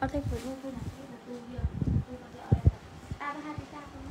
អត់ទេព្រោះយើងទៅណាទៅណាទៅវាទៅទៅឲ្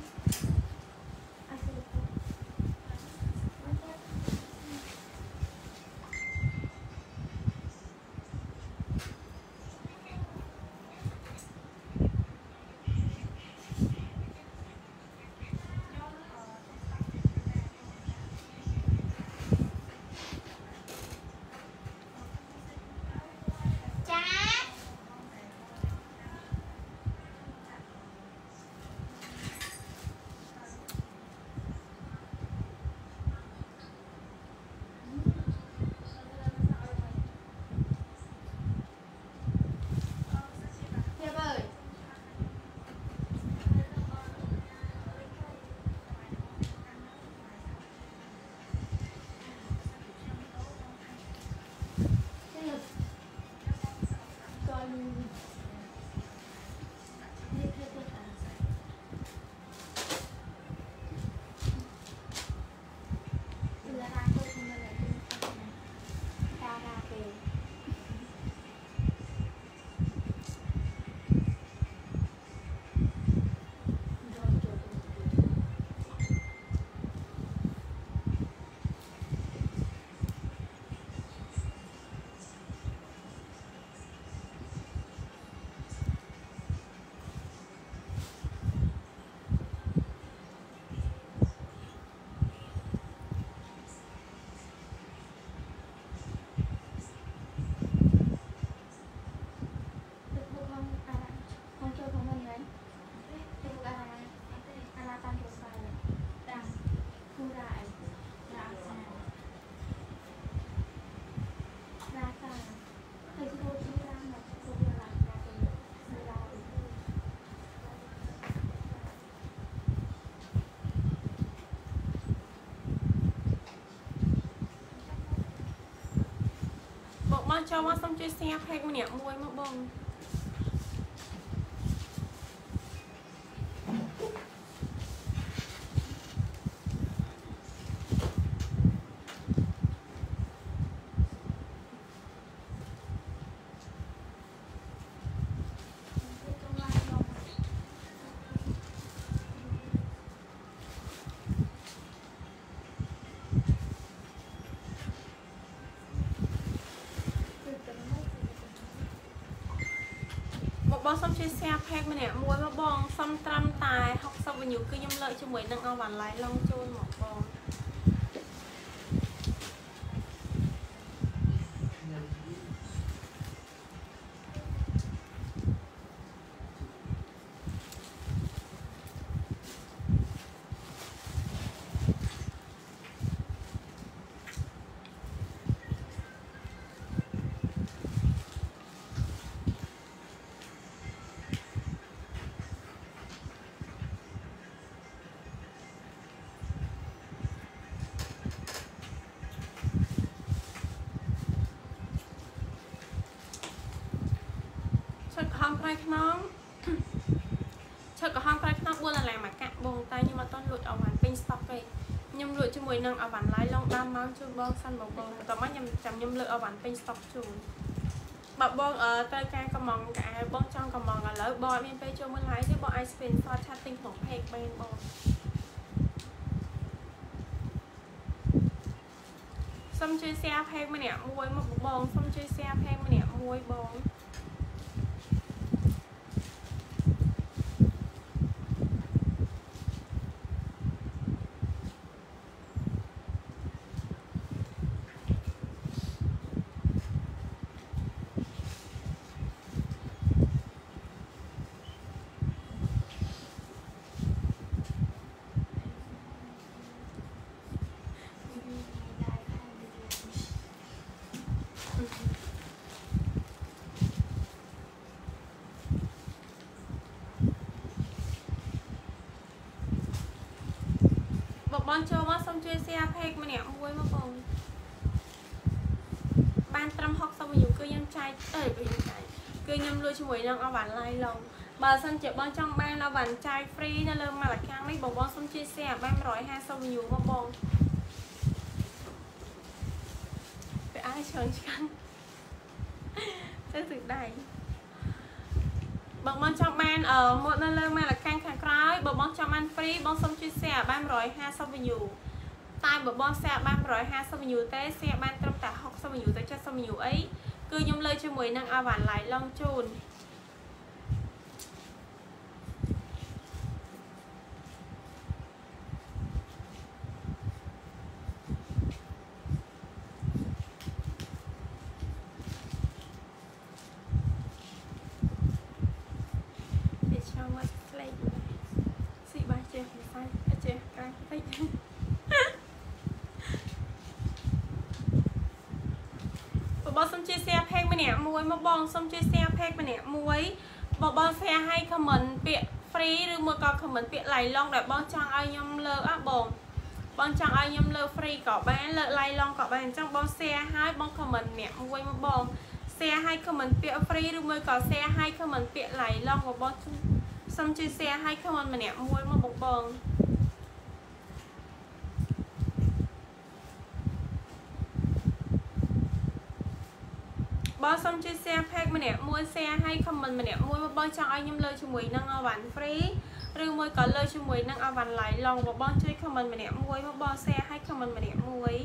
ចូលមកសុំជួយ share page ម្នាក់មួយមកបង បងបងសុំជួយ share page ម្នាក់មួយមកបងសុំត្រឹមតែ60 view គឺខ្ញុំលើកជាមួយនឹងអវ៉ាន់ live ឡងជូនមកបង ឈុតក្រហមក្រោយខ្នង ឈុតក្រហមក្រោយខ្នង4ដុល្លារមួយកាក់បងតែខ្ញុំអត់ទាន់លួចអវ៉ាន់ពេញ stock ទេខ្ញុំលក់ជាមួយនឹងអវ៉ាន់ live ឡ ង10ម៉ោងជូនបងសិនបងបងតោះមកខ្ញុំចាំខ្ញុំលើកអវ៉ាន់ពេញ stock ជូនបើបងអឺត្រូវការកំងកៅអៅបងចង់កំងឥឡូវបងអត់មានពេលចូលមើល live ទេបងអាច screenshot chat ទិញក្នុង page បានបងសុំជួយ share page ម្នាក់មួយមកបងសុំជួយ share page ម្នាក់មួយបង បងបងចូលមកសូមជួយ share page ម្នាក់មួយមកបងបានត្រឹម60 view គឺខ្ញុំចែកអើយគឺខ្ញុំចែកគឺខ្ញុំលួចជាមួយនឹងអវ៉ាន់ live ឡងបើសិនជាបងចង់បានអវ៉ាន់ចែក free នៅលើមកលកាំងនេះបងបងសូមជួយ share បាន150 view មកបងពេលអាចច្រើនឆ្កាំងទៅទឹកដៃ បងបងចង់បានអឺមកនៅលើម៉ាលកាំងខាងក្រោយបើបងចង់បាន free បងសុំជួយ share បាន150 view តែបើបង share បាន150 view ទេ share បានត្រឹមតែ60 view ទៅ70 view អីគឺខ្ញុំលើជាមួយនឹងអាវ៉ាន់ live ឡងជូនវាឆ្លងមកស្លេកស៊ីបាចេះមិនសាច់អត់ចេះក្រាញ់តិចបបសុំជួយ share page ម្នាក់មួយមកបងសុំជួយ share page ម្នាក់មួយបបបង share ឲ្យ comment ពាក្យ free ឬ មួយក៏ comment ពាក្យ like long ដែលបងចង់ឲ្យខ្ញុំលើកអាបងបងចង់ឲ្យខ្ញុំលើ free ក៏បានលើ like long ក៏បានអញ្ចឹងបង share ឲ្យបង comment ម្នាក់មួយមកបង share ឲ្យ comment ពាក្យ free ឬមួយក៏ share ឲ្យ comment ពាក្យ like long របស់បងសុំជួយ share ឲ្យ comment ម្នាក់មួយមកបងបងបងសុំជួយ share page ម្នាក់មួយ share ឲ្យ comment ម្នាក់មួយមកបងចង់ឲ្យខ្ញុំលើជាមួយនឹងអវ៉ាន់ free ឬមួយក៏លើជាមួយនឹងអវ៉ាន់ live long បងបងជួយ comment ម្នាក់មួយមកបង share ឲ្យ comment ម្នាក់មួយ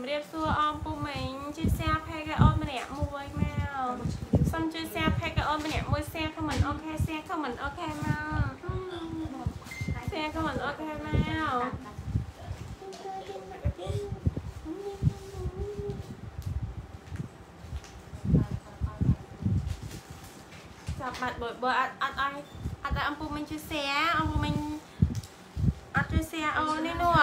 ជំរាបសួរអមពូមេងជួយ share page ឲ្យអូនម្នាក់មួយមកសុំជួយ share page ឲ្យអូនម្នាក់មួយ share comment អូខេ share comment អូខេមក share comment អូខេមកចាប់បាត់បើបើអត់អត់ឲ្យអត់ឲ្យអំពូមិញជួយ share អំពូមិញអត់ជួយ share អូននេះនោះ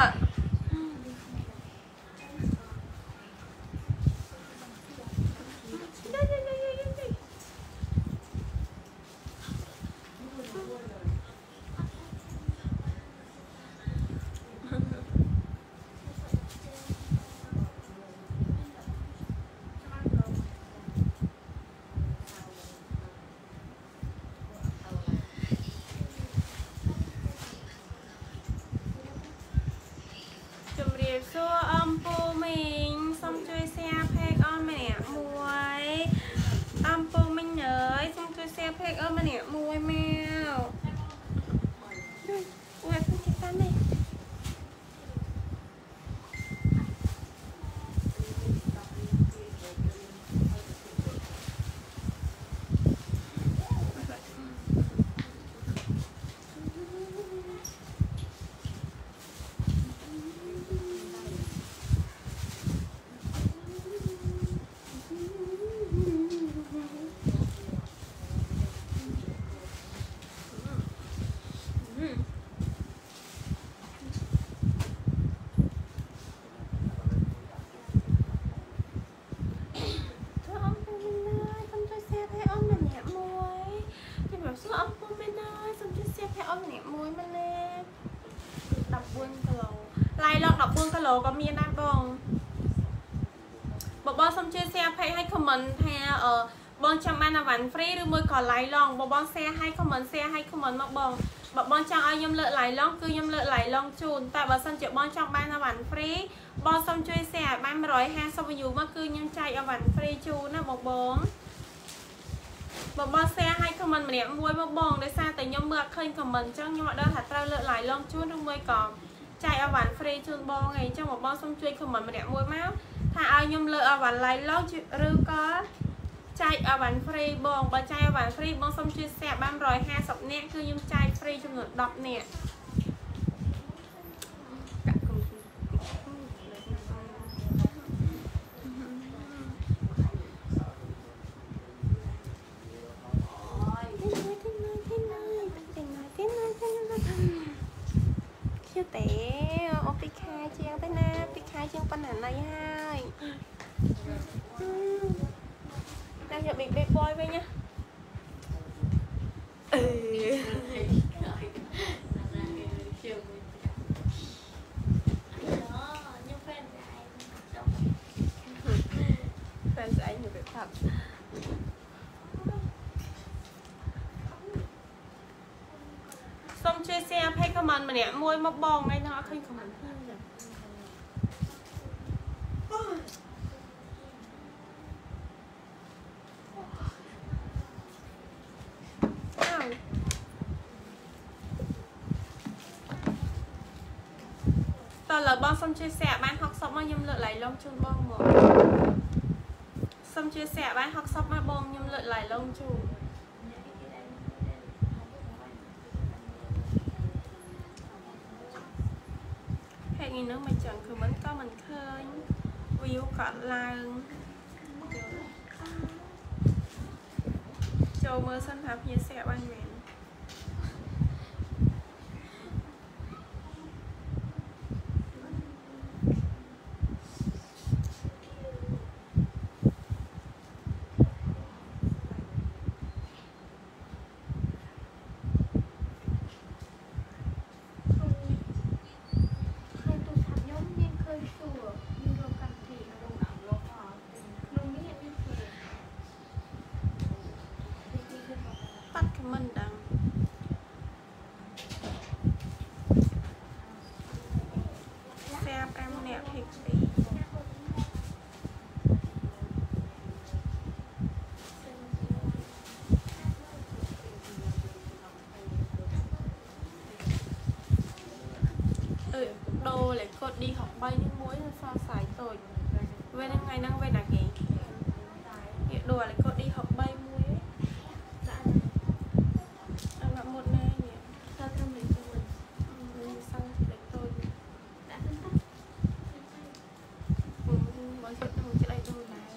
បានអវ៉ាន់ free ឬមួយក៏ live ឡងបបង share ឲ្យ comment share ឲ្យ comment មកបងបើបងចង់ឲ្យខ្ញុំលើក live ឡងគឺខ្ញុំលើក live ឡងជូនតែបើសិនជាបងចង់បានអវ៉ាន់ free បងសុំជួយ share ឲ្យបាន150 view មកគឺខ្ញុំចែកអវ៉ាន់ free ជូនណាបងបងបើបង share ឲ្យ comment ម្នាក់មួយមកបងដោយសារតែខ្ញុំមើលអត់ឃើញ comment អញ្ចឹងខ្ញុំអត់ដឹងថាត្រូវលើក live ឡងជូនឬមួយក៏ចែកអវ៉ាន់ free ជូនបងឯងអញ្ចឹងបងបងសុំជួយ comment ម្នាក់មួយមកថាឲ្យខ្ញុំលើកអវ៉ាន់ live ឡងឬក៏ ចែកអវ៉ាន់ free បងបើចែកអវ៉ាន់ free បងសុំជួយ share បាន150នាក់គឺខ្ញុំចែក free ចំនួន10នាក់កាក់គុំខៀវទេអូពីខែជាងទៅណាពីខែជាងប៉ុណ្ណាណៃហើយតែយ ក big big boy វិញណាអឺហ្វនស្អីនៅពេលផាប់សូមជួយ share page comment ម្នាក់មួយមកបងឯងដល់អត់ឃើញ comment ទេចាអើ តើលើបងសុំជួយ share បាន60មកខ្ញុំលើកឡៃឡងជូនបងមកសុំជួយ share បាន60មកបងខ្ញុំលើកឡៃឡងជូនហេតុនេះនឹងមិនចឹងគឺមិនក៏មិនឃើញ view ក៏ឡើង ចូលមើលសិនថាភ្ញៀវសាក់បានមែនបាត់ comment ដឹងសា5នាក់ភិក2អើយដូរលេខកូដ D63 នេះមួយសរសៃតូចពេលហ្នឹងថ្ងៃហ្នឹងពេលណាគេគេដូរលេខកូដ D63 មួយអត់មកមុតណែនេះមានសង្លេខតូចមកជិតទៅជិតអីដូរដែរ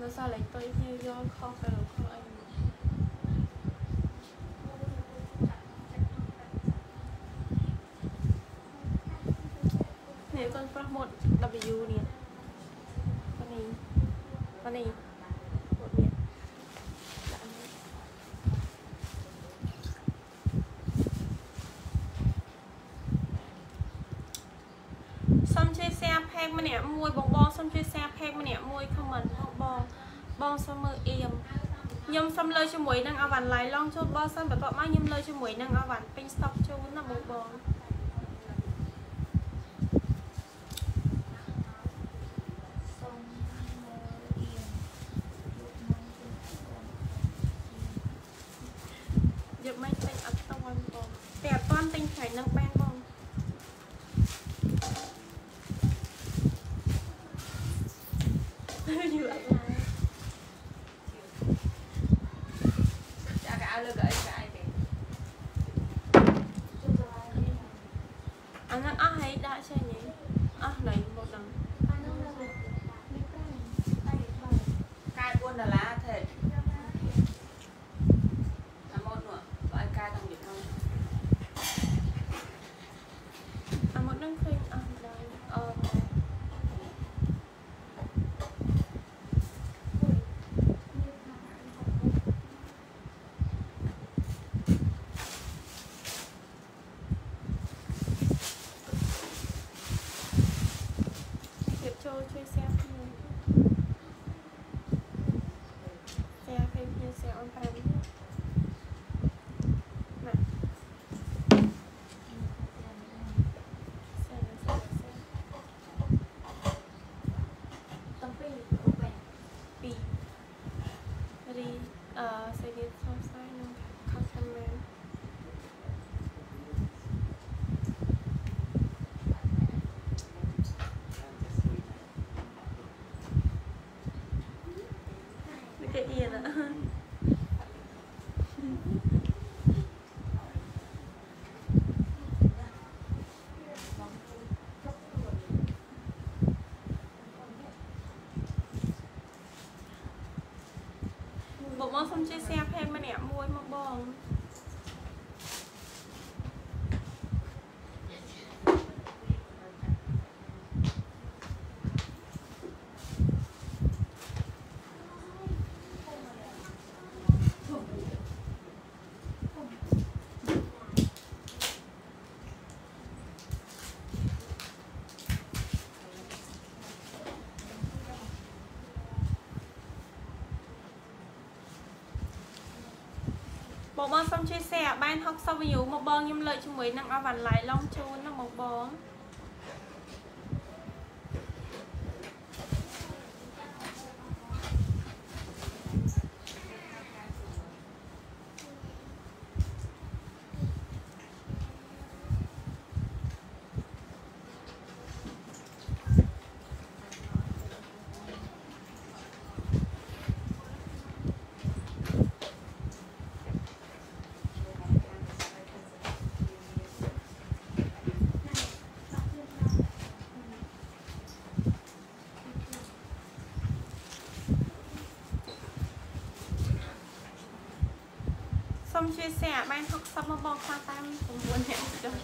នៅសល់លេខតូចគ្នាយកខុសទៅខុសអីនេះកូនប្រុសមុ ត W នេះប៉នេះប៉នេះមុតនេះដាក់នេះសុំជួយ share page ម្នាក់មួយបងបងសុំជួយ share page ម្នាក់មួយ comment មកបងបងសុំមើលអៀមខ្ញុំសុំលើជាមួយនឹងអវ៉ាន់ឡៃឡងជូនបងសិនបន្ទាប់មកខ្ញុំលើជាមួយនឹងអវ៉ាន់ពេញ stock ជូនណាបងបង បងបងសុំជួយ share page ម្នាក់មួយមកបង បងបងសុំជួយ share បាន60 view មកបងខ្ញុំលើកជាមួយនឹងអវ៉ាន់ឡៃឡងជូនណាបងបង សុំជួយ share បាន60មកបងខ្លះតាម9នាក់ចុះ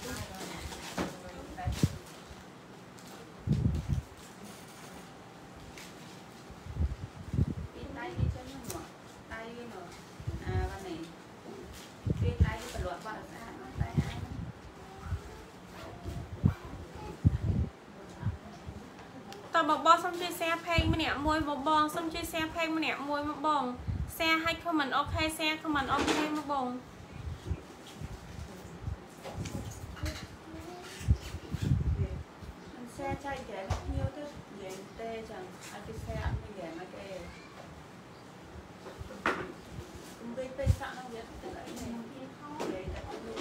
ពីដៃនេះចឹងមកដៃវាមកអាវ៉ានេះពីដៃវាប្រឡាក់បាត់ស្អាតមកដៃអាយតើបងបងសុំជួយ share page ម្នាក់មួយបងបងសុំជួយ share page ម្នាក់មួយមកបង share ឲ្យ comment អូខេ share comment អូខេមកបង share ចែកហ្គេមភ្ញៀវទៅនិយាយទេចឹងអត់គេ share អត់មានហ្គេមអីគេគុំទៅទៅសាក់នឹងវាទៅអីនេះនិយាយតែអត់មាន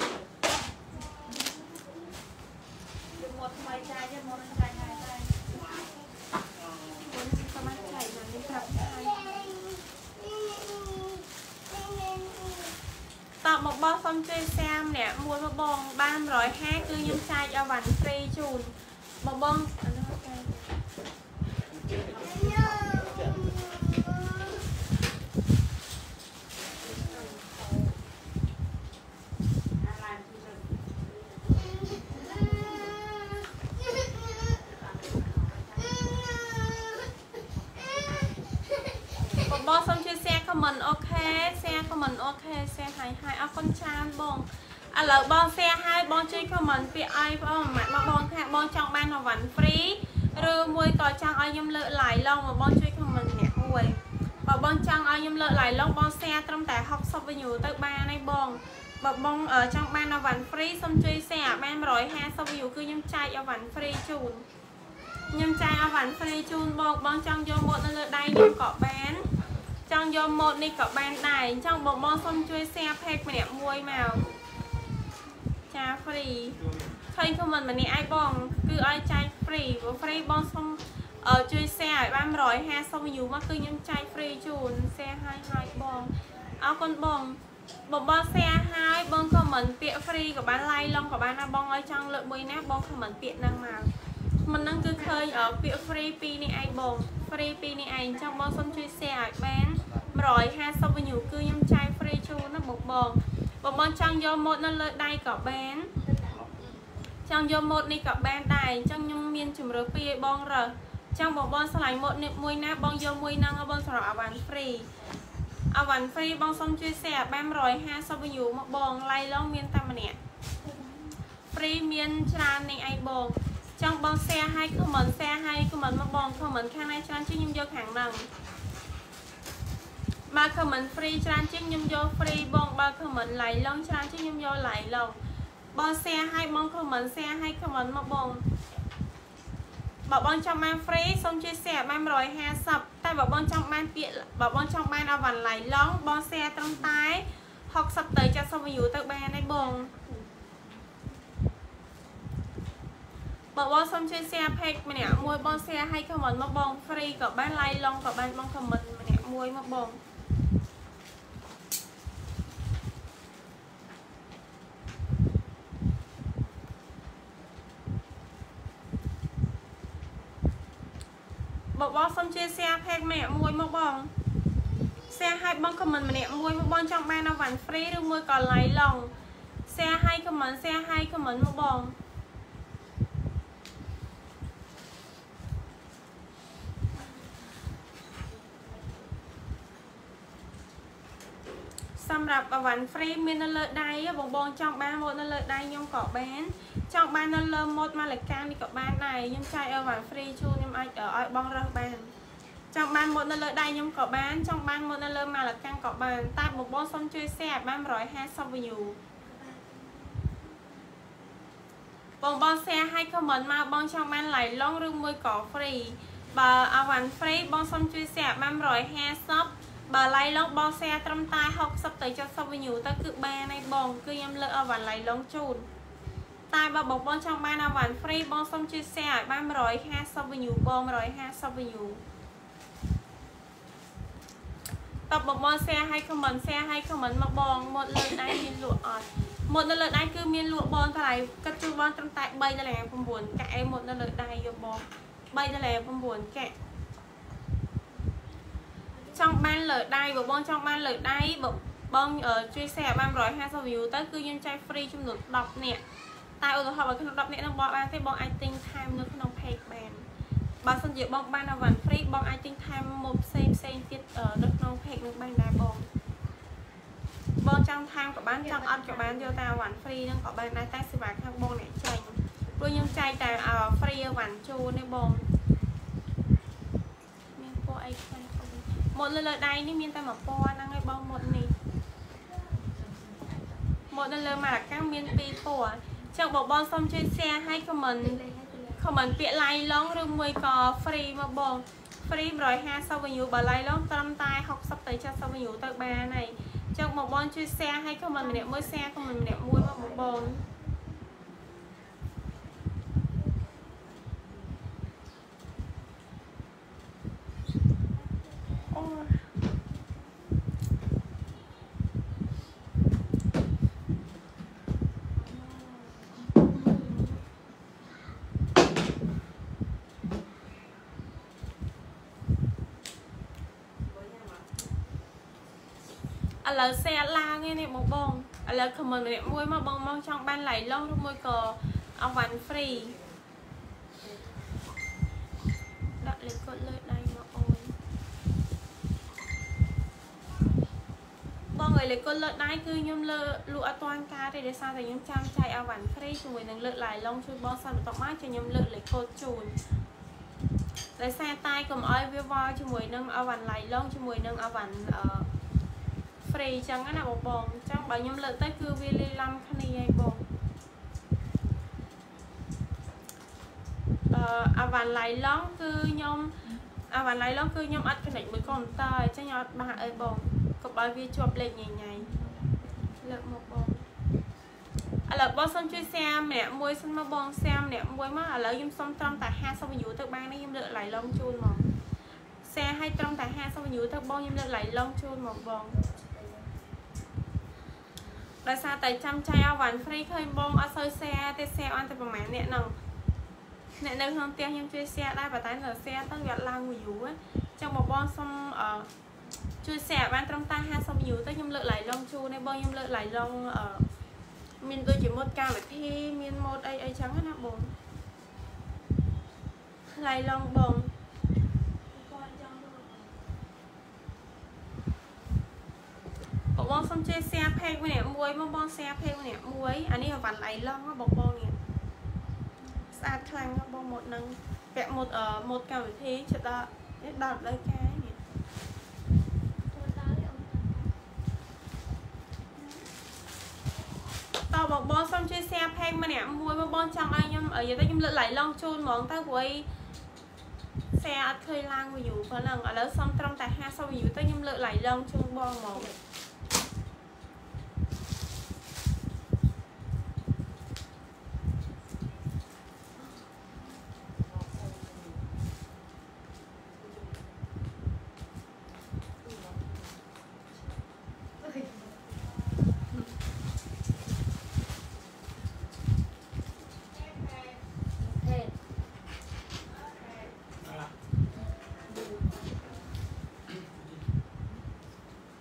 យកមកថ្មីចាយយកមកចាយហើយតែខ្ញុំសមាចាយណានេះប្រាប់ហើយតបមកបងសុំជួយសាមអ្នកមួយបងបាន150គឺខ្ញុំចាយអវ៉ាន់ហ្វ្រីជូន បងបងអានោះបងសូមជួយ share comment អូខេ share comment អូខេ share ហើយហើយអរគុណច្រើនបង ឥឡូវបង share ហើយបងជួយ comment ពាក្យអីបងម៉ាក់មកបងថាបងចង់បានអវ៉ាន់ free ឬមួយក៏ចង់ឲ្យខ្ញុំលើក live ឡងមកបងជួយ comment ម្នាក់មួយបើបងចង់ឲ្យខ្ញុំលើក live ឡងបង share ត្រឹមតែ60 view ទៅបានហើយបងបើបងអឺចង់បានអីវ៉ាន់ free សុំជួយ share បាន150 view គឺខ្ញុំចែកអីវ៉ាន់ free ជូនខ្ញុំចែកអវ៉ាន់ free ជូនបងបងចង់យកមកនៅលើដៃខ្ញុំក៏បានចង់យកម៉ូតនេះក៏បានដែរអញ្ចឹងបងបងសុំជួយ share page ម្នាក់មួយមក ចា free ឃើញ comment ម្នាក់ឯងបង គឺឲ្យចែក free ព្រោះ free បងសុំអឺជួយ share ឲ្យបាន150 view មកគឺខ្ញុំចែក free ជូន share ឲ្យឲ្យបងអរគុណបងបងបង share ឲ្យបង comment ពាក្យ free ក៏បាន like ឡងក៏បានណាបងឲ្យចង់លើកមួយណាបង comment ពាក្យហ្នឹងមកមិនហ្នឹងគឺឃើញពាក្យ free ពីរនេះឯងបង free ពីរនេះឯងអញ្ចឹងបងសុំជួយ share ឲ្យបាន150 view គឺខ្ញុំចែក free ជូនណាបងបង បងបងចង់យកម៉ូតនៅលើដៃក៏បានចង់យកម៉ូតនេះក៏បានដែរអញ្ចឹងខ្ញុំមានជំរឿពីឲ្យបងរើសចង់បងបងឆ្លាញ់ម៉ូតនេះមួយណាបងយកមួយហ្នឹងបងសម្រាប់អាវ៉ាន់ free អាវ៉ាន់ free បងសុំជួយ share បាន150 view មកបង like ឡងមានតែម្នាក់ free មានច្រើននេះឯងបងចង់បង share ឲ្យ comment share ឲ្យ comment មកបង comment ខាងណាច្រើនជាងខ្ញុំយកខាងហ្នឹង បើ comment free ច្រើនជាងខ្ញុំយក free បងបើ comment ឡៃឡងច្រើនជាងខ្ញុំយកឡៃឡងបង share ឲ្យបង comment share ឲ្យ comment មកបងបើបងចង់បាន free សូមជួយ share បាន150តែបើបងចង់បានពាក្យបើបងចង់បានអវ៉ាន់ឡៃឡងបង share ត្រឹមតែ60ទៅ70 view ទៅបានហើយបងបើបងសុំជួយ share page ម្នាក់មួយបង share ឲ្យ comment មកបង free ក៏បាន like ឡងក៏បានបង comment ម្នាក់មួយមកបង បងបងសុំជួយ share page ម្នាក់មួយមកបង share ឲ្យបង comment ម្នាក់មួយមកបងចង់បានអវ៉ាន់ free ឬមួយក៏ like ឡង share ឲ្យ comment share ឲ្យ comment មកបង សម្រាប់អវ៉ាន់ free មាននៅលើដៃបងបងចង់បានម៉ូតនៅលើដៃខ្ញុំក៏បានចង់បាននៅលើម៉ូតម៉ាឡេកានេះក៏បានដែរខ្ញុំចែកអវ៉ាន់ free ជូនខ្ញុំអាចឲ្យបងរើសបានចង់បានម៉ូតនៅលើដៃខ្ញុំក៏បានចង់បានម៉ូតនៅលើម៉ាឡេកាក៏បានតែបងបងសុំជួយ share បាន150 view បងបង share ឲ្យ comment មកបងចង់បាន like long ឬមួយក៏ free បើអវ៉ាន់ free បងសុំជួយ share បាន150 បើឡៃឡងបង share ត្រឹមតែ60ទៅ70 view ទៅគឺបានហើយបង គឺខ្ញុំលើកអវ៉ាន់ឡៃឡងជូនតែបើបងបងចង់បានអវ៉ាន់ free បងសុំជួយ share ឲ្យបាន150 view បង150 view តបបងបង share ឲ្យ comment share ឲ្យ comment មកបងមកលើដៃមានលក់អត់មកនៅលើដៃគឺមានលក់បងថ្លៃកាត់ជូនបងត្រឹមតែ3ដុល្លារ9កាក់អេមកនៅលើដៃយកបង3ដុល្លារ9កាក់ ចង់បានលើដៃបើបងចង់បានលើដៃបើបងជួយ share បាន150 view ទៅគឺយើងចែក free ចំនួន10នាក់តែឧទាហរណ៍បើក្នុង10នាក់ហ្នឹងបងបានទេបងអាចទិញថែមនៅក្នុង page បានបើសិនជាបងបានអវ៉ាន់ free បងអាចទិញថែមមកផ្សេងផ្សេងទៀតនៅក្នុង page នឹងបានដែរបងបងចង់ថែមក៏បានចង់អត់ក៏បានយកតែអវ៉ាន់ free ហ្នឹងក៏បានដែរតែសេវាខាងបងអ្នកចាញ់ព្រោះខ្ញុំចែកតែ free អវ៉ាន់ជូនទេបងមានពណ៌អីខ្លះ ម៉ូតលើលើដៃនេះមានតែមួយពណ៌ហ្នឹងឯងបងម៉ូតនេះម៉ូតនៅលើម៉ារ៉ាកាំមានពីរពណ៌ចឹងបងបងសុំជួយ share ឲ្យ comment comment ពាក្យ like long ឬមួយក៏ free មកបង free 150 view បើ like long ត្រឹមតែ60ទៅ70 view ទៅបានហើយចឹងបងបងជួយ share ឲ្យ comment ម្នាក់មួយ share comment ម្នាក់មួយមកបងបង ឥឡូវ share ឡើងឯនេះបងបងឥឡូវ comment ម្នាក់មួយមកបងមកចង់បានឡៃឡងឬមួយក៏អវ៉ាន់ free ដាក់លេខកូដលើដៃមកអូន បងឲ្យលេខកូដលើដៃគឺខ្ញុំលើលក់អត់តាន់ការទេដោយសារតែខ្ញុំចាំចែកអវ៉ាន់ free ជាមួយនឹងលើកឡៃឡងជួយបងសិនបន្ទាប់មកខ្ញុំលើកលេខកូដជូនដោយសារតែកុំឲ្យវាវល់ជាមួយនឹងអវ៉ាន់ឡៃឡងជាមួយនឹងអវ៉ាន់អឺ free ចឹងណាបងបងចឹងបើខ្ញុំលើកទៅគឺវាលាយឡំគ្នាឯងបងអឺអាវ៉ាន់ឡៃឡងគឺខ្ញុំ អាវ៉ាន់ឡៃឡងគឺខ្ញុំអត់ connect មួយកុំព្យូទ័រអញ្ចឹងខ្ញុំអត់បាក់អីបងកុំឲ្យវាជាប់លេខញ៉ៃញ៉ៃលើកមកបងឥឥឡូវបងសុំជួយ share ម្នាក់មួយសិនមកបង share ម្នាក់មួយមកឥឡូវខ្ញុំសុំត្រឹមតែ50 view ទៅបាននេះខ្ញុំលើកឡៃឡងជូនមក share ឲ្យត្រឹមតែ50 view ទៅបងខ្ញុំលើកឡៃឡងជូនមកបងដោយសារតែចាំចៃអវ៉ាន់ free ឃើញបងអត់សូវ share ទេ share អត់តែប្រហែលអ្នកហ្នឹង អ្នកនៅក្នុងផ្ទះខ្ញុំជួយ share ដែរប៉ុន្តែនៅ share ទៅវាអត់ឡើង view ណាចឹងបងបងសុំអឺជួយ share បានត្រឹមតែ50 view ទៅខ្ញុំលើកឡៃឡងជូនឯងបងខ្ញុំលើកឡៃឡងអឺមានដូចជាម៉ូតកម្មវិធីមានម៉ូតអីអីចឹងណាបងឡៃឡងបងបងបងសុំជួយ share page ម្នាក់មួយបងបង share page ម្នាក់មួយអានេះវ៉ាន់ឡៃឡងហ៎បងបងនេះ ស្អាតខ្លាំងណាស់បងម៉ូតនឹងពាក់ម៉ូតអឺម៉ូតកម្មវិធីជិតដល់នេះដល់លើកាយនេះតបងបងសុំជួយ share page ម្នាក់មួយបងបងចង់ឲ្យខ្ញុំនិយាយទៅខ្ញុំលើកឡៃឡងជូនហ្មងទៅព្រោះអី share អត់ឃើញឡើង view ប៉ុណ្ណឹងឥឡូវសុំត្រឹមតែ50 view ទៅខ្ញុំលើកឡៃឡងជូនបងហ្មង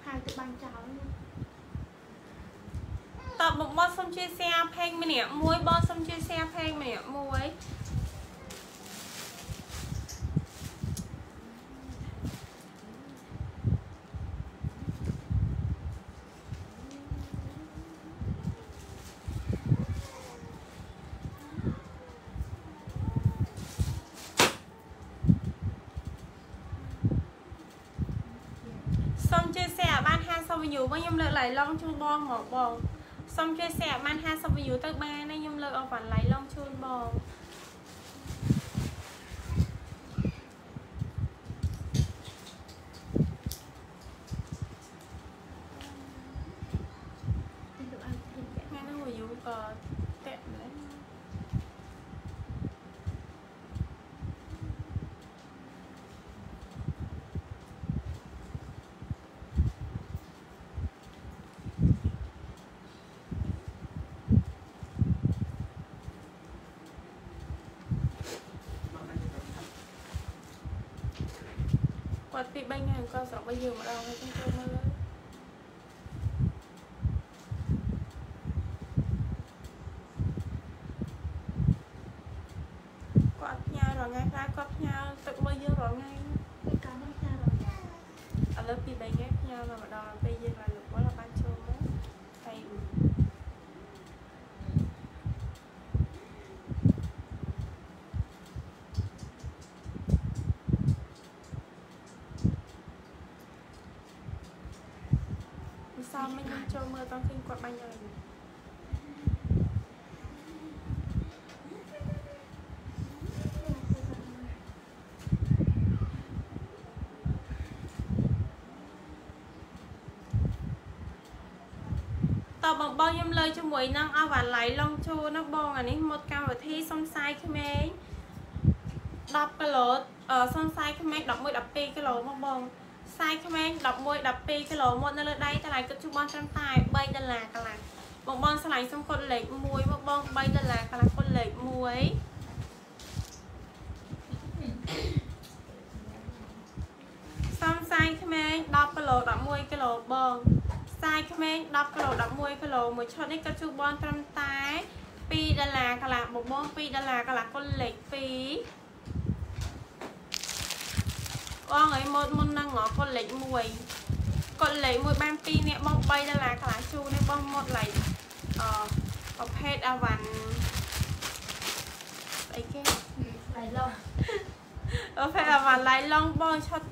ហើយទៅបាញ់ចោលតបងបងសុំជួយ share page ម្នាក់មួយបងសុំជួយ share page ម្នាក់មួយសុំជួយ share បាន50 view មកខ្ញុំលើកឡៃឡងជូនបងមកបង សុំជួយ share បាន50 view ទៅបានណាខ្ញុំលើកអស់បានឡៃឡងជូនបងថ្ងៃហ្នឹង view ក៏តាក់ដែរគាត់ ពី3ថ្ងៃគាត់ស្រុកឲ្យយើងម្ដងហើយខ្ញុំចូលមើលគាត់ផ្ញើរាល់ថ្ងៃខ្លះគាត់ផ្ញើទឹកមើលយើងរាល់ថ្ងៃឥឡូវពី3ថ្ងៃផ្ញើមកម្ដងពេលយើងឡើងលោកវល់បានចូលមកហើយមិនសមមិនខ្ញុំ ចូលមើលតោះឃើញគាត់បាញ់ហើយតបងបងខ្ញុំលើជាមួយនឹងអវ៉ាឡៃឡុងជូណាបងអានេះមកកម្មវិធីសុំសាយក្មេង10គីឡូអឺសុំសាយក្មេង11 12គីឡូមកបង សាយក្មេង11 12គីឡូមកនៅលើដៃតម្លៃគិតជូនបងត្រឹមតែ3ដុល្លារកន្លះបងបងឆ្លៃសុំកត់លេខ1មកបង3ដុល្លារកន្លះកត់លេខ1សំសាយក្មេង10គីឡូ11គីឡូបងសាយក្មេង10គីឡូ11គីឡូមួយឈុតនេះក៏ជួបបងត្រឹមតែ2ដុល្លារកន្លះបងបង2ដុល្លារកន្លះគុណលេខ2 បងអីម៉ូតមុនហ្នឹងហ៎គុណលេខ1គុណលេខ1បាន2នាក់បង3ដុល្លារកន្លះជូននេះបងម៉ូតឡៃអឺប្រភេទអាវ៉ាន់អីគេ lại lâu ប្រភេទអាវ៉ាន់ឡៃឡងបងឈុត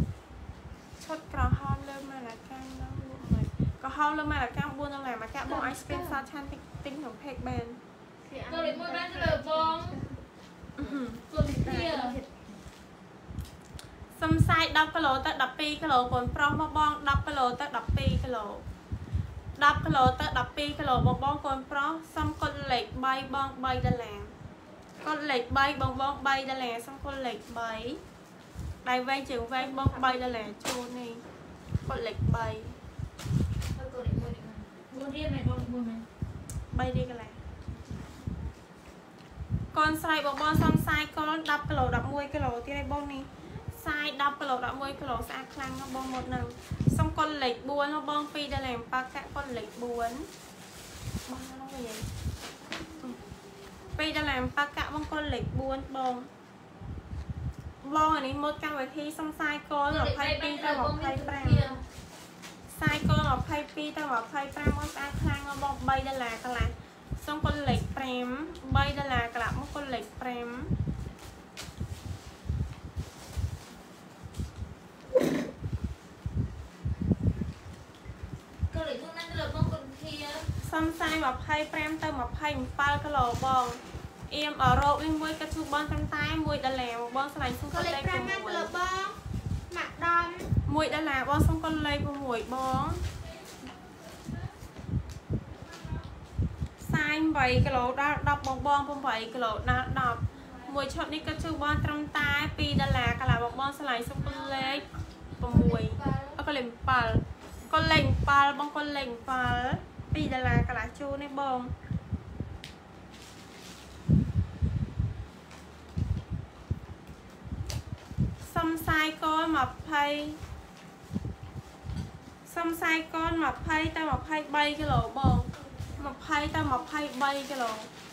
ឈុតក្រហមលើម៉ាឡាកាំងហ្នឹងលក់មិនក្រហមលើម៉ាឡាកាំង4ដុល្លារមកកាក់បងអាច screenshot ឆានទិញទិញក្នុង page បាន Tôi lấy môi ban cho lời bông Tôi lấy kia សឹម សាយ10គីឡូទៅ12គីឡូកូនប្រុសមកបង10គីឡូទៅ12គីឡូ10គីឡូទៅ12គីឡូបងបងកូនប្រុសសុំកត់លេខ3បង3ដុល្លារកត់លេខ3បងបង3ដុល្លារសុំកត់លេខ3ដៃវែងជើងវែងបង3ដុល្លារជូននេះកត់លេខ3ហើយកូនមួយនេះមួយរៀនមិនបងមួយមិន3រៀលកន្លែងកូនស្រីបងបងសំសាយកូន10គីឡូ11គីឡូទៀតឯងបងនេះ សាយ10គីឡូ11គីឡូស្អាតខ្លាំងណាស់បងមកនឹងសុំកុនលេខ4ណាបង2ដុល្លារប៉ាកាក់កុនលេខ4បងហ្នឹងវិញ2ដុល្លារប៉ាកាក់បងកុនលេខ4បងបងអានេះមកកម្មវិធីសំសាយកូន22ទៅ25សាយកូន22ទៅ25មកស្អាតខ្លាំងណាស់បង3ដុល្លារកន្លះសុំកុនលេខ5 3ដុល្លារកន្លះមកកុនលេខ5 កូនលេខមួយហ្នឹងលើបងកូនធា សំសាយ25ទៅ27គីឡូបងអៀមអរ៉ូបនេះមួយកាត់ឈូបងត្រឹមតែ1ដុល្លារបងស្លាញ់សុំកកុនលេខលេខ5ណាទៅលើ6បងម៉ាក់ដំ1ដុល្លារបងសុំកុនលេខ6បងសាយ8គីឡូដល់10បងបង8គីឡូដល់10 មួយឈុតនេះកាត់ឈូបងត្រឹមតែ2ដុល្លារកាលាបងបងស្លាញ់សុំកុនលេខ6អត់កុនលេខ7កុនលេខ7បងកុនលេខ7 2ដុល្លារកាលាជូននេះបងសំសាយកូន20សំសាយកូន20ទៅ23គីឡូបង20ទៅ23គីឡូ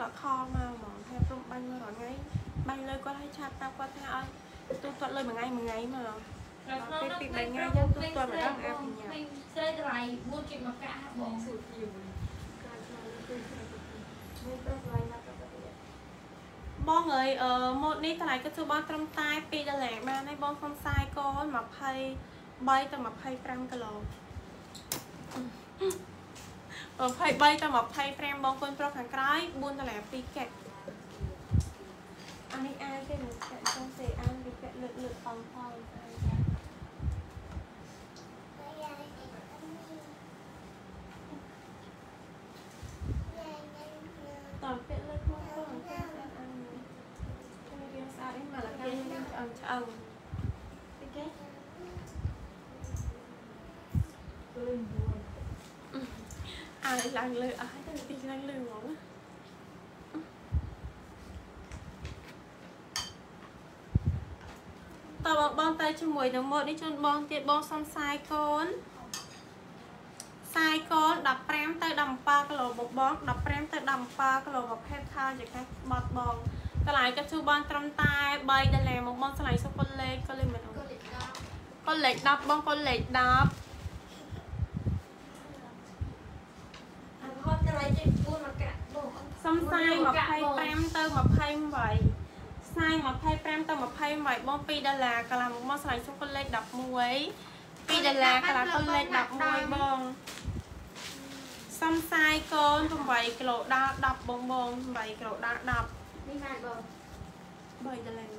គាត់បាញ់ឲ្យគ្នាគាត់ខលមកហ្មងថាព្រមបាញ់មករាល់ថ្ងៃបាញ់លើគាត់ឲ្យឆាប់ប្រាប់គាត់ថាឲ្យទូគាត់លើមួយថ្ងៃមួយថ្ងៃមកស្រីតម្លៃ4ជិតមកកាក់បងស៊ូជីបងអើយអឺម៉ូតនេះតម្លៃក៏ជួបបងត្រឹមតែ2ដុល្លារបានហើយបងសុំខ្សែកូន23ទៅ25គីឡូ 23ទៅ25បងកូនប្រុសខាងក្រោយ4ដុល្លារ2កែកអានេះអាយទេនឹងកែចង់សេអាយវាកែលើកលើកផងផងតើកែលើកមកផងចាអាយខ្ញុំរៀនស្អាតនេះមកលកានេះឆ្អឹងឆ្អឹងទីកែ អាយឡើងលើអាយទៅទីឡើងលើហ្មងតើបងបងទៅជាមួយនឹងម៉ូតនេះជូនបងទៀតបងសំខ្សែកូនខ្សែកូន15ទៅ17គីឡូបងបង15ទៅ17គីឡូប្រភេទខោចកាសបត់បងតម្លៃក៏ជួបងត្រឹមតែ3ដុល្លារមកបងឆ្លៃសុខកុនលេខក៏លេខមិនអត់កលេខ10កុនលេខ10បងកុនលេខ10 អាហត់តម្លៃជិត4មកកាក់បង សំសាយ25ទៅ28សាយ25ទៅ28បង2ដុល្លារកាលាមកមកឆ្លៃសុខលេខ11 2ដុល្លារកាលាកុនលេខ11បងសំសាយកូន8គីឡូដល់10បងបង8គីឡូដល់10នេះណាបង3ដុល្លារ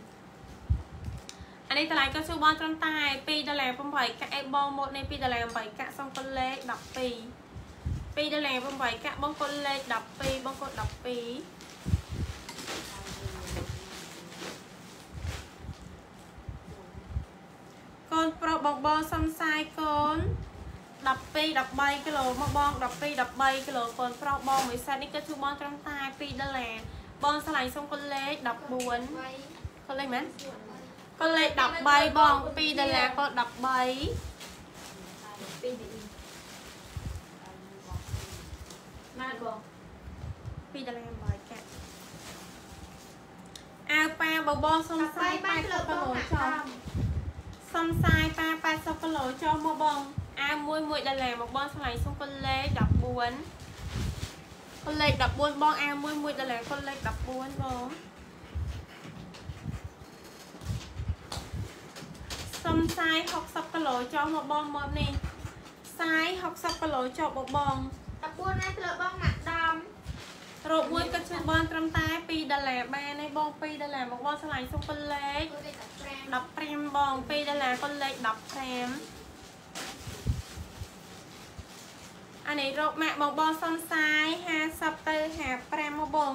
អានេះតម្លៃក៏ជួបបងត្រឹមតែ2ដុល្លារ8កាក់អេបងមកនេះ2ដុល្លារ8កាក់សំកុនលេខ12 2ដុល្លារ8កាក់បងកុនលេខ12បងកុន12កនប្រុសបងបងសំសាយកូន12 13គីឡូមកបង12 13គីឡូកូនប្រុសបងមួយសេតនេះគឺគឺបងត្រឹមតែ2ដុល្លារបងឆ្លៃសុំកូនលេខ14កូនលេខមែនកូនលេខ13បង2ដុល្លារកូន13 ពីនេះណាបង2ដុល្លារ8កាក់អាវប៉ាបងបងសុំសាយ80គីឡូចុះសុំសាយប៉ា80គីឡូចុះមកបងអាវមួយ1ដុល្លារមកបងឆ្លៃសុំកូនលេខ14កូនលេខ14បងអាវមួយ1ដុល្លារកូនលេខ14បងសុំសាយ60គីឡូចុះមកបងមកនេះសាយ60គីឡូចុះបងបង 14ណាត្រូវបងម៉ាក់ដំរោបមួយក៏ជួយបងត្រឹមតែ2ដុល្លារបានឯងបង2ដុល្លារមកបងឆ្លាញ់សុំកុនលេខគាត់លេខ15 15បង2ដុល្លារកុនលេខ15អានេះរោបម៉ាក់បងបងសុំសាយ50ទៅ55មកបង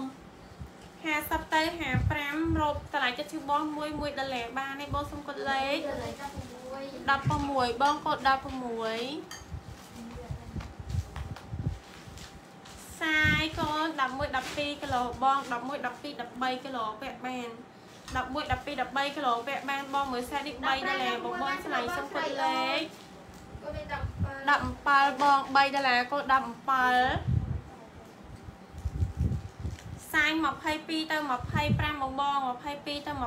50ទៅ55រោបតម្លៃចិត្តឈឺបង1 1ដុល្លារបានឯងបងសុំកុនលេខលេខ16 16បងកូន16 សាយកូន11 12គីឡូបង11 12 13គីឡូពាក់បាន11 12 13គីឡូពាក់បានបងមើលសាយនេះ3ដុល្លារបងបងឆ្លៃសុំកូនលេខគាត់លេខ17 17បង3ដុល្លារកូន17សាយ22ទៅ25បងបង22ទៅ25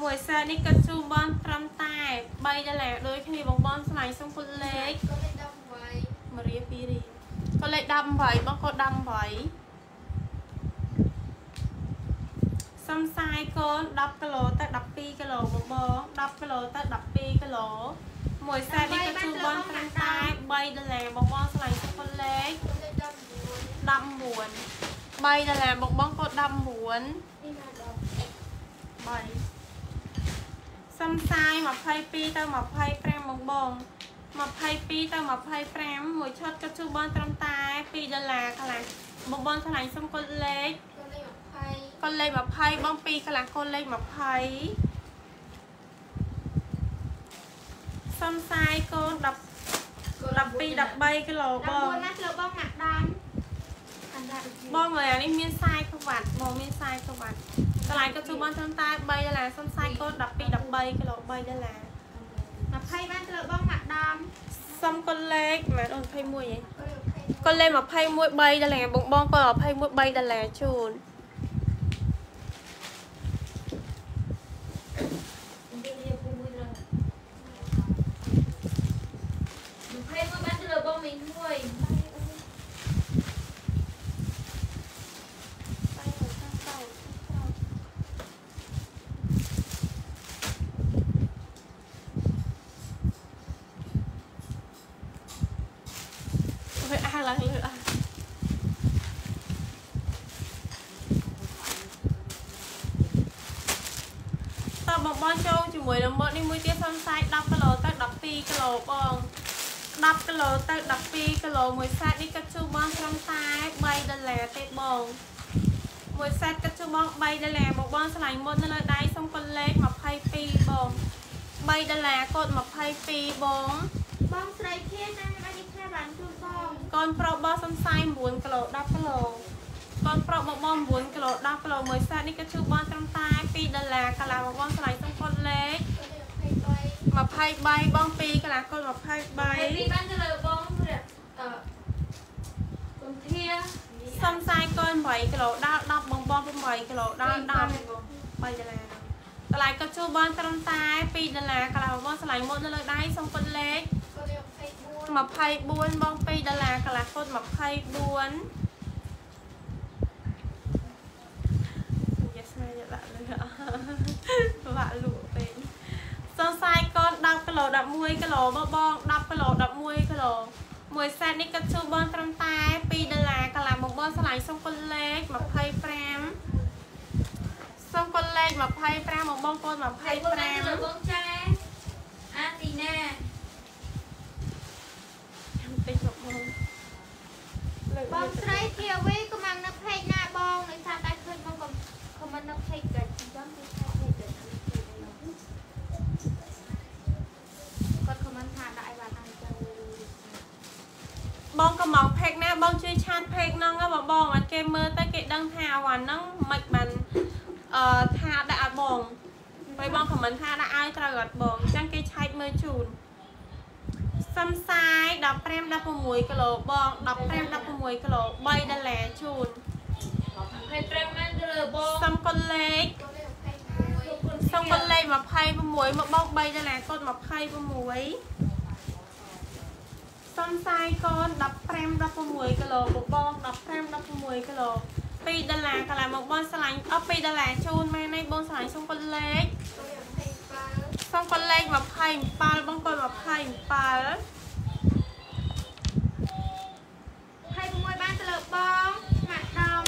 មួយសាយនេះគាត់ជូនបងត្រឹមតែ3ដុល្លារដូចគ្នាបងបងឆ្លៃសុំកូនលេខគាត់លេខ18មរៀពីរី ក៏លេខ18បងក៏18សំសាយកូន10គីឡូទៅ12គីឡូបងបង10គីឡូទៅ12គីឡូមួយសែតនេះក៏ជួបបងត្រឹមតែ3ដុល្លារបងបងឆ្លៃសុខលេខគាត់លេខ19 19 3ដុល្លារបងបងក៏19នេះណាដល់3សំសាយ22ទៅ25បងបង 22ទៅ25មួយឆុតក៏ជួបបងត្រឹមតែ2ដុល្លារកន្លះបងបងឆ្លៃសុំកូនលេខគាត់លេខ20កូនលេខ20បង2កន្លះកូនលេខ20សំសាយកូន10 12 13គីឡូបង14ណាត្រូវបងម៉ាក់ដំអណ្ដាតបងមើលអានេះមានខ្សែក្បាត់បងមានខ្សែក្បាត់តម្លៃក៏ជួបបងត្រឹមតែ3ដុល្លារសំសាយកូន12 13គីឡូ3ដុល្លារ 20បានត្រូវបងម៉ាក់ដំសំកូនលេខមែនអូន21ឯងគាត់លេខ20កូនលេខ21 3ដុល្លារបងបងកូន21 3ដុល្លារជូននិ ជាមួយនឹងម៉ូតនេះមួយទៀតសំសាយ10គីឡូទៅ12គីឡូបង10គីឡូទៅ12គីឡូមួយសាច់នេះក៏ជួបងត្រឹមតែ3ដុល្លារទេបងមួយសាច់ក៏ជួបង3ដុល្លារបងបងឆ្លាញ់មុននៅលើដៃសុំកូនលេខ22បង3ដុល្លារកូន22បងបងស្រីធានណាបាញ់គ្នាបានជូនបងកូនប្រុសបងសំសាយ9គីឡូ10គីឡូ កូនប្រុសមកបង9គីឡូ10គីឡូមួយសាច់នេះក៏ជួបបងត្រឹមតែ2ដុល្លារកាលាបងស្រ័យសុំកូនលេខ23បង2កាលាកូន23បានទៅលើបងព្រះអឺគុំធាសំសាយកូន8គីឡូដល់10បងបង8គីឡូដល់10 3ដុល្លារតម្លៃក៏ជួបបងត្រឹមតែ2ដុល្លារកាលាបងស្រ័យមុខនៅលើដៃសុំកូនលេខ24បង2ដុល្លារកាលាកូន24 ពិបាកលក់ពេកសរសៃកូន10គីឡូ11គីឡូមកបង10គីឡូ11គីឡូមួយសែននេះកាត់ឈូបងត្រឹមតែ2ដុល្លារកន្លះមកបងឆ្លៃសុំកូនលេខ25សុំកូនលេខ25មកបងកូន25បងចាអាទីណាចាំតិចមកបងបងស្រីធាវីកំពុងនៅផ្លេកណាបងនៅតាមតែឃើញបងកំ సంబంధం కట్టించాం បងកំងផេកណាបងជួយឆាតផេកហ្នឹងបងបងអត់គេមើលទៅគេដឹងថាអាវ៉ាន់ហ្នឹងមិនបានអឺថាដាក់ឲ្យបងបើបងខមមិនថាដាក់ឲ្យត្រូវអត់បងអញ្ចឹងគេឆែកមើលជូនសំសាយ15 16គីឡូបង15 16គីឡូ3ដុល្លារជូន សំកុនលេខសំកុនលេខ26មកបង3ដុល្លារកូន26សំសាយកូន15 16គីឡូបងបង15 16គីឡូ2ដុល្លារកន្លះមកបងឆ្លាញ់អស់2ដុល្លារជូនមែនទេបងឆ្លាញ់សំកុនលេខសំកុនលេខ27បងកូន27 ហើយមួយបានទៅលើបងម៉ាក់ដំ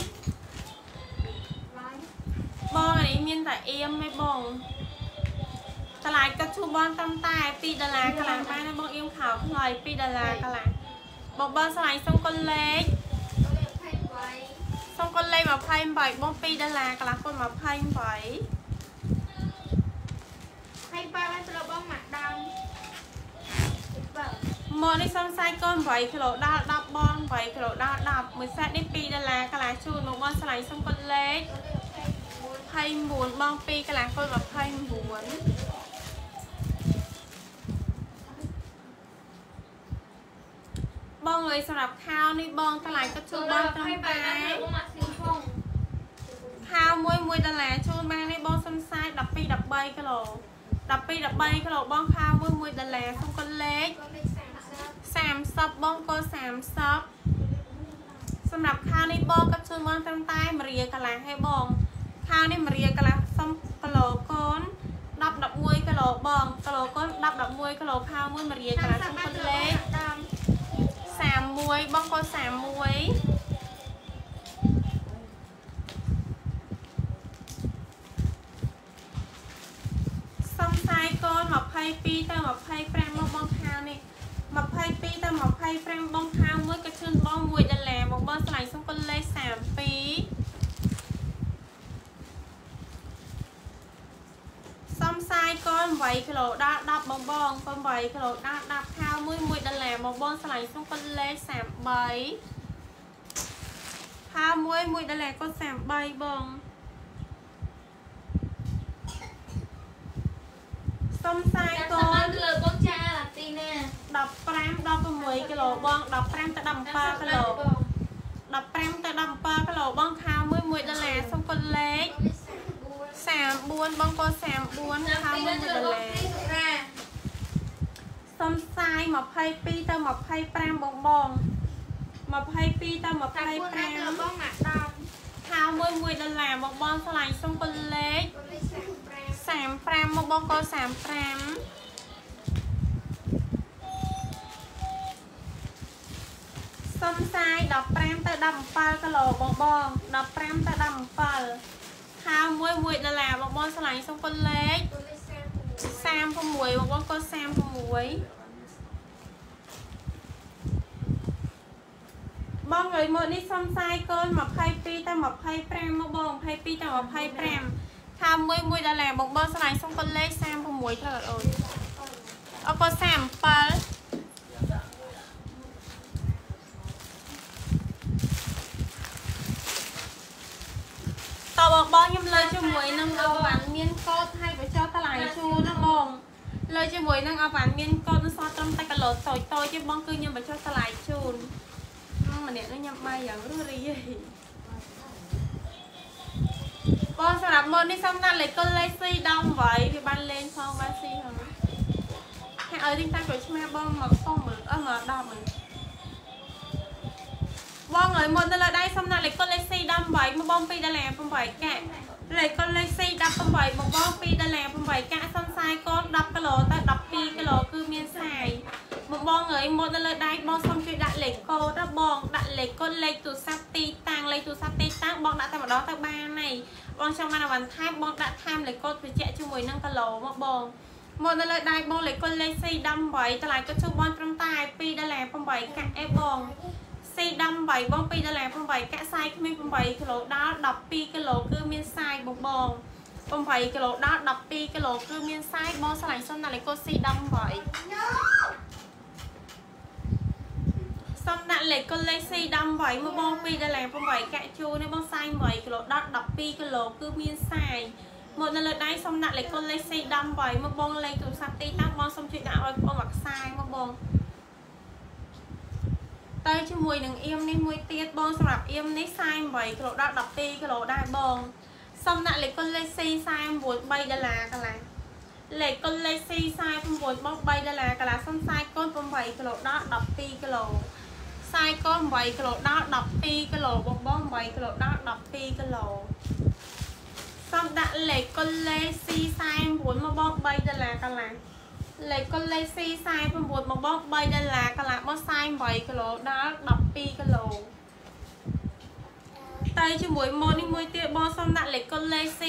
បងអានេះមានតែ អៀមទេបងតម្លៃក៏ជួបងតាមតែ2ដុល្លារកន្លះបានទេបងអៀមខោខ្លោយ2ដុល្លារកន្លះបងបងឆ្លាញ់សំកុនលេខសុំកូនលេខ28បង2ដុល្លារកន្លះកូន28ហើយបានទៅលើបងម៉ាក់ដំបើមកនេះសុំសាយកូន8គីឡូដល់10បង8គីឡូដល់10មួយសេតនេះ2ដុល្លារកន្លះជូនមកបងឆ្លៃសុំកូនលេខ 29បង2កន្លះគល់29បងអើយសម្រាប់ខាវនេះបងតម្លៃក៏ជួលបងត្រឹមតែខាវមួយ1ដុល្លារជូនបាននេះបងសំសាយ12 13គីឡូ12 13គីឡូបងខាវមួយ1ដុល្លារសុំកូនលេខ30បងកូន30សម្រាប់ខាវនេះបងក៏ជួលបងត្រឹមតែមរៀកន្លះហើយបង ខាវនេះមរៀកន្លះសុំគីឡូកូន10 11គីឡូបងគីឡូកូន10 11គីឡូខាវមួយមរៀកន្លះសុំកូនលេខដំ31បងកូន31សុំខ្សែកូន22ទៅ25មកបងខាវនេះ22ទៅ25បងខាវមួយក៏ជូនបង1ដុល្លារបងបងឆ្លៃសុំកូនលេខ32 សំសាយក៏8គីឡូដល់10បងបង8គីឡូដល់10ខោ1 1ដុល្លារបងបងឆ្លៃសុំប៉ុនលេខ33ខោ1 1ដុល្លារក៏33បងសំសាយកូនលើបងចាទីណា15 16គីឡូបង15ទៅ17គីឡូ15ទៅ17គីឡូបងខោ1 1ដុល្លារសុំប៉ុនលេខ33 34បងប្អូន34ថាមួយដុល្លារសំសាយ22ទៅ25បងបង22ទៅ25បងណាដល់ថាមួយ1ដុល្លារបងបងឆ្លាញ់សុំពលលេខ35មកបងក៏35សំសាយ15ទៅ17គីឡូបងបង15ទៅ17 ខាវមួយ1ដុល្លារបងបងឆ្លាញ់សុំកូនលេខកូនលេខ36 36បងបងកូន36បងអើយមកនេះសុំសាយកូន22ទៅ25មកបង22ទៅ25ខាវមួយ1ដុល្លារបងបងឆ្លាញ់សុំកូនលេខ36ត្រូវអត់អូនអរគុណ37 តបងបងខ្ញុំលើជាមួយនឹងអវ៉ាន់មានកូដឲ្យបញ្ចុះតម្លៃជូនណាបងលើជាមួយនឹងអវ៉ាន់មានកូដសតត្រឹមតែគីឡូតូចតូចទេបងគឺខ្ញុំបញ្ចុះតម្លៃជូនខ្ញុំម្នាក់នេះញ៉ាំបាយយ៉ាងរស់រីហីបងសម្រាប់ម៉ូតនេះសុំដាក់លេខកុលលេខស៊ីដល់8វាបានលេងផងបានស៊ីផងហើយឲ្យទីតាំងក្រូចឆ្មាបងមកផងមើលអឺមកដល់មើល បងឲ្យមុនទៅលើដៃសុំដាក់លេខកុលលេខស៊ីដល់8មកបង2ដុល្លារ8កាក់លេខកុលលេខស៊ី18មកបង2ដុល្លារ8កាក់សុំខ្សែកូន10គីឡូទៅ12គីឡូគឺមានខ្សែមកបងអើយមកទៅលើដៃបងសុំជួយដាក់លេខកូដណាបងដាក់លេខកូដលេខទូរស័ព្ទទីតាំងលេខទូរស័ព្ទទីតាំងបងដាក់តែម្ដងទៅបានហើយបងចង់បានអវ៉ាន់ថែមបងដាក់ថែមលេខកូដត្រជាក់ជាមួយនឹងគីឡូមកបងមកនៅលើដៃបងលេខកូដលេខ C18 តម្លៃក៏ជួបបងត្រឹមតែ2ដុល្លារ8កាក់អេបង C18 បង2ដុល្លារ8កាក់សាយគ្មាន8គីឡូដល់12គីឡូគឺមានសាយបងបង8គីឡូដល់12គីឡូគឺមានសាយបងឆ្លាញ់សុំណាលេខកូដ C18 សុំដាក់លេខគុណលេខ C 10វៃមកបង2ដុល្លារ8កាក់ជូរនេះបងសាយ8គីឡូដុត12គីឡូគឺមានសាយមកនៅលើដៃសុំដាក់លេខគុណលេខ C 10វៃមកបងលេខទូរស័ព្ទទីតាំងបងសុំជួយដាក់ឲ្យបងមកខ្សែមកបង ទៅជាមួយនឹងអៀមនេះមួយទៀតបងសម្រាប់អៀមនេះ48គីឡូដល់12គីឡូដែរបងសុំដាក់លេខគុណលេខ C 49 3ដុល្លារកន្លះលេខគុណលេខ C 49បង3ដុល្លារកន្លះសុំខ្សែកូន8គីឡូដល់12គីឡូខ្សែកូន8គីឡូដល់12គីឡូបងបង8គីឡូដល់12គីឡូសុំដាក់លេខគុណលេខ C 49 មកបង3ដុល្លារកន្លះ លេខកុនលេខ C 49មកបង3ដុល្លារកន្លះមក48គីឡូដល់12គីឡូទៅជាមួយម៉ូតនេះមួយទៀតបងសុំដាក់លេខកុនលេខ C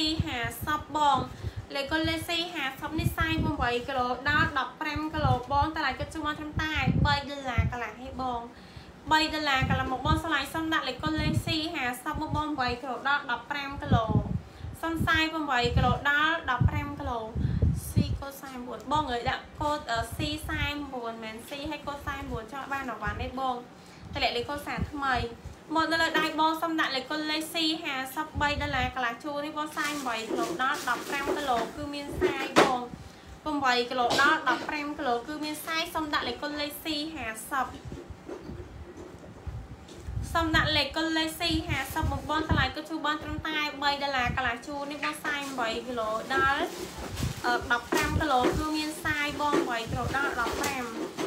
50បងលេខកុនលេខ C 50នេះ48គីឡូដល់15គីឡូបងតម្លៃគិតជួយមកត្រឹមតែ3ដុល្លារកន្លះហេបង3ដុល្លារកន្លះមកបងឆ្លៃសុំដាក់លេខកុនលេខ C 50មកបង8គីឡូដល់15គីឡូសុំ48គីឡូដល់15គីឡូ C កូ ដ49បងអើយដាក់កូដ C 49 មែន C ហើយកូដ49ចង់បានអវ៉ាន់នេះបងតម្លាក់លេខកូដសារថ្មីមកនៅលើដៃបងសុំដាក់លេខកូដលេខ C 53 ដុល្លារកន្លះជួរនេះបង48គីឡូដល់15គីឡូគឺមានខ្សែបង8គីឡូដល់15គីឡូគឺមានខ្សែសុំដាក់លេខកូដលេខ C 50 សុំដាក់លេខកុនលេខ C 50 បងបងតម្លៃក៏ជួបបានត្រឹមតែ3ដុល្លារកន្លះជួរនេះបង48គីឡូដល់15គីឡូគឺមានសាយបង8គីឡូដល់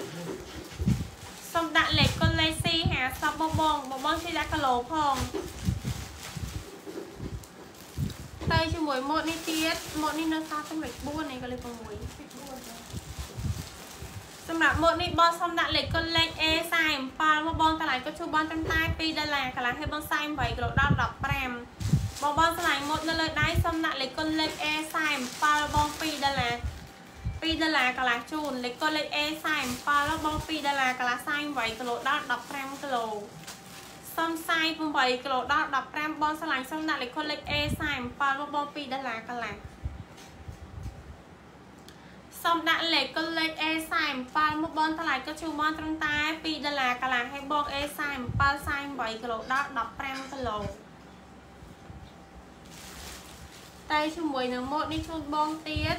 15សុំដាក់លេខកុនលេខ C 50 បងបងបងបងជួយដាក់គីឡូផងទៅជាមួយម៉ូតនេះទៀតម៉ូតនេះនៅសល់តែលេខ4នេះក៏លេខ6 សម្រាប់ម៉ូតនេះបងសុំដាក់លេខកុនលេខ A 47 មកបងតម្លៃក៏ជួបបងត្រឹមតែ2ដុល្លារកន្លះហើយបង48គីឡូដល់15បងបងឆ្លាញ់ម៉ូតនៅលើដៃសុំដាក់លេខកុនលេខ A 47 បង2ដុល្លារ2ដុល្លារកន្លះជូនលេខកុនលេខ A 47 បង2ដុល្លារកន្លះ48គីឡូដល់15គីឡូសុំ48គីឡូដល់15បងឆ្លាញ់សុំដាក់លេខកុនលេខ A 47 បង2ដុល្លារកន្លះ សូមដាក់លេខកុនលេខ A47 មកបងថ្លៃក៏ជួមកត្រឹមតែ2ដុល្លារកន្លះហើយបង A47 48គីឡូដល់15គីឡូតែជាមួយនឹងម៉ូតនេះជូនបងទៀត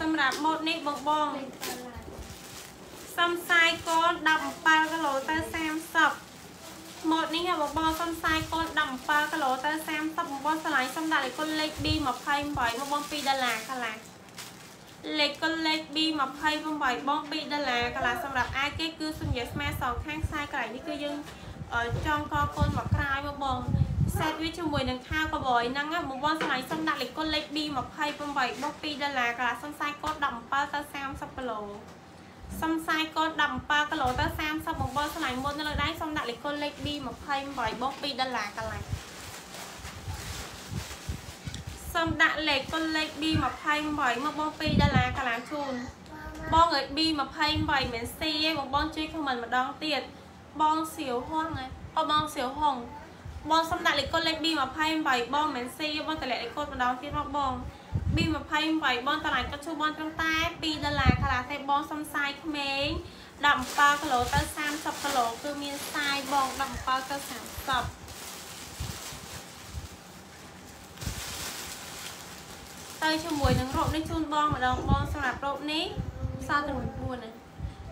សម្រាប់ម៉ូតនេះបងបងសំសាយកូន17គីឡូទៅ30ម៉ូតនេះបងបងសំសាយកូន17គីឡូទៅ30បងបងឆ្លៃសំដាក់លេខកុនលេខ B28 មកបង2ដុល្លារកន្លះ លេខកុនលេខ B28 បង2ដុល្លារកន្លះសម្រាប់អាយគេគឺសញ្ញាស្មើសងខាងខ្សែកន្លែងនេះគឺយើងចងកកូនមកក្រោយមកបងសេតវាជាមួយនឹងខោកបយហ្នឹងបងបងស្លាញ់សុំដាក់លេខកុនលេខ B28 បង2ដុល្លារកន្លះសុំខ្សែកូន17ទៅ30គីឡូសុំខ្សែកូន17គីឡូទៅ30បងបងស្លាញ់មុននៅលើដៃសុំដាក់លេខកុនលេខ B28 បង2ដុល្លារកន្លះ សូមដាក់លេខកុនលេខ B28 មកបង2ដុល្លារកន្លះជូនបងអើយ B28 មិន C ទេបងបងជួយខមមិនម្ដងទៀតបងសៀវហងហ៎អូបងសៀវហងបងសូមដាក់លេខកុនលេខ B28 បងមិន C បងតម្លាក់លេខកូដម្ដងទៀតមកបង B28 បងតម្លៃក៏ជួបបងត្រឹមតែ2ដុល្លារកន្លះទេបងសុំសាយក្មេង17គីឡូទៅ30គីឡូគឺមានសាយបង17ទៅ30 ទៅជាមួយនឹងរ៉ូបនេះជូនបងម្ដងបងសម្រាប់រ៉ូបនេះសល់តែមួយ4ណា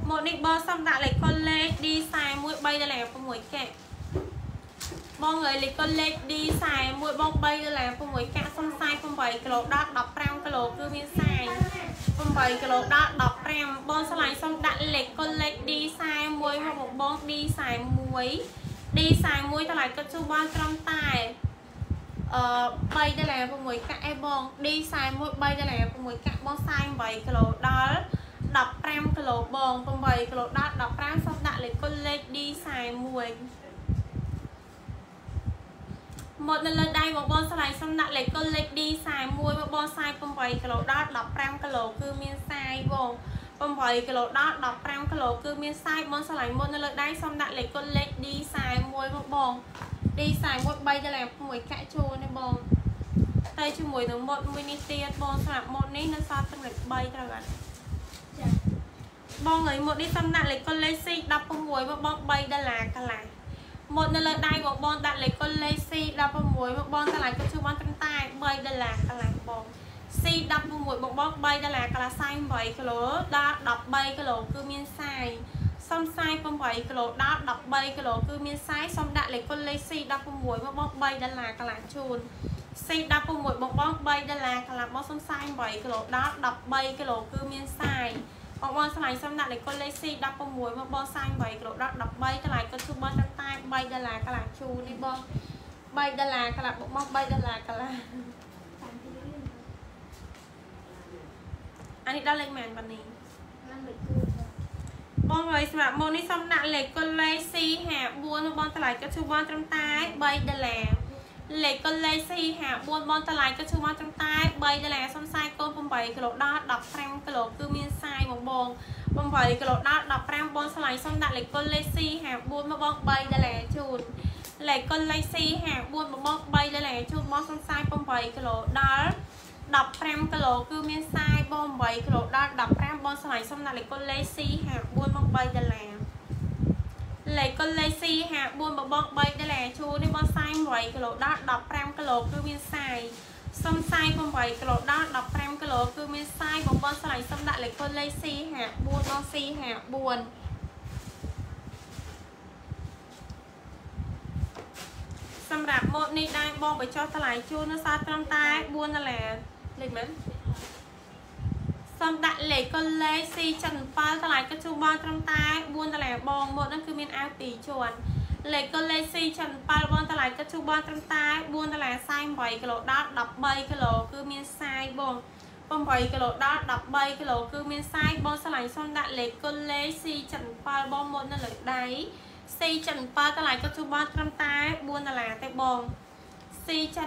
ម៉ូតនេះបងសុំដាក់លេខកុនលេខ D41 3ដុល្លារ6កាក់បងអើយលេខកុនលេខ D41 បង3ដុល្លារ6កាក់សុំសាយ8គីឡូដល់15គីឡូគឺមានសាយ8គីឡូដល់15បងឆ្លាញ់សុំដាក់លេខកុនលេខ D41 មកបង D41 D41 តម្លៃគាត់ជួបបានត្រឹមតែ អឺ3ដុល្លារ6កាក់អេបង D41 3ដុល្លារ6កាក់បង48គីឡូដល់15គីឡូបង8គីឡូដល់15សូមដាក់លេខគុណលេខ D41 មកនៅលើដៃបងបងឆ្លៃសូមដាក់លេខគុណលេខ D41 មកបង48គីឡូដល់15គីឡូគឺមានសាយបង 8គីឡូដល់15គីឡូគឺមានសាយបងឆ្លៃមុននៅលើដៃសូមដាក់លេខគុណលេខ D41 មកបងឌីសៃមួយ3ដុល្លារ6កាក់ជួនេះបងតែជាមួយនឹងម៉ូតមួយនេះទៀតបងសម្រាប់ម៉ូតនេះនៅសល់ទឹកលេខ3ត្រូវអត់ចាបងអើយម៉ូតនេះសំដាក់លេខកុនលេខ C16 មកបង3ដុល្លារកន្លះម៉ូតនៅលើដៃបងបងដាក់លេខកុនលេខ C16 មកបងតម្លៃក៏ជួបានត្រឹមតែ3ដុល្លារកន្លះបង C16 បងបង3ដុល្លារកន្លះ48គីឡូដល់13គីឡូគឺមានខ្សែសំខ្សែ8គីឡូដល់13គីឡូគឺមានខ្សែសំដាក់លេខកុនលេខ C16 មកបង3ដុល្លារកន្លះជូន C16 បងបង3ដុល្លារកន្លះបងសំខ្សែ8គីឡូដល់13គីឡូគឺមានខ្សែបងបងឆ្លៃសំដាក់លេខកុនលេខ C16 មកបងខ្សែ8គីឡូដល់13តម្លៃក៏ជួបងតែតែ3ដុល្លារកន្លះជូននេះបង3ដុល្លារកន្លះបងបង3ដុល្លារកន្លះ តាមទីរៀន អានេះដល់លេខមែនប៉ានេះបានលេខគូបងអើយសម្រាប់ម៉ូនេះសូមដាក់លេខកុនលេខ C54 មកបងតម្លៃក៏ជួបងត្រឹមតែ3ដុល្លារលេខកុនលេខ C54 បងតម្លៃក៏ជួបងត្រឹមតែ3ដុល្លារសំខ្សែកូន8គីឡូដល់15គីឡូគឺមានខ្សែបងបង8គីឡូដល់15បងឆ្លៃសូមដាក់លេខកុនលេខ C54 មកបង3ដុល្លារជូនលេខកុនលេខ C54 មកបង3ដុល្លារជូនបងសំខ្សែ8គីឡូដល់ 15គីឡូគឺមានខ្សែបង8គីឡូដល់15បងឆ្លៃសូមដាក់លេខកុនលេខ C54 មក3ដុល្លារលេខកុនលេខ C54 បបក3ដុល្លារជួនេះបងខ្សែ8គីឡូដល់15គីឡូគឺមានខ្សែសុំខ្សែ8គីឡូដល់15គីឡូគឺមានខ្សែបងបងឆ្លៃសុំដាក់លេខកុនលេខ C54 បង C54 សម្រាប់ម៉ូតនេះដែរបងបញ្ចុះតម្លៃជួននៅសាត្រឹមតែ4ដុល្លារ លេខមែនសូមដាក់លេខកុនលេខ C77 តម្លៃក៏ជួបងត្រឹមតែ4ដុល្លារបងម៉ូតហ្នឹងគឺមានអាវ2ជាន់លេខកុនលេខ C77 បងតម្លៃក៏ជួបងត្រឹមតែ4ដុល្លារ48គីឡូដល់13គីឡូគឺមានខ្សែបង8គីឡូដល់13គីឡូគឺមានខ្សែបងឆ្លាញ់សូមដាក់លេខកុនលេខ C77 បងម៉ូតនៅលើដៃ C77 តម្លៃក៏ជួបានត្រឹមតែ4ដុល្លារទេបង C77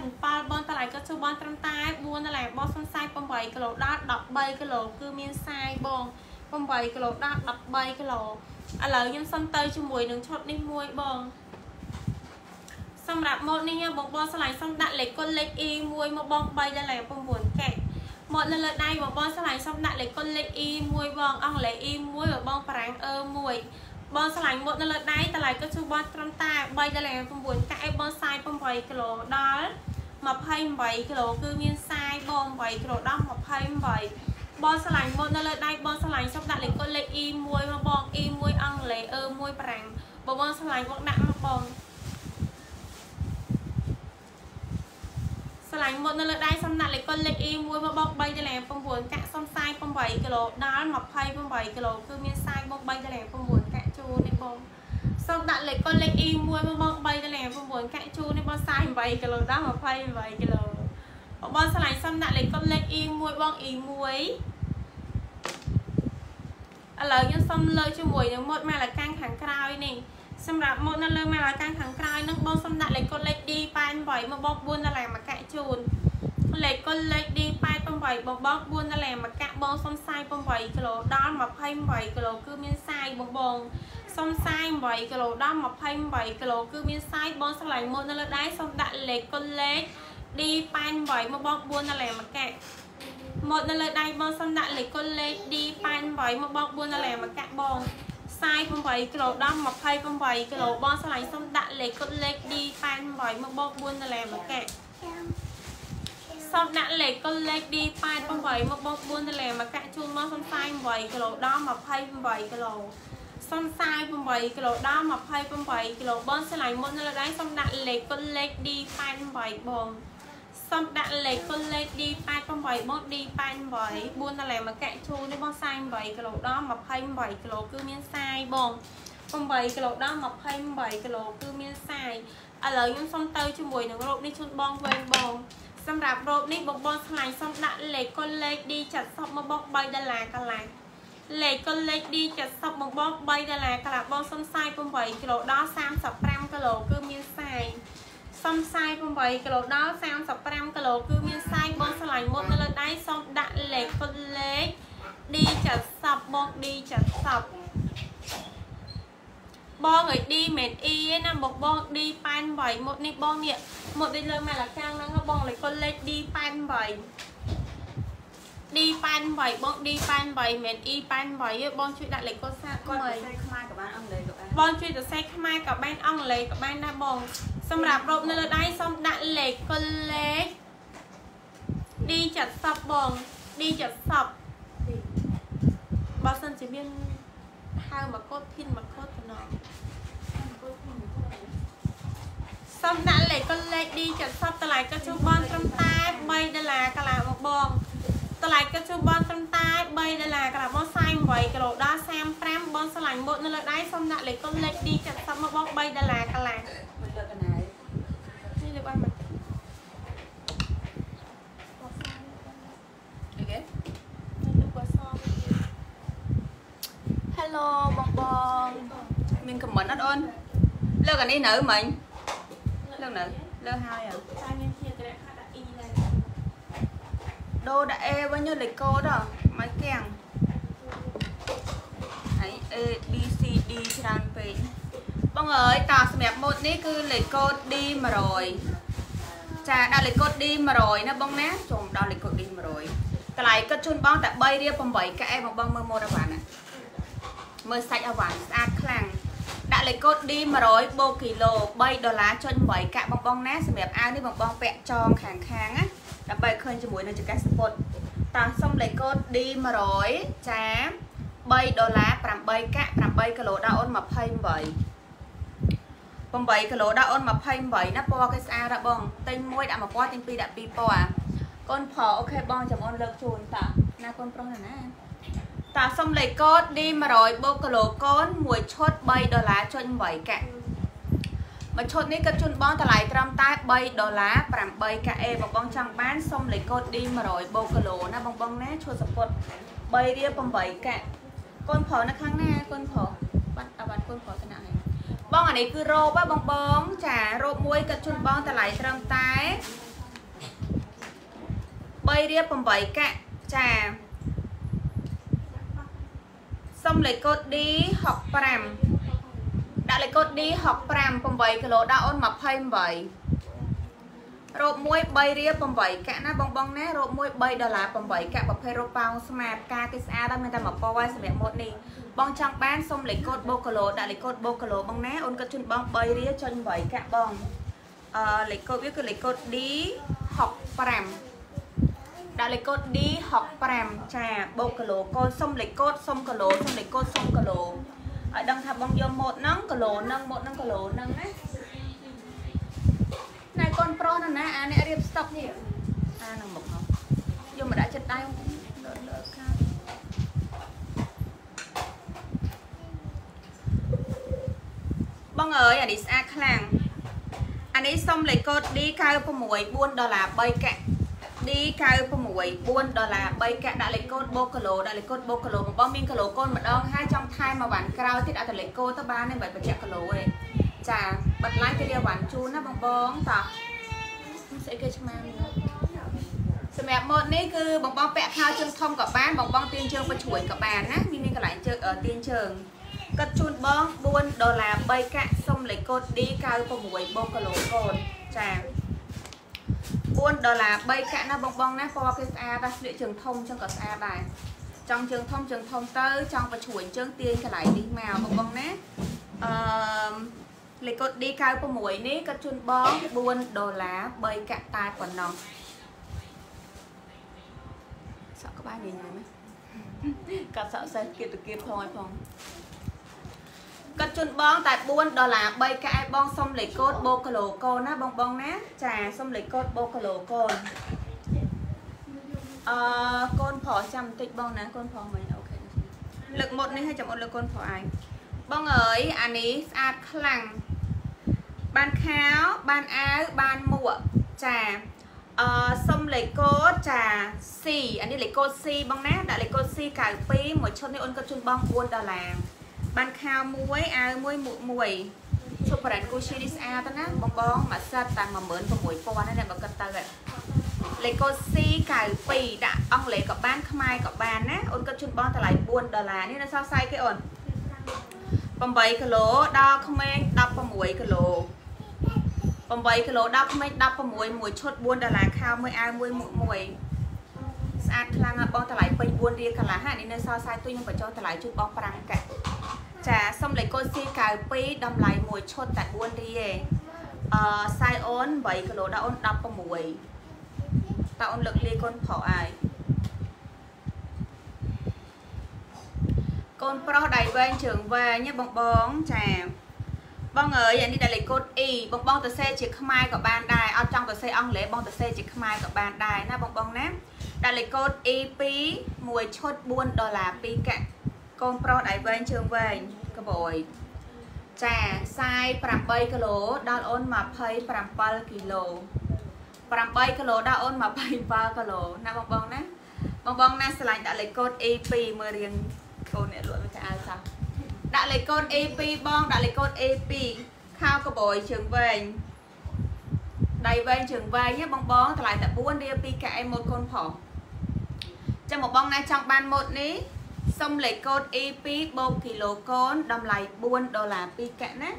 បងតម្លៃក៏ជួបានត្រឹមតែ4ដុល្លារបងសុំខ្សែ8គីឡូដល់13គីឡូគឺមានខ្សែបង8គីឡូដល់13គីឡូឥឡូវខ្ញុំសុំទៅជាមួយនឹងឈុតនេះមួយបងសម្រាប់ម៉ូតនេះបងបងឆ្លៃសុំដាក់លេខកុនលេខ E មួយមកបង3ដុល្លារ9កែម៉ូតនៅលើដៃបងបងឆ្លៃសុំដាក់លេខកុនលេខ E មួយបងអង់គ្លេស E មួយបងបារាំងអឺមួយ បងឆ្លាញ់មុតនៅលើដៃតម្លៃក៏ជួបងត្រឹមតែ3ដុល្លារ9កាក់ឲ្យបងសាយ8គីឡូដល់28គីឡូគឺមានសាយបង8គីឡូដល់28បងឆ្លាញ់មុតនៅលើដៃបងឆ្លាញ់សុំដាក់លេខកូដលេខ E1 មកបង E1 អង់គ្លេសអឺ1ប្រាំងបងបងឆ្លាញ់មកដាក់មកបងឆ្លាញ់មុតនៅលើដៃសំដាក់លេខកុនលេខ E1 មកបោក3ដុល្លារ9កាក់សំសាយ8គីឡូដល់28គីឡូគឺមានសាយបោក3ដុល្លារ9កាក់ ជូននេះបងសូមដាក់លេខកុនលេខ E1 មកបោក3ដុល្លារ9កាក់ជូននេះបងសាយ8គីឡូដល់28គីឡូបងបងឆ្លាញ់សំដាក់លេខកុនលេខ E1 បង E1 ឥឡូវខ្ញុំសុំលើជាមួយនឹងម៉ូតម៉ាឡាកាំងខាងក្រោយនេះសម្រាប់ម៉ូតនៅលើម៉ាឡាកាំងខាងក្រោយនឹងបងសុំដាក់លេខកូដលេខ D88 មកបោក4ដុល្លារមួយកាក់ជូន លេខកូដលេខ D88 បងបោក4ដុល្លារមួយកាក់បងសុំសាយ8គីឡូដល់28គីឡូគឺមានសាយបងបងសុំសាយ8គីឡូដល់28គីឡូគឺមានសាយបងឆ្លៃម៉ូតនៅលើដៃសុំដាក់លេខកូដលេខ D88 មកបោក4ដុល្លារមួយកាក់មកនៅលើដៃបងសុំដាក់លេខកុនលេខ D88 មកបោក4ដុល្លារមកកាក់បង48គីឡូដល់28គីឡូបងឆ្លៃសុំដាក់លេខកុនលេខ D88 មកបោក4ដុល្លារមកកាក់ សុំដាក់លេខកុនលេខ D88 មកបោក4ដុល្លារមកកាក់ជូនមកសុំ48គីឡូដល់28គីឡូសុំ48គីឡូដល់28គីឡូបងឆ្លៃមុននៅលើដៃសុំដាក់លេខកុនលេខ D88 បងសុំដាក់លេខគុណលេខ D88 បង D88 4ដុល្លារមកកាក់ជូននេះបង48គីឡូដល់28គីឡូគឺមានសាយបង8គីឡូដល់28គីឡូគឺមានសាយឥឡូវខ្ញុំសុំទៅជាមួយនឹងរោគនេះជូនបងវិញបង សម្រាប់រោគនេះបងបងឆ្លាញ់សុំដាក់លេខគុណលេខ D70 មកបង3ដុល្លារកន្លះលេខគុណលេខ D70 បងបង3ដុល្លារកន្លះបងសុំ48គីឡូដល់35គីឡូគឺមានសាយសុំ48គីឡូដល់35គីឡូគឺមានសាយបងឆ្លាញ់មុតនៅលើដៃសុំដាក់លេខពុតលេខ D70 បង D70 បងឲ្យ D មែន E ឯណាបងបង D88 មុតនេះបងនេះមុតនេះលើមកលកាំងហ្នឹងបងលេខគុណលេខ D88 D ប៉ែន8បង D ប៉ែន8មិនមែន E ប៉ែន8ទេបងជួយដាក់លេខកូដសាកគាត់មើលទៅខ្មែរក៏បានអង់គ្លេសក៏បានបងជួយសរសេរខ្មែរក៏បានអង់គ្លេសក៏បានដែរបងសម្រាប់រົບនៅលើដៃសូមដាក់លេខកុលលេខ D 70បង D 70បើសិនជាមានហៅមកកូដភីនមកកូដទៅណោះ សូមដាក់លេខកុលលេខ D 70តម្លៃក៏ជួបបងត្រឹមតែ3ដុល្លារកន្លះមកបងតម្លៃក៏ជួបបងត្រឹមតែ3ដុល្លារកន្លះមក48គីឡូដល់35បងឆ្លាញ់មុតនៅលើដៃសូមដាក់លេខកុលលេខ D 70មកបង3ដុល្លារកន្លះមិនលើកកណាយនេះលើបានមកអូខេលើកសម Hello បងបងមានខមមិនអត់អូនលើកអានេះនៅមិញ លើកនៅលើកហើយអ្ហ៎តែមានជាត្រែកដាក់ E ដែរដូរដាក់ A វិញយកលេខកូដហ៎មកគៀងហើយ A B C D ច្រើនពេកបងអើយតើសម្រាប់ម៉ូដនេះគឺលេខកូដ D 100ចាដាក់លេខកូដ D 100ណាបងណាចូលដល់លេខកូដ D 100តម្លៃគិតជូនបងតែ3រៀល8កែបងបងមើលម៉ូដអវ៉ាន់ណាមើលសាច់អវ៉ាន់ស្អាតខ្លាំង ដាក់លេខកូដ D 100 បូកគីឡូ3ដុល្លារចុច8កាក់បងបងណាសម្រាប់អាវនេះបងបងពាក់ចងខាងខាងណាដើម្បីឃើញជាមួយនឹងចង្កេះសពុតតាសុំលេខកូដ D 100 ចា3ដុល្លារ8កាក់8គីឡូដល់អូន28 8គីឡូដល់អូន28ណាពណ៌គេស្អាតហ៎បងទិញមួយដាក់មួយពណ៌ទិញពីរដាក់ពីរពណ៌កូនប្រុសអូខេបងចាំអូនលើកជូនតាណាកូនប្រុសណាណា តាសុំលេខកូដ D 100 បូកគីឡូកូនមួយឈុត3ដុល្លារចុច8កាក់មួយឈុតនេះគិតជូនបងតម្លៃត្រឹមតែ3ដុល្លារ8កាក់អេបងបងចង់បានសុំលេខកូដ D 100 បូកគីឡូណាបងបងណាឈុតសពុត3រៀល8កាក់កូនប្រុសនៅខាងណាកូនប្រុសបាត់អាបាត់កូនប្រុសទៅណាហើយបងអានេះគឺរ៉ូបបងបងចារ៉ូបមួយកាត់ជូនបងតម្លៃត្រឹមតែ3រៀល8កាក់ចា សុំលេខកូដ D 65 ដាក់លេខកូដ D 65 8គីឡូដាក់អូន28រ៉ូបមួយ3រៀល8កាក់ណាបងបងណារ៉ូបមួយ3ដុល្លារ8កាក់ប្រភេទរ៉ូបប៉ោងស្មាតការគេស្អាតដល់មានតែមួយពណ៌ហើយសម្រាប់ម៉ូតនេះបងចង់បានសុំលេខកូដបូកគីឡូដាក់លេខកូដបូកគីឡូបងណាអូនគាត់ជូនបង3រៀលចុច8កាក់បងអឺលេខកូដវាគឺលេខកូដ D 65 ដាក់លេខកូដ D 65 ចាបូកគីឡូកូនសុំលេខកូដសុំគីឡូសុំលេខកូដសុំគីឡូឲ្យដឹងថាបងយកម៉ូតហ្នឹងគីឡូហ្នឹងម៉ូតហ្នឹងគីឡូហ្នឹងណាណែកូនប្រុសណាណាអាអ្នករៀបស្តុកនេះអានឹងមកមកយកមកដាក់ចិត្តដៃលើលើខាងបងអើយអានេះស្អាតខ្លាំងអានេះសុំលេខកូដ D96 4ដុល្លារ3កាក់ D96 4ដុល្លារ3កាក់ដាក់លេខកូដបូកគីឡូដាក់លេខកូដបូកគីឡូបងបងមានគីឡូកូនម្ដងហើយចង់ថែមមកវ៉ាន់ក្រោយទៀតអាចតែលេខកូដទៅបានទេមិនបញ្ជាក់គីឡូទេចាបាត់ឡាយទៅលាវ៉ាន់ជូនណាបងបងតោះស្អីគេឆ្មានេះសម្រាប់ម៉ូតនេះគឺបងបងពាក់ខោជើងធំក៏បានបងបងទាញជើងបញ្ជ្រួយក៏បានណានេះមានកន្លែងជើងទាញជើងកាត់ជូនបង4ដុល្លារ3កាក់សុំលេខកូដ D96 បូកគីឡូកូនចា 4ដុល្លារ3កាក់ណាបងបងណាពណ៌គេស្អាតដែរស្លៀកជើងធំចឹងក៏ស្អាតដែរចង់ជើងធំជើងធំទៅចង់បញ្ជ្រួយជើងទាញកន្លែងនេះមកបងបងណាអឺលេខកូដ D96 នេះគាត់ជូនបង4ដុល្លារ3កាក់តែប៉ុណ្ណោះសក់ក្បាលញញ៉ៃណាកាត់សក់សេះគៀបទៅគៀបផងឲ្យផង គាត់ជូនបងតែ4ដុល្លារ3កាក់ឲ្យបងសុំលេខកូដបូកគីឡូកូនណាបងបងណាចាសុំលេខកូដបូកគីឡូកូនអឺកូនប្រុសចាំបន្តិចបងណាកូនប្រុសមិញអូខេលើកមុតនេះឲ្យចាំអត់លើកកូនប្រុសឯងបងអើយអានេះស្អាតខ្លាំងបានខោបានអាវបានមួកចាអឺសុំលេខកូដចា C អានេះលេខកូដ C បងណាដាក់លេខកូដ C 92 មួយឈុតនេះអូនក៏ជូនបង4ដុល្លារ បានខោមួយអាវមួយមួកមួយឈុត brand Gucci នេះស្អាតទៅណាបងបងមួយសិតតែ16000ណាបើគិតទៅលេខកូដ C 92ដាក់អង់គ្លេសក៏បានខ្មែរក៏បានណាអូនក៏ជូនបងតម្លៃ4ដុល្លារនេះនៅសល់សាយគេអូន8គីឡូដល់ក្មេង16គីឡូ8គីឡូដល់ក្មេង16មួយឈុត4ដុល្លារខោមួយអាវមួយមួកមួយស្អាតខ្លាំងណាស់បងតម្លៃពេញ4រៀលកន្លះហានេះនៅសល់ខ្សែទុយខ្ញុំបញ្ចុះតម្លៃជូនបង5កាក់ ចាសុំលេខកូដ C92 តម្លៃមួយឈុតតែ4រៀលឯងអឺខ្សែអូន8គីឡូដល់អូន16តើអូនលើកលាយកូនប្រុសហើយកូនប្រុសដៃវែងជើងវែងណាបងបងចាបងអើយអានេះដែលលេខកូដ E បងបងទៅសេជាខ្មែរក៏បានដែរអត់ចង់ទៅសេអង់គ្លេសបងទៅសេជាខ្មែរក៏បានដែរណាបងបងណាដែលលេខកូដ E2 មួយឈុត4ដុល្លារ2កាក់ កូនប្រុសដៃវែងជើងវែងកបយចាខ្សែ8គីឡូដល់អូន27គីឡូ8គីឡូដល់អូន27គីឡូណាបងបងណាបងបងណាឆ្លាញ់ដាក់លេខកូដ E2 មើលរៀងកូនអ្នកលក់វាចាអើសោះដាក់លេខកូដ A2 បងដាក់លេខកូដ A2 ខោកបយជើងវែងដៃវែងជើងវែងណាបងបងតម្លៃតែ4រៀល2កែម៉ូតកូនផងចាំមកបងណាចង់បានម៉ូតនេះ សុំលេខកូដ E2 បូកគីឡូកូនតម្លៃ4ដុល្លារ2កែណា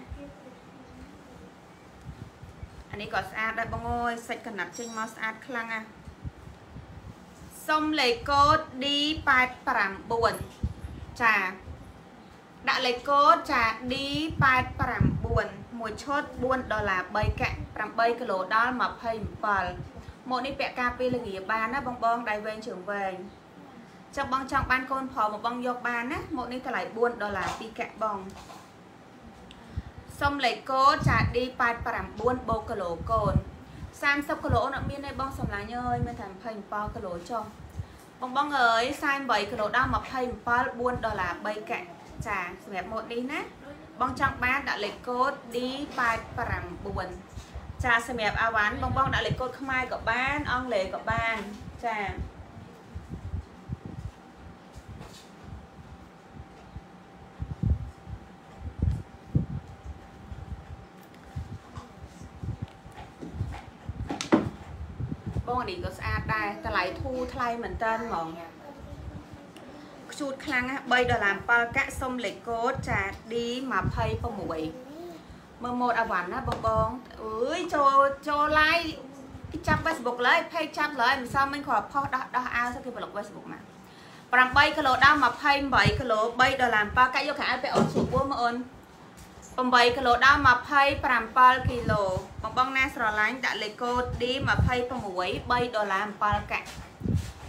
អានេះក៏ស្អាតដែរបងអើយសាច់កណាត់ចេញមកស្អាតខ្លាំងណាស់សុំលេខកូដ D89 ចាដាក់លេខកូដចា D89 មួយឈុត4ដុល្លារ3កាក់8គីឡូដល់27មកនេះពាក់ការពីលងាបានណាបងបងដៃវែងជើងវែង ចាំបងចង់បានកូនផលមកបងយកបានណាមកនេះតម្លៃ4ដុល្លារ2កាក់បងសុំលេខកូដចា D89 បូកគីឡូកូន30គីឡូអូនអត់មានទេបងសម្លាញ់អើយមានតែ27គីឡូចុះបងបងអើយ48គីឡូដល់27 4ដុល្លារ3កាក់ចាសម្រាប់ម៉ូតនេះណាបងចង់បានដាក់លេខកូដ D89 ចាសម្រាប់អាវ៉ាន់បងបងដាក់លេខកូដខ្មែរក៏បានអង់គ្លេសក៏បានចា បងនេះក៏ស្អាតដែរតម្លៃធូរថ្លៃមែនតើហ្មងខ្ជូតខ្លាំងណា3ដុល្លារ7កាក់សុំលេខកូដចា D26 មើលម៉ូតអាវ៉ាន់ណាបងបងអើយចូលចូល live គេចាប់ Facebook ឡើយ page ចាប់ឡើយមិនសមមិនគ្រាន់ផុសដោះដោះអាវទៅគេប្លុក Facebook មក8គីឡូដល់28គីឡូ3ដុល្លារ7កាក់យកខោអាវពាក់អូនស្រួលពោះមកអូន 8គីឡូដល់27គីឡូបងបងណាស្រឡាញ់ដាក់លេខកូដ D26 3ដុល្លារ7កាក់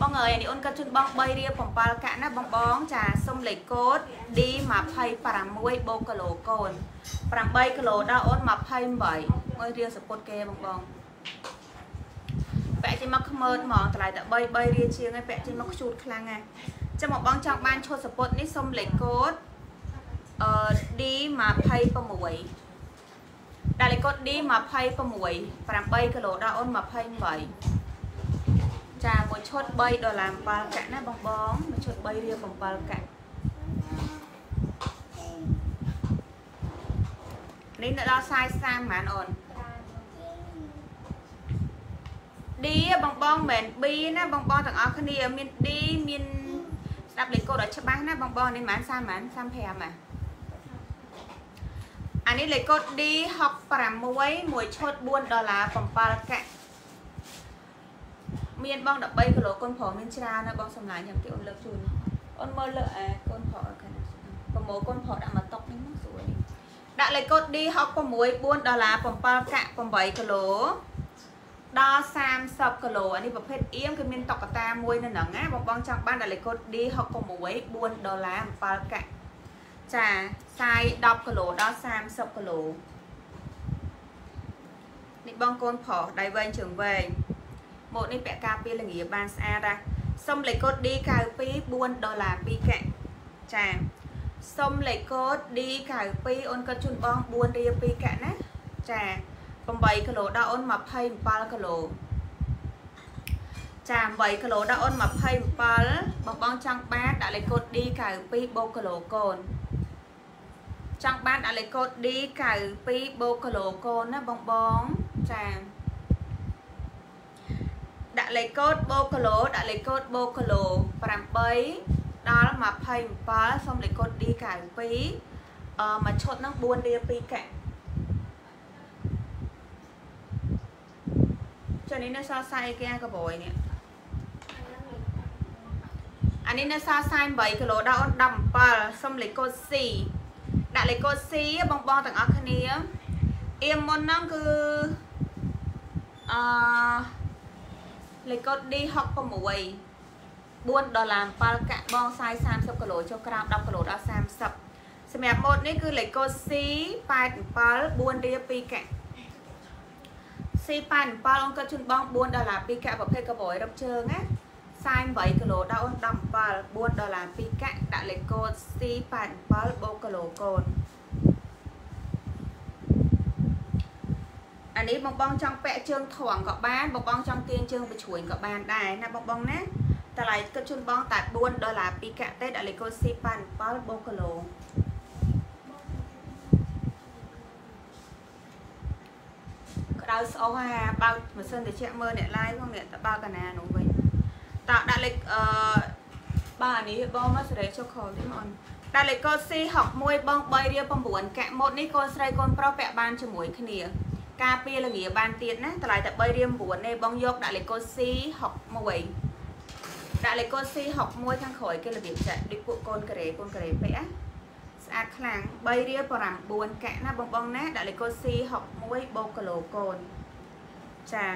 បងអើយនេះអូនក៏ជូនបង3រៀល7កាក់ណាបងបងចាសុំលេខកូដ D26 បូកគីឡូកូន8គីឡូដល់អូន28មើលរៀលសពុតគេបងបងពាក់ចេញមកខ្មើតហ្មងតម្លៃតែ3 3រៀលជាងឯងពាក់ចេញមកខ្ជូតខ្លាំងណាស់ចាំមកបងចង់បានឈុតសពុតនេះសុំលេខកូដអឺ D26 ដាក់លេខកូដ D26 8គីឡូដល់អូន28ចាមួយឈុត3ដុល្លារ7កាក់ណាបងបងមួយឈុត3រៀល7កាក់នេះនៅដល់សាយ30ហ្មងអូន D បងបងមិនមែន B ណាបងបងទាំងអស់គ្នាមាន D មានស្ដាប់លេខកូដឲ្យច្បាស់ណាបងបងនេះហ្មង30ហ្មង35ហ៎ អានេះលេខកូដ D 66 មួយឈុត4ដុល្លារ7កាក់មានបង13គីឡូកូនប្រុសមានច្រើនណាបងសម្លាញ់ខ្ញុំគេអូនលើកជូនអូនមើលលើអាកូនប្រុសខាងនេះប្រម៉ូកូនប្រុសដាក់មកតុកនេះមកស្រួលនេះដាក់លេខកូដ D66 4ដុល្លារ7កាក់8គីឡូដល់30គីឡូអានេះប្រភេទអៀមគឺមានតុក្កតាមួយនៅហ្នឹងណាបងបងចង់បានដាក់លេខកូដ D66 4ដុល្លារ7កាក់ ចាខ្សែ10គីឡូដល់30គីឡូនេះបងកូនប្រុសដៃវែងជើងវែងម៉ូតនេះពាក់ការពារល្ងាបានស្អាតដែរសុំលេខកូដ D92 4ដុល្លារ2កាក់ចាសុំលេខកូដ D92 អូនក៏ជូនបង4រៀល2កាក់ណាចា8គីឡូដល់អូន27គីឡូចា8គីឡូដល់អូន27បងបងចង់បានដាក់លេខកូដ D92 បូកគីឡូកូន ចង់បានដាក់លេខកូដ D92 បូកគីឡូកូនណាបងបងចាដាក់លេខកូដបូកគីឡូដាក់លេខកូដបូកគីឡូ8ដល់27សុំលេខកូដ D92 អឺមួយឈុតហ្នឹង4រៀល2កាក់ចុះនេះនៅសល់ខ្សែគេកបយនេះអានេះនៅសល់48គីឡូដល់អូន17សុំលេខកូដ C ដាក់លេខកូដ C បងបងទាំងអស់គ្នាអៀមមុនហ្នឹងគឺអឺលេខកូដ D 66 4ដុល្លារ7កាក់បងសាយ30គីឡូចុះក្រោម10គីឡូដល់30សម្រាប់ម៉ូតនេះគឺលេខកូដ C 87 4រៀល2កាក់ C 87អូនគាត់ជូនបង4ដុល្លារ2កាក់ប្រភេទកបយរឹបជើងណា 48គីឡូដល់អូន17 4ដុល្លារ2កាក់ដាក់លេខកូដ C 87 បូកគីឡូកូនអានេះបងបងចង់ពាក់ជើងធំក៏បានបងបងចង់ទាញជើងបញ្ជ្រួញក៏បានដែរណាបងបងណាតម្លៃគិតជូនបងតែ4ដុល្លារ2កាក់ទេដាក់លេខកូដ C87 បូកគីឡូក្តៅស្អុះអាបើកម៉ាស៊ីនត្រជាក់មើលអ្នក live ផងអ្នកតបើកកណានោះវិញ តើដាក់លេខអឺបាទអានេះបងមកសេរីចុះខលទេបងដាក់លេខកូដ C61 បង3រៀល9កាក់ម៉ូតនេះកូនស្រីកូនប្រុសពាក់បានជាមួយគ្នាការពារលងាបានទៀតណាតម្លៃតែ3រៀល9ទេបងយកដាក់លេខកូដ C61 ដាក់លេខកូន C61 ខាងក្រោយគេរបៀបចាក់ដូចពួកកូនកូរ៉េកូនកូរ៉េពេកណាស្អាតខ្លាំង3រៀល9កាក់ណាបងបងណាដាក់លេខកូន C61 បូកគីឡូកូនចា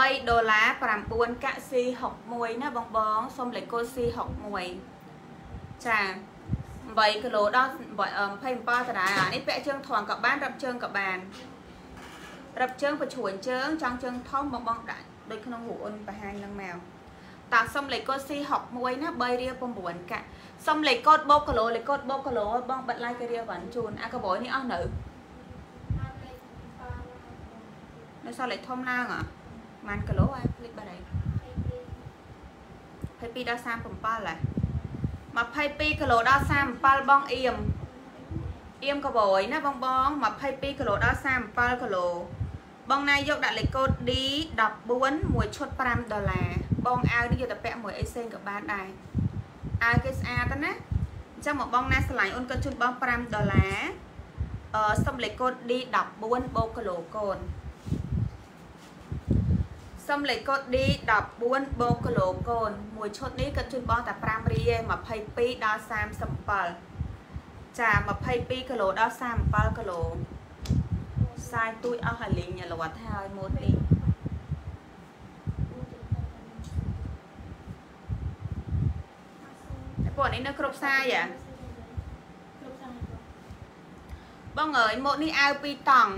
3ដុល្លារ9កាក់ C61 ណាបងបងសុំលេខកូន C61 ចា8គីឡូដល់27ដដែលអានេះពាក់ជើងធំក៏បានរឹបជើងក៏បានរឹបជើងបញ្ជ្រួញជើងចង់ជើងធំបងបងដាក់ដូចក្នុងរូបអូនបង្ហាញនឹងមកតាសុំលេខកូដ C61 ណា3រៀល9កាក់សុំលេខកូដបូកគីឡូលេខកូដបូកគីឡូបងបិទឡាយគេរៀលបានជូនអាកបយនេះអស់នៅនៅសល់លេខធំឡើងអ្ហ៎ប៉ុន្មានគីឡូហើយភ្លេចបាត់ហើយ22ដល់37ហ៎22គីឡូដល់37បងអៀមអៀមកបយណាបងបង22គីឡូដល់37គីឡូបងណាយកដាក់លេខកូដ D14 មួយឈុត5ដុល្លារបងអាវនេះយកទៅពាក់មួយអីផ្សេងក៏បានដែរអាវគេស្អាតណាអញ្ចឹងមកបងណាឆ្លាញ់អូនក៏ជូនបង5ដុល្លារអឺសុំលេខកូដ D14 បូកគីឡូកូន សុំលេខកូដ D14 បូកគីឡូកូនមួយឈុតនេះគាត់ជូនបងតែ5រៀល22ដល់37ចា22គីឡូដល់37គីឡូសាយទួយអស់ហើយលេងលវត្តហើយម៉ូតនេះពួកនេះនៅគ្រប់សាយអាបងអើយម៉ូតនេះអាវ2តង់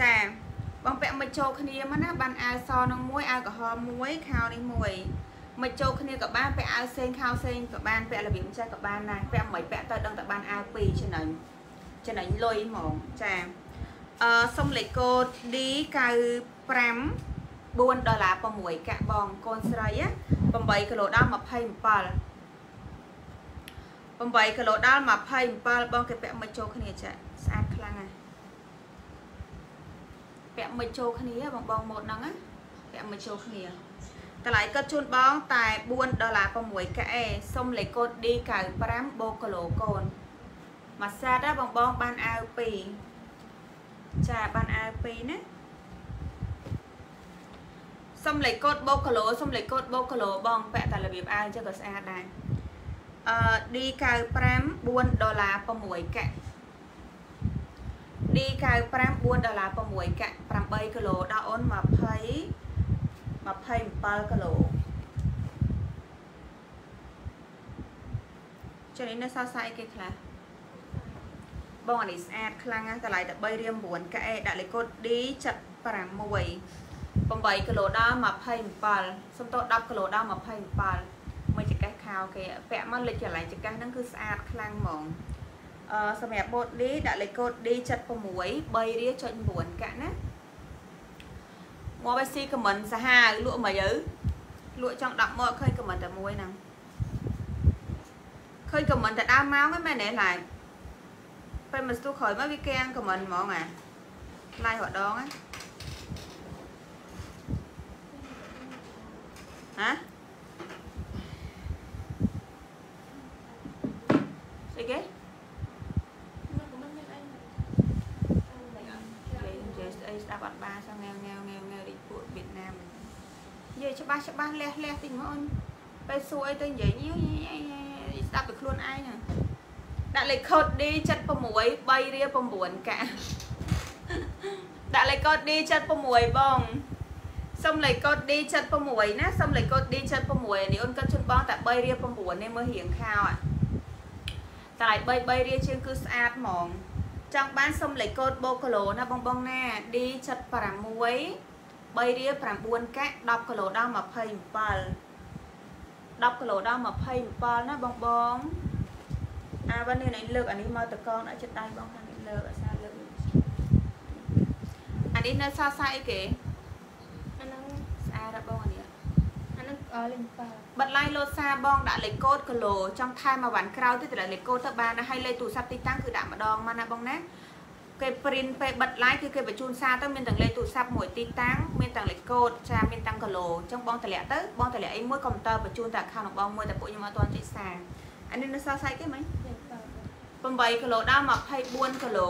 ចា បងពាក់មិនចូលគ្នាមកណាបានអាវសនឹងមួយអាវក្រហមមួយខោនេះមួយមិនចូលគ្នាក៏បានពាក់អាវផ្សេងខោផ្សេងក៏បានពាក់របៀបចេះក៏បានដែរពាក់មិនពាក់ទៅដឹងតែបានអាវ2ចំណេញចំណេញលុយហ្មងចាអឺសុំលេខកូដ D95 4ដុល្លារ6កាក់បងកូនស្រី8គីឡូដល់27 8គីឡូដល់27បងគេពាក់មិនចូលគ្នាចាស្អាតខ្លាំងណាស់ ពាក់មិនចូលគ្នាបងបងម៉ូតហ្នឹងណាពាក់មិនចូលគ្នាតម្លៃគាត់ជូនបងតែ4ដុល្លារ6កាក់អេសុំលេខកូដ D95 បូកគីឡូកូនមួយសាតបងបងបានអាវ2ចាបានអាវ2ណាសុំលេខកូដបូកគីឡូសុំលេខកូដបូកគីឡូបងពាក់តែរបៀបអាវចឹងក៏ស្អាតដែរអឺ D95 4ដុល្លារ6កាក់ D95 4ដុល្លារ6កាក់8គីឡូដល់អូន20 27គីឡូចានេះនៅសល់សាយគេខ្លះបងអានេះស្អាតខ្លាំងណាស់តម្លៃតែ3រៀល9កែដាក់លេខកូដ D76 8គីឡូដល់27សំតោ10គីឡូដល់27មួយចកេះខោគេពាក់មកលេខកន្លែងចកេះហ្នឹងគឺស្អាតខ្លាំងហ្មងអឺ សម្រាប់បូត D ដាក់លេខកូដ D76 3រៀលចុច9កាក់ណាមកឲ្យស៊ីខមមិនសាហាវលក់មកយើលក់ចង់10មកឃើញខមមិនតែមួយហ្នឹងឃើញខមមិនតែដើមមកហ្នឹងមែនទេឡាយពេលមកស្ទុះក្រោយមកវាកាំងខមមិនហ្មងអាឡាយរដងណាហ៎ស្អីគេអី ស្ដាប់អត់បានសងងាវងាវងាវងាវរីពួកវៀតណាមនិយាយច្បាស់ច្បាស់លះលះតិចមកអូនពេលសួរអីទៅនិយាយញ៉ាស្ដាប់ពីខ្លួនឯងហ្នឹងដាក់លេខកូដ D 76 3រៀល9កាដាក់លេខកូដ D 76បងសុំលេខកូដ D 76ណាសុំលេខកូដ D 76នេះអូនគាត់ជូនបងតែ3រៀល9នេះមើលរៀងខោអាតែ3 3រៀលជាងគឺស្អាតហ្មង ចង់បានសុំលេខកូដបូគីឡូណាបងបងណា D 76 3រៀល9កាក់10គីឡូដល់27 10គីឡូដល់27ណាបងបងអាវ៉ានេះនេះលើកអានេះមកតកងដាក់ចិត្តដៃបងខាងនេះលើកអាសាលើកអានេះនៅសរសៃគេអាហ្នឹងស្អាតណាបងអានេះអាហ្នឹងអលេងប៉ា បិទឡាយលោតសាបងដាក់លេខកូដគីឡូចង់ថែមមួយវ៉ាន់ក្រោយទៅតែលេខកូដទៅបានហើយលេខទូរស័ព្ទទីតាំងគឺដាក់ម្ដងមកណាបងណាគេ print ពេលបិទឡាយគឺគេបញ្ជូនសារទៅមានទាំងលេខទូរស័ព្ទមួយទីតាំងមានទាំងលេខកូដចាមានទាំងគីឡូអញ្ចឹងបងតម្លាក់ទៅបងតម្លាក់អីមួយកុំព្យូទ័របញ្ជូនតែ account របស់បងមួយតែពួកខ្ញុំអត់ទាន់ចេះសារអានេះនៅសរសៃគេមិញលេងប៉ា8គីឡូដល់24គីឡូ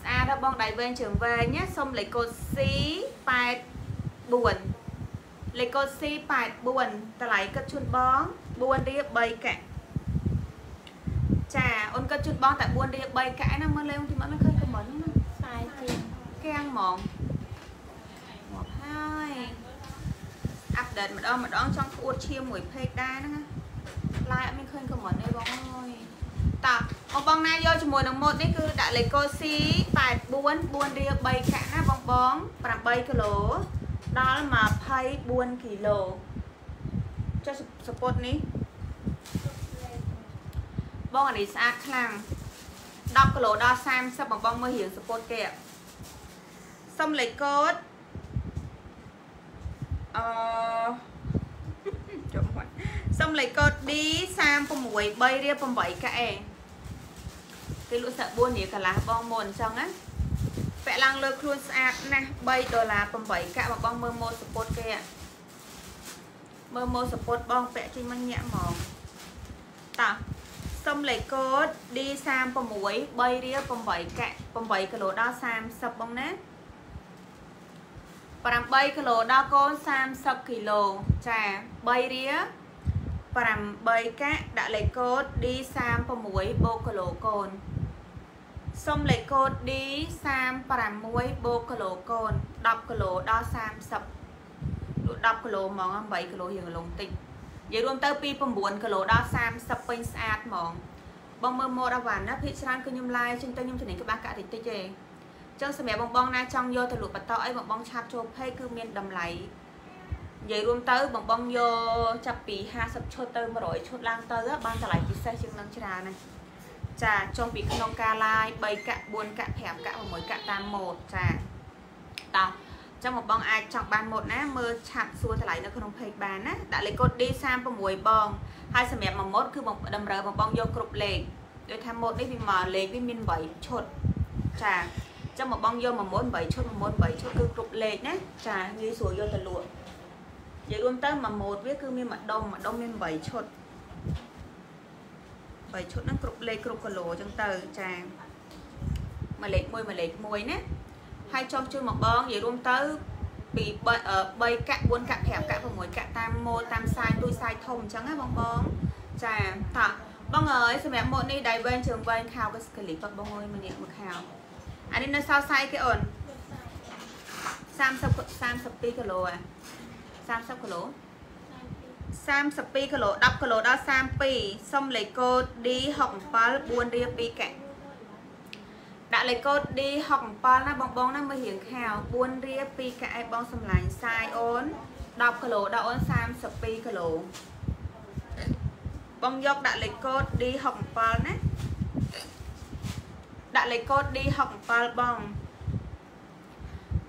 ស្អាតដល់បងដៃវែងជើងវែងណាសុំលេខកូដ C84 លេខកូដ C84 តម្លៃគិតជូនបង4រៀល3កាក់ចាអូនគិតជូនបងតែ4រៀល3កាក់ណាមើលលេងទីមកមិនឃើញខមមិនណាខ្សែជាងគាំងហ្មងមកហើយអាប់ដេតម្ដងម្ដងចង់ក្អួតឈាមមួយពេកដែរហ្នឹងណាឡាយអត់មានឃើញខមមិនទេបងអើយតើបងបងណាយកជាមួយនឹងម៉ូតនេះគឺដាក់លេខកូដ C84 4រៀល3កាក់ណាបងបង8គីឡូ ដល់24គីឡូចុះសពតនេះបងអានេះស្អាតខ្លាំង10គីឡូដល់30បងបងមើលរៀងសពតគេอะសុំលេខកូដអឺចុះមកសុំលេខកូដ D 36 3 រៀល8កាក់ឯងគេលក់សាក់4រៀលកន្លះបងមុនអញ្ចឹងណា ពាក់ឡើងលើខ្លួនស្អាតណាស់3ដុល្លារ8កាក់បងបងមើលម៉ូតសពតគេอะមើលម៉ូតសពតបងពាក់ចេញមកញាក់ហ្មងតើសុំលេខកូដ D36 3រៀល8កាក់8គីឡូដល់30បងណា8គីឡូដល់កូន30គីឡូចា3រៀល8កាក់ដាក់លេខកូដ D36 បូកគីឡូកូន សុំលេខកូដ D36 បូកគីឡូកូន10គីឡូដល់30លក់10គីឡូហ្មង8គីឡូយើងលងតិចនិយាយរួមទៅពី9គីឡូដល់30ពេញស្អាតហ្មងបងមើលម៉ូតអាវ៉ាន់ណាភាគច្រើនគឺខ្ញុំឡាយចេញទៅខ្ញុំចំណេញក្បាស់កាក់តិចតិចទេចឹងសម្រាប់បងបងណាចង់យកទៅលក់បន្តអីបងបងឆាប់ចូលផេកគឺមានតម្លៃនិយាយរួមទៅបងបងយកចាប់ពី50ឈុតទៅ100ឈុតឡើងទៅបានតម្លៃពិសេសជាងនឹងច្រើនណា ចាចុះពីក្នុងការឡាយ3កាក់4កាក់5កាក់6កាក់តាមម៉ូតចាតោះចឹងបងបងអាចចង់បានម៉ូតណាមើលឆាប់សួរតម្លៃនៅក្នុង page បានណាដាក់លេខកូដ D36 បងហើយសម្រាប់មួយម៉ូតគឺបងតម្រូវបងបងយកគ្រប់លេខដូចថាម៉ូតនេះវាមកលេខវាមាន8ឈុតចាចឹងមកបងយកមួយម៉ូត8ឈុតមួយម៉ូត8ឈុតគឺគ្រប់លេខណាចាងាយស្រួលយកទៅលក់និយាយរួមទៅមួយម៉ូតវាគឺមានមួយដុំមួយដុំមាន8ឈុត 8ឈុតហ្នឹងគ្រប់លេខគ្រប់គីឡូចឹងទៅចាមួយលេខមួយមួយលេខមួយណាហើយចុះជួយមកបងនិយាយរួមទៅពី3កាក់4កាក់5កាក់6កាក់តាមម៉ូតតាមសាយទួយសាយធំអញ្ចឹងណាបងបងចាតោះបងអើយសម្រាប់ម៉ូតនេះដៃវែងជើងវែងខោក៏ស្កលីគាត់បងអើយម្នាក់មួយខោអានេះនៅសល់សាយគេអូន30 32គីឡូអា30គីឡូ 32គីឡូ10គីឡូដល់32សុំលេខកូដ D67 4រៀល2កាក់ដាក់លេខកូដ D67 ណាបងបងណាមើលរៀងខាវ4រៀល2កាក់ឲ្យបងសម្លាញ់សាយអូន10គីឡូដល់អូន32គីឡូបងយកដាក់លេខកូដ D67 ណាដាក់លេខកូដ D67 បង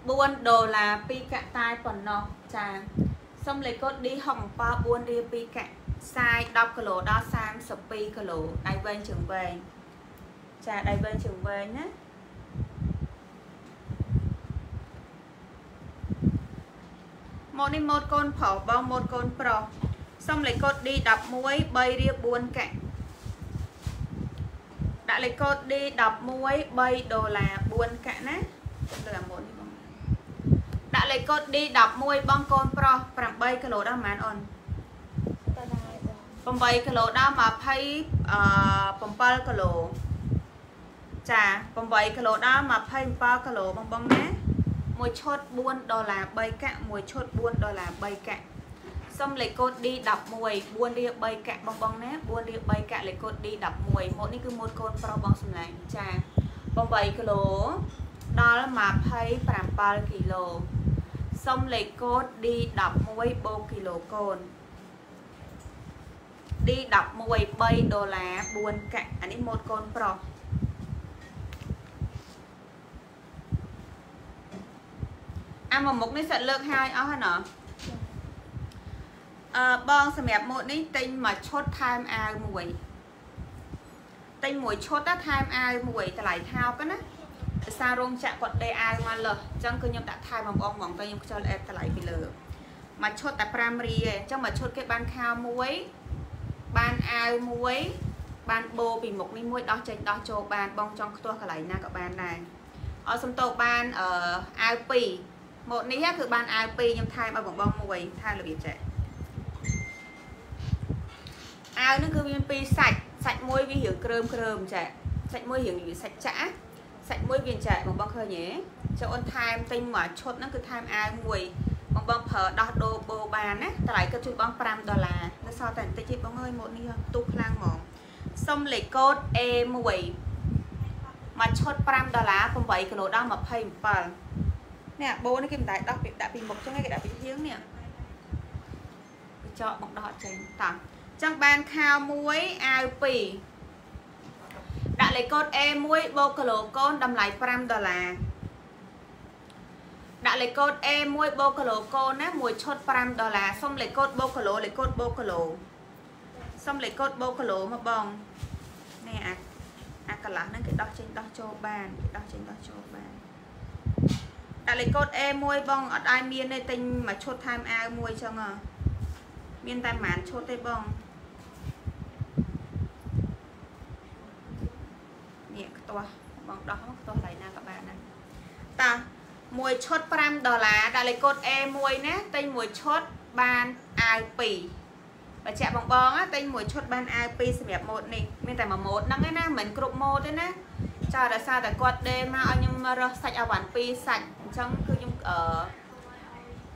4ដុល្លារ2កាក់តាយប៉ុណ្ណោះចា សុំលេខកូដ D67 4រៀល2កាក់សាយ10គីឡូដល់32គីឡូដៃវែងជើងវែងចាដៃវែងជើងវែងណាម៉ូតនេះម៉ូតកូនប្រុសបងម៉ូតកូនប្រុសសុំលេខកូដ D11 3រៀល4កាក់ដាក់លេខកូដ D11 3ដុល្លារ4កាក់ណាលើអាម៉ូតនេះបង ដាក់លេខកូដ D11 បងកូនប្រុស8គីឡូដល់ប៉ុន្មានអូន8គីឡូដល់20អឺ7គីឡូចា8គីឡូដល់27គីឡូបងបងណាមួយឈុត4ដុល្លារ3កាក់មួយឈុត4ដុល្លារ3កាក់សុំលេខកូដ D11 4រៀប3កាក់បងបងណា4រៀប3កាក់លេខកូដ D11 ម៉ូតនេះគឺម៉ូតកូនប្រុសបងសម្លាញ់ចា8គីឡូ ដល់27គីឡូសុំលេខកូដ D11 បូកគីឡូកូន D11 3ដុល្លារ4កាក់អានេះម៉ូតកូនប្រុសអាមួយមុខនេះសិតលើកហើយអស់ហើយណ៎អឺបងសម្រាប់ម៉ូតនេះទិញមួយឈុតថែមអាវមួយទិញមួយឈុតណាថែមអាវមួយតម្លៃថោកណា ភាសារោងចក្រគាត់ដេអាវមកលើអញ្ចឹងគឺខ្ញុំដាក់ថែមបងបងហ្មងទៅខ្ញុំខ្ជិលអេតតម្លៃពីលើមួយឈុតតែ5រៀលអញ្ចឹងមួយឈុតគេបានខោមួយបានអាវមួយបានបូពីមុខនេះមួយដោះចេញដោះចូលបានបងចង់ខ្ទាស់កន្លែងណាក៏បានដែរអត់សំតោបានអឺអាវ2ម៉ូតនេះគឺបានអាវ2ខ្ញុំថែមឲ្យបងបងមួយថែមរបៀបចេះអាវនេះគឺមានពីរសាច់សាច់មួយវារៀងក្រើមក្រើមចាសាច់មួយរៀងវាសាច់ចាក់ សាច់មួយវាចាក់បងបងឃើញទេចូលអូនថែមទិញមួយឈុតហ្នឹងគឺថែមអាវមួយបងបងប្រើដោះដូរបូបានណាតម្លៃគាត់ជួយបង5ដុល្លារនៅសល់តែបន្តិចទេបងអើយម៉ូតនេះផ្ទុះខ្លាំងហ្មងសុំលេខកូដ A1 មួយឈុត5ដុល្លារ8គីឡូដល់27នេះបូនេះគេមិនដែរដោះពីដាក់ពីមុខចឹងគេដាក់ពីហៀងនេះពីចកមកដោះអត់ចេញតាចឹងបានខោមួយអាវ2 ដាក់លេខកូដ A1 បូកគីឡូកូនតម្លៃ5ដុល្លារដាក់លេខកូដ A1 បូកគីឡូកូនណាមួយឈុត5ដុល្លារសុំលេខកូដបូកគីឡូលេខកូដបូកគីឡូសុំលេខកូដបូកគីឡូមកបងនេះអាអាកន្លះហ្នឹងគេដោះចេញដោះចូលបានគេដោះចេញដោះចូលបានដាក់លេខកូដ A1 បងអត់ឲ្យមានទេទិញមួយឈុតថែមអាវមួយចឹងមានតែប្រហែលឈុតទេបងនេះខ្ទាស់បងដោះខ្ទាស់ឡៃណាក៏បានដែរតាមួយឈុត5ដុល្លារដាក់លេខកូដ A1 ណាទិញមួយឈុតបានអាវ2បញ្ជាក់បងបងទិញមួយឈុតបានអាវ2សម្រាប់ម៉ូតនេះមានតែមួយម៉ូតហ្នឹងឯណាមិនគ្រប់ម៉ូតទេណាចាដោយសារតែគាត់ដេមកឲ្យខ្ញុំរើសសាច់អាវ៉ាន់2សាច់អញ្ចឹងគឺខ្ញុំអឺ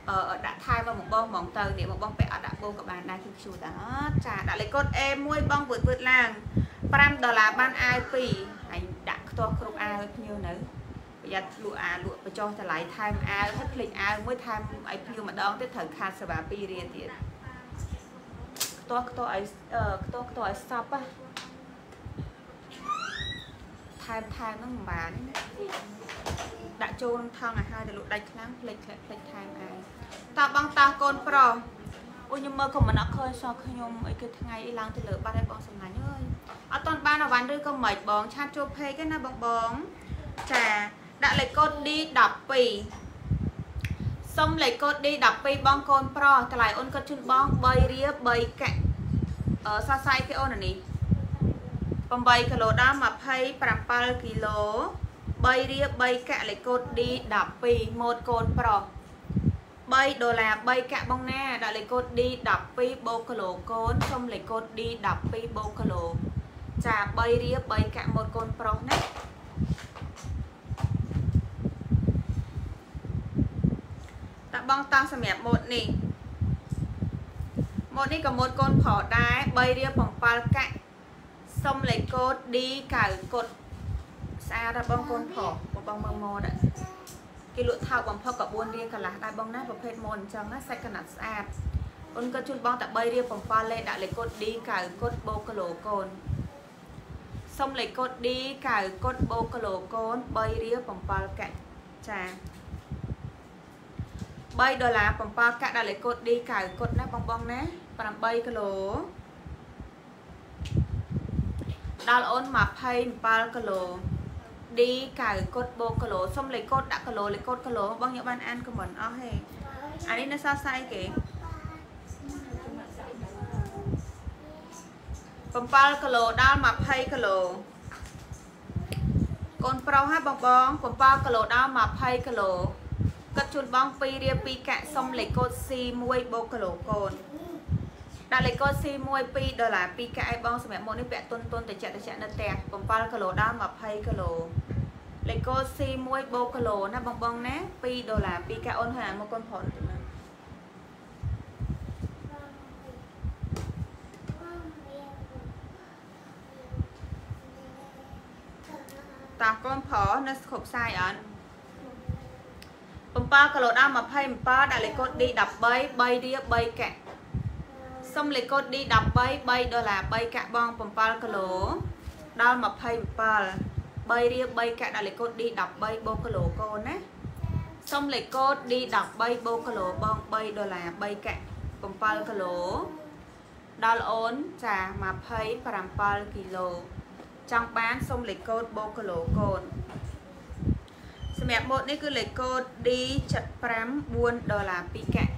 អឺដាក់ថែមកបងបងទៅនេះបងបងពាក់អត់ដាក់បូក៏បានដែរគឺខ្ជូតអត់ចាដាក់លេខកូដ A1 បងពើពើឡើង5ដុល្លារបានអាវ2ហើយដាក់ខ្ទាស់គ្រប់អាវភ្ញៀវនៅប្រយ័ត្នលក់អាលក់បញ្ចុះតម្លៃថែមអាវហើយភ្លេចអាវមួយថែមឲ្យភ្ញៀវម្ដងទៀតត្រូវខាតសេវា2រៀលទៀតខ្ទាស់ខ្ទាស់ឲ្យខ្ទាស់ខ្ទាស់ឲ្យស្តប់ហ៎ថែមថែមហ្នឹងមិនបានដាក់ចូលក្នុងថង់អាហារទៅលក់ដាច់ខ្លាំងភ្លេចភ្លេចថែមអាវតើបងតើកូនប្រុស អូខ្ញុំមើលក៏មិនអត់ឃើញសោះខ្ញុំអីគឺថ្ងៃអីឡើងទៅលើបាត់ហើយបងសំឡាញ់អើយអត់តន់បានអវ៉ាន់ឬក៏មិនបងឆាតចូលពេកឯណាបងបងចាដាក់លេខកូដ D12 សុំលេខកូដ D12 បងកូនប្រុសតម្លៃអូនគាត់ជូនបង3រៀល3កាក់អឺសរសៃគេអូននេះ8គីឡូដល់27គីឡូ3រៀល3កាក់លេខកូដ D12 ម៉ូតកូនប្រុស 3ដុល្លារ3កាក់បងណាដាក់លេខកូដ D12 បូកគីឡូកូនសុំលេខកូដ D12 បូកគីឡូចា3រៀល3កាក់ម៉ូតកូនប្រុសណាតាបងតង់សម្រាប់ម៉ូតនេះម៉ូតនេះក៏ម៉ូតកូនប្រុសដែរ3រៀល7កាក់សុំលេខកូដ D កៅកុដស្អាតដល់បងកូនប្រុសបងមើលម៉ូត គេលក់ថោកបំផុតក៏4រៀលកន្លះដែរបងណាប្រភេទម៉ូតអញ្ចឹងណាសាច់កណាត់ស្អាតអូនក៏ជូនបងតែ3រៀល7លេខដាក់លេខកូដ D កៅកុដបូកគីឡូកូនសុំលេខកូដ D កៅកុដបូកគីឡូកូន3រៀល7កាក់ចា3ដុល្លារ7កាក់ដាក់លេខកូដ D កៅកុដណាបងបងណា8គីឡូដល់អូន27គីឡូ D កៅកុដបូកគីឡូសុំលេខកូដដាក់គីឡូលេខកូដគីឡូបងយកបានអានខមមិនអស់ហេអានេះនៅសរសៃគេ7គីឡូដល់20គីឡូកូនប្រុសហ่าបងបង7គីឡូដល់20គីឡូគាត់ជូនបង2រៀល2កាក់សុំលេខកូដ C1 បូកគីឡូកូន ដាក់លេខកូដ C1 2ដុល្លារ2កាក់ឲ្យបងសម្រាប់ម៉ូតនេះពាក់ទុនទុនតិចតិចនៅផ្ទះ7គីឡូដល់20គីឡូលេខកូដ C1 បូកគីឡូណាបងបងណា2ដុល្លារ2កាក់អូនហើយមកកូនប្រុសទៅណាតោះកូនប្រុសនៅគ្រប់ផ្សាយអត់7គីឡូដល់27ដាក់លេខកូដ D13 3រៀល3កាក់ សុំលេខកូដ D13 3ដុល្លារ3កាក់បង7គីឡូដល់27 3រៀល3កាក់ដាក់លេខកូដ D13 បូកគីឡូកូនណាសុំលេខកូដ D13 បូកគីឡូបង3ដុល្លារ3កាក់7គីឡូដល់អូនចា27គីឡូចង់បានសុំលេខកូដបូកគីឡូកូនសម្រាប់ម៉ូតនេះគឺលេខកូដ D75 4ដុល្លារ2កាក់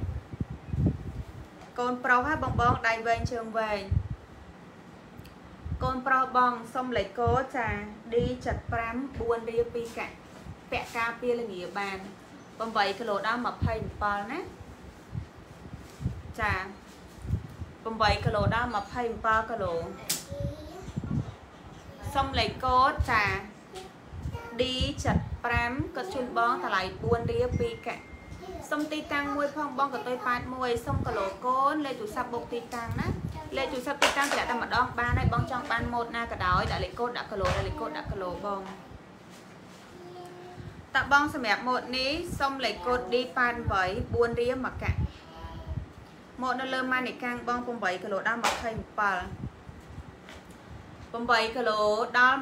កូនប្រុសហ่าបងបងដៃវែងជើងវែងកូនប្រុសបងសុំលេខកូដចា D75 4រៀល2កាក់ពាក់ការពារលងាបាន8គីឡូដល់27ណាចា8គីឡូដល់27គីឡូសុំលេខកូដចា D75 គាត់ជូនបងតម្លៃ4រៀល2កាក់ សុំទីតាំងមួយផងបងកតុយ81សុំគីឡូកូនលេខទូរស័ព្ទបុកទីតាំងណាលេខទូរស័ព្ទទីតាំងប្រយ័ត្នតែម្ដងបានហើយបងចង់បានម៉ូតណាក៏ដោយដាក់លេខកូដដាក់គីឡូដាក់លេខកូដដាក់គីឡូបងតើបងសម្រាប់ម៉ូតនេះសុំលេខកូដ D88 4រៀលមួយកាក់ម៉ូតនៅលើម៉ានីកាំងបង8គីឡូដល់27 8គីឡូដល់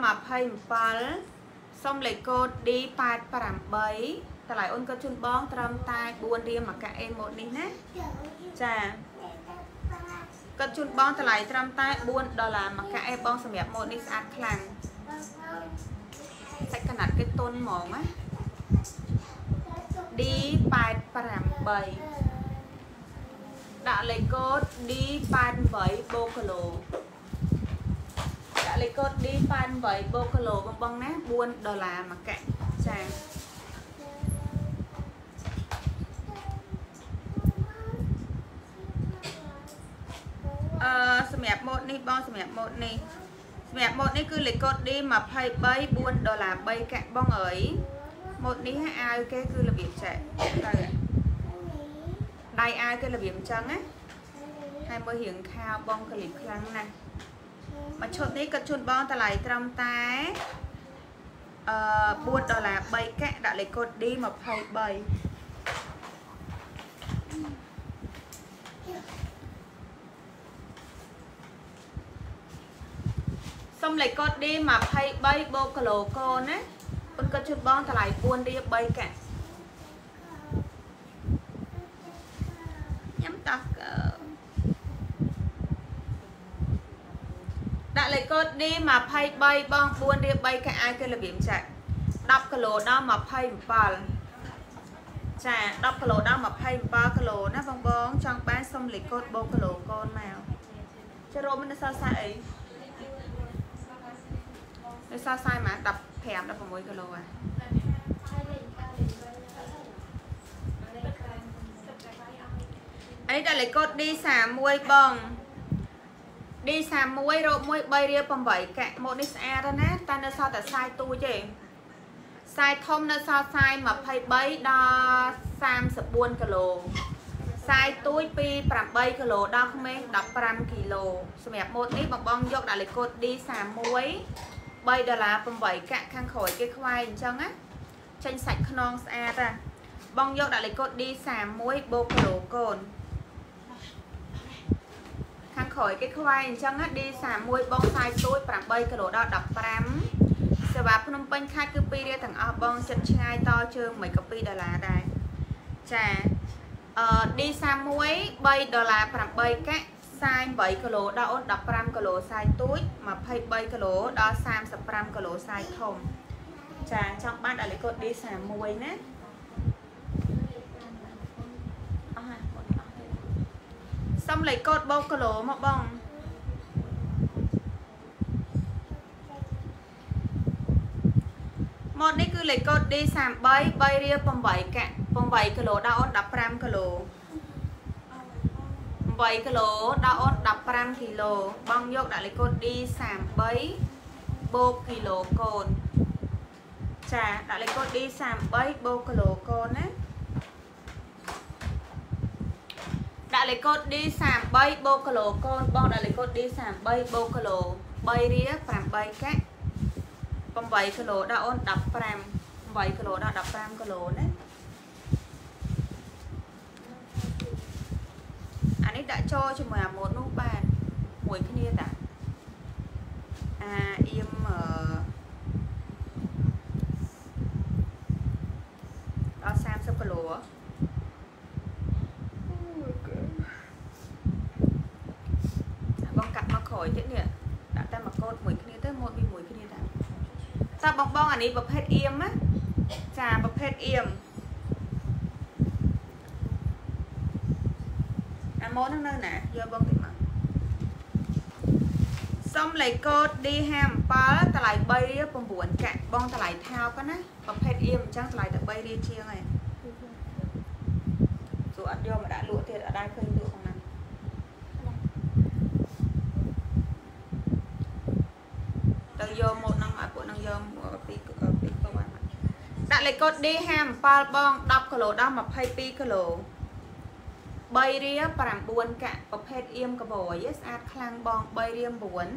27សុំលេខកូដ D888 តម្លៃអូនក៏ជូនបងត្រឹមតែ4រៀលមួយកាក់អេម៉ូតនេះណាចាគាត់ជូនបងតម្លៃត្រឹមតែ4ដុល្លារមួយកាក់អេបងសម្រាប់ម៉ូតនេះស្អាតខ្លាំងសាច់កណាត់គេទុនហ្មងណា D888 ដាក់លេខកូដ D88 បូកគីឡូដាក់លេខកូដ D88 បូកគីឡូបងបងណា4ដុល្លារមួយកាក់ចា អឺសម្រាប់ម៉ូតនេះបងសម្រាប់ម៉ូតនេះសម្រាប់ម៉ូតនេះគឺលេខកូដ D23 4ដុល្លារ3កាក់បងអើយម៉ូតនេះអាវគេគឺរបៀបចែកទៅដៃអាវគេរបៀបអញ្ចឹងណាហើយមើលរៀងខាវបងកលីបខ្លាំងណាស់មួយឈុតនេះគាត់ជូនបងតម្លៃត្រឹមតែអឺ4ដុល្លារ3កាក់ដាក់លេខកូដ D23 សុំលេខកូដ D23 បូកគីឡូកូនណាអូនគាត់ជូនបងតម្លៃ4រៀល3កាក់ញ៉ាំតោះដាក់លេខកូដ D23 បង4រៀល3កាក់អាចគេរបៀបចាក់10គីឡូដល់27ចា10គីឡូដល់27គីឡូណាបងបងចង់បានសុំលេខកូដបូកគីឡូកូនមកចរុំមិនសរសើរអី នៅសល់សាយម៉ា15 16គីឡូហ៎អីដាក់លេខកូដ D31 បង D31 រោប1 3រៀល8កាក់ម៉ូតនេះស្អាតណាស់តែនៅសល់តែសាយទូចទេសាយធំនៅសល់សាយ23ដល់34គីឡូសាយទូចពី8គីឡូដល់ក្មេង15គីឡូសម្រាប់ម៉ូតនេះបងបងយកដាក់លេខកូដ D31 3ដុល្លារ8កាក់ខាងក្រោយគេខ្វាយអញ្ចឹងណាចេញសាច់ខ្នងស្អាតហ่ะបងយកដាក់លេខកូដ D31 បូកគីឡូកូនខាងក្រោយគេខ្វាយអញ្ចឹងណា D31 បងសាយទួយ8គីឡូដល់15សេវាភ្នំពេញខេត្តគឺ2រៀលទាំងអស់បងចិត្តឆ្ងាយតជើងមិនក៏2ដុល្លារដែរចាអឺ D31 3ដុល្លារ8កាក់ សាយ8គីឡូដល់អូន15គីឡូសាយទូច23គីឡូដល់35គីឡូសាយធំចាចង់បានដល់លេខកូដ D31 ណាអស់ហើយសុំលេខកូដបូកគីឡូមកបងម៉ូតនេះគឺលេខកូដ D33 3រៀល8កាក់8គីឡូដល់អូន15គីឡូ 8 8គីឡូដល់អូន15គីឡូបងយកដាក់លេខកូដ D33 បូកគីឡូកូនចាដាក់លេខកូដ D33 បូកគីឡូកូនណាដាក់លេខកូដ D33 បូកគីឡូកូនបងដាក់លេខកូដ D33 បូកគីឡូ3រៀល8កាក់8គីឡូដល់អូន15 8គីឡូដល់15គីឡូណាអានេះ ដាក់ចូលជាមួយអាម៉ូតនោះបានមួយគ្នាតាអាអៀមអឺដល់30គីឡូហ៎បងកាត់មកក្រោយទៀតនេះដាក់តែមកកូតមួយគ្នាទៅម៉ូតពីមួយគ្នាតាតើបងបងអានេះប្រភេទអៀមណាចាប្រភេទអៀម អាម៉ូតហ្នឹងនៅណាយកបងតិចមកសុំលេខកូដ D57 តម្លៃ3រៀល9កាក់បងតម្លៃថោកណាប្រភេទអៀមអញ្ចឹងតម្លៃតែ3រៀលជាងហើយសួរអត់យកមកដាក់លក់ទៀតអត់ដែរឃើញលក់ក្នុងហ្នឹងទៅយកម៉ូតហ្នឹងឲ្យពួកហ្នឹងយកពីពីពីបានដាក់លេខកូដ D57 បង10គីឡូដល់22គីឡូ 3រៀល9កាក់ប្រភេទអៀមកបយស្អាតខ្លាំងបង3រៀល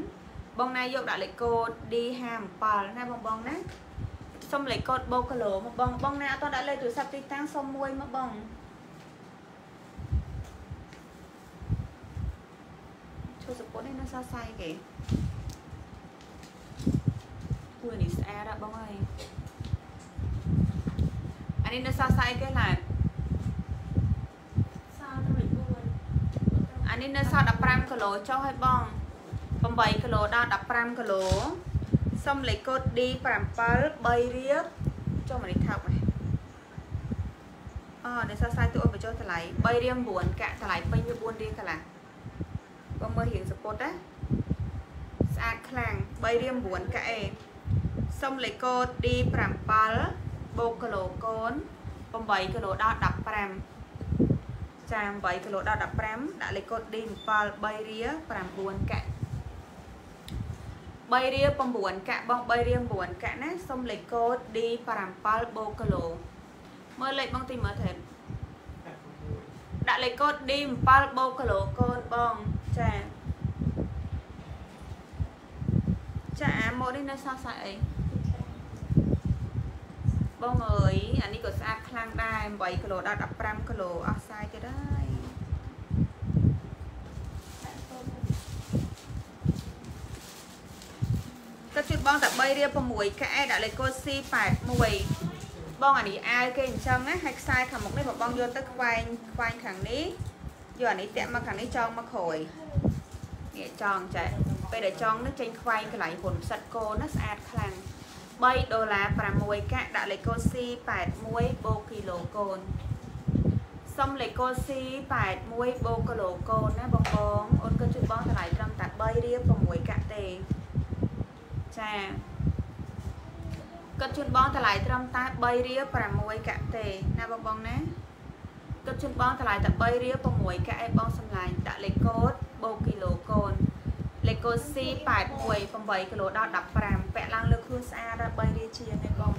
9បងណាយកដាក់លេខកូដ D57 ណាបងបងណាសុំលេខកូដបូកគីឡូមកបងបងណាអត់ដាក់លេខទូរស័ព្ទទីតាំងសុំមួយមកបងជួយសពុតនេះនៅសរសៃគេគួរនេះស្អាតហ៎បងអើយអានេះនៅសរសៃគេឡើយ អានេះនៅសល់15គីឡូចុះឲ្យបង8គីឡូដល់15គីឡូសុំលេខកូដ D7 3រៀលចុះមកនេះថោកមកអូនៅសល់ខ្សែទូអូនបញ្ចុះតម្លៃ3រៀល9កាក់តម្លៃពេញវា4រៀលកន្លះបងមើលរៀងសពុតណាស្អាតខ្លាំង3រៀល9កាក់អេសុំលេខកូដ D7 បូកគីឡូកូន8គីឡូដល់15 ចា8គីឡូដល់15ដាក់លេខកូដ D7 3រៀល9កាក់3រៀល9កាក់បង3រៀល9កាក់ណាសុំលេខកូដ D7 បូកគីឡូមើលលេខបងទីមើលថែមដាក់លេខកូដ D7 បូកគីឡូកូនបងចាចាអាម៉ូតនេះនៅសោះសាច់អី បងអើយអានេះក៏ស្អាតខ្លាំងដែរ8គីឡូដល់15គីឡូអស់សាយទៀតហើយទឹកជូតបងតែ3រៀល6កែដាក់លេខកូដ C81 បងអានេះអាវគេអញ្ចឹងណាហើយខ្សែខាងមុខនេះបងយកទៅខ្វែងខ្វែងខាងនេះយកអានេះតាក់មកខាងនេះចងមកក្រោយនេះចងចាពេលដែលចងនេះចេញខ្វែងកន្លែងហ៊ុនផ្សិតគោណាស្អាតខ្លាំង 3ដុល្លារ6កាក់ដាក់លេខកូដ C81 បូកគីឡូកូនសុំលេខកូដ C81 បូកគីឡូកូនណាបងបងអូនក៏ជួយបងតម្លៃត្រឹមតែ3រៀល6កាក់ទេចាគាត់ជូនបងតម្លៃត្រឹមតែ3រៀល6កាក់ទេណាបងបងណាគាត់ជូនបងតម្លៃតែ3រៀល6កាក់ឯងបងសម្លាញ់ដាក់លេខកូដបូកគីឡូកូន លេខកូដ C81 8គីឡូដល់15ពាក់ឡើងលើខ្លួនស្អាតដល់3រៀលជាងទេបង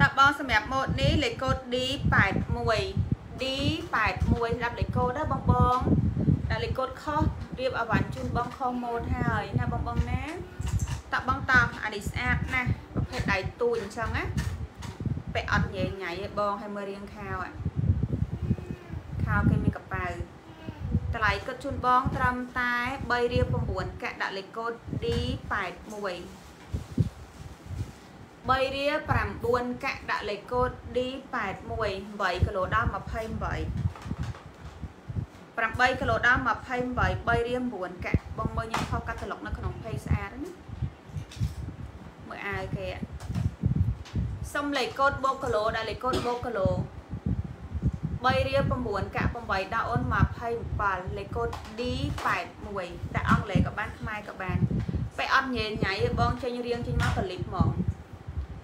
តាបងសម្រាប់ម៉ូតនេះលេខកូដ D81 D81 សម្រាប់លេខកូដដែរបងបងដាក់លេខកូដខុសរៀបអាវ៉ាន់ជូនបងខុសម៉ូតហើយណាបងបងណាតាបងតោះអានេះស្អាតណាស់ប្រភេទដៃទូចអញ្ចឹងណា ពាក់អត់ញ៉ៃញ៉ៃឯងបងឲ្យមើលរៀងខាវអាខោគេមានកប៉ៅតម្លៃគិតជូនបងត្រឹមតែ3រៀល9កាក់ដាក់លេខកូដ D81 3រៀល9កាក់ដាក់លេខកូដ D81 8គីឡូដល់28 8គីឡូដល់28 3រៀល9កាក់បងមើលខ្ញុំខុសកាត់ត្លុកនៅក្នុងផេកស្អាតណាមើលអាវគេ សុំលេខកូដបូកគីឡូដាក់លេខកូដបូកគីឡូ3រៀល9កាក់8ដល់អូន27លេខកូដ D81 ដាក់អង់គ្លេសក៏បានខ្មែរក៏បានពេលអត់ញ៉េញ៉ៃបងចេញរៀងចេញមកកលិបហ្មង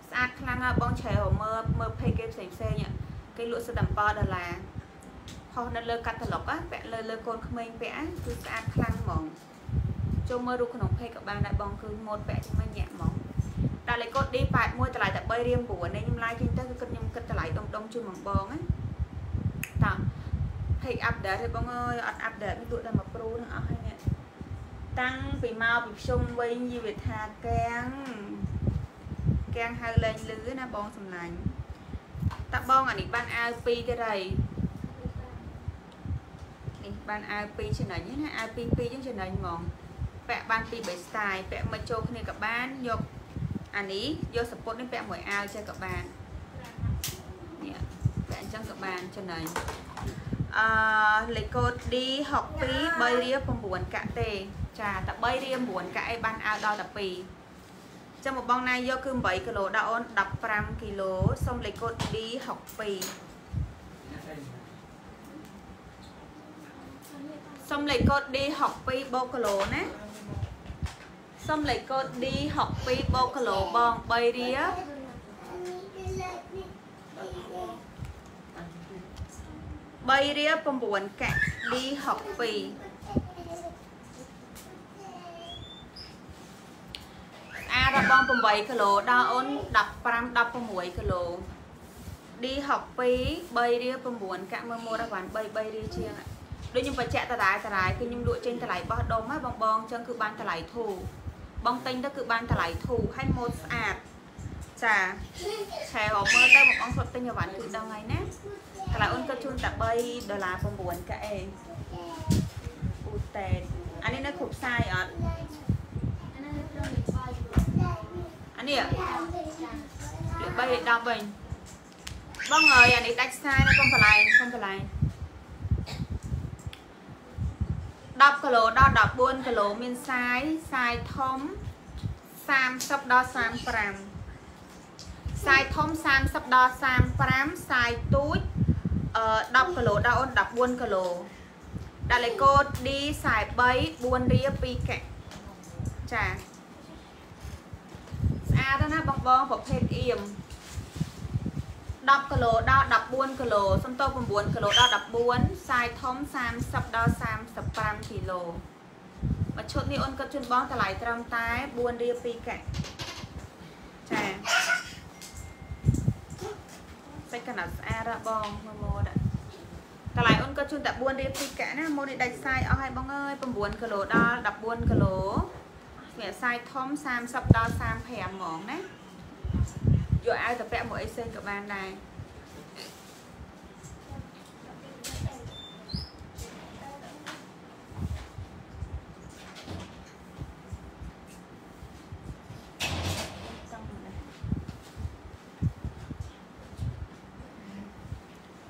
ស្អាតខ្លាំងណាស់បងឆែរមើលមើល page គេផ្សេងផ្សេងៗគេលក់សិត7ដុល្លារផុសនៅលើកាតាឡុកពាក់លើលើកូនក្មេងពាក់គឺស្អាតខ្លាំងហ្មងចូលមើលរូបក្នុង page ក៏បានដែរបងគឺម៉ូតពាក់ចឹងមិនញាក់ហ្មង ដាក់លេខកូដ D81 តម្លៃតែ3រៀល9នេះខ្ញុំឡាយចេញទៅគឺគិតខ្ញុំគិតតម្លៃដុំដុំជូនបងបងណាតា page update ទេបងអើយអត់ update នេះលក់តែមកព្រូនឹងអស់ហើយនេះតាំងពីមកពីភ្ជុំវិញយីវាថាកាំងកាំងហៅលេងលឺណាបងសំឡាញ់តាបងអានេះបានអាវ2ទៀតហើយនេះបានអាវ2ចំណេញណាអាវ2 2ចឹងចំណេញហ្មងពាក់បានពី3 style ពាក់មកចូលគ្នាក៏បានយក អានេះយកសពុតនេះពាក់មួយអាវចេះក៏បាននេះពាក់អញ្ចឹងក៏បានចំណេញអឺលេខកូដ D62 3រៀល9កាក់ទេ ចាតែ3រៀល9កាក់អីបានអាវដល់តែ2ចាំមកបងណាយកគឺ8គីឡូដាក់អូន15គីឡូសុំលេខកូដ D62 សុំលេខកូដ D62 បូកគីឡូណា សុំលេខកូដ D62 បូកគីឡូបង3រៀល3រៀល9កាក់ D62 អារបង8គីឡូដល់អូន15 16គីឡូ D62 3រៀល9កាក់មើលម៉ូតបាន3 3រៀលជាងដូចខ្ញុំបញ្ជាក់តរាយតរាយគឺខ្ញុំលក់ចេញតម្លៃបោះដុំហ៎បងបងអញ្ចឹងគឺបានតម្លៃធូរ បងទិញទៅគឺបានតម្លៃធូរហើយម៉ូតស្អាតចាឆែរកមើលទៅបងបងស្រុតទិញអីវ៉ាន់គឺដឹងហើយណាតម្លៃអូនក៏ជូនតែ3ដុល្លារ9កាក់អេពូតេតអានេះនៅគ្រប់ផ្សាយអត់អានេះត្រូវលេខបាយអានេះចាលេខ3លេខ10វិញបងអើយអានេះដាច់ខ្សែនៅកុំបន្លែងកុំបន្លែង 10គីឡូដល់14គីឡូមានសាយសាយធំ30ដល់35សាយធំ30ដល់35សាយទូចអឺ10គីឡូដល់អូន14គីឡូដាក់លេខកូដ D43 4រៀល2កាក់ចាស្អាតណាស់បងបងប្រភេទអៀម 10គីឡូដល់14គីឡូសំតោ9គីឡូដល់14សាយធំ30ដល់35គីឡូមួយឈុតនេះអូនគាត់ជូនបងតម្លៃត្រឹមតែ4រៀល2កាក់ចាសាច់កណាត់ស្អាតហ៎បងមើលម៉ូតតម្លៃអូនគាត់ជូនតែ4រៀល2កាក់ណាម៉ូតនេះដាច់សាយអស់ហើយបងអើយ9គីឡូដល់14គីឡូសម្រាប់សាយធំ30ដល់35ហ្មងណា យកអាវទៅពាក់មួយអីផ្សេងក៏បានដែរ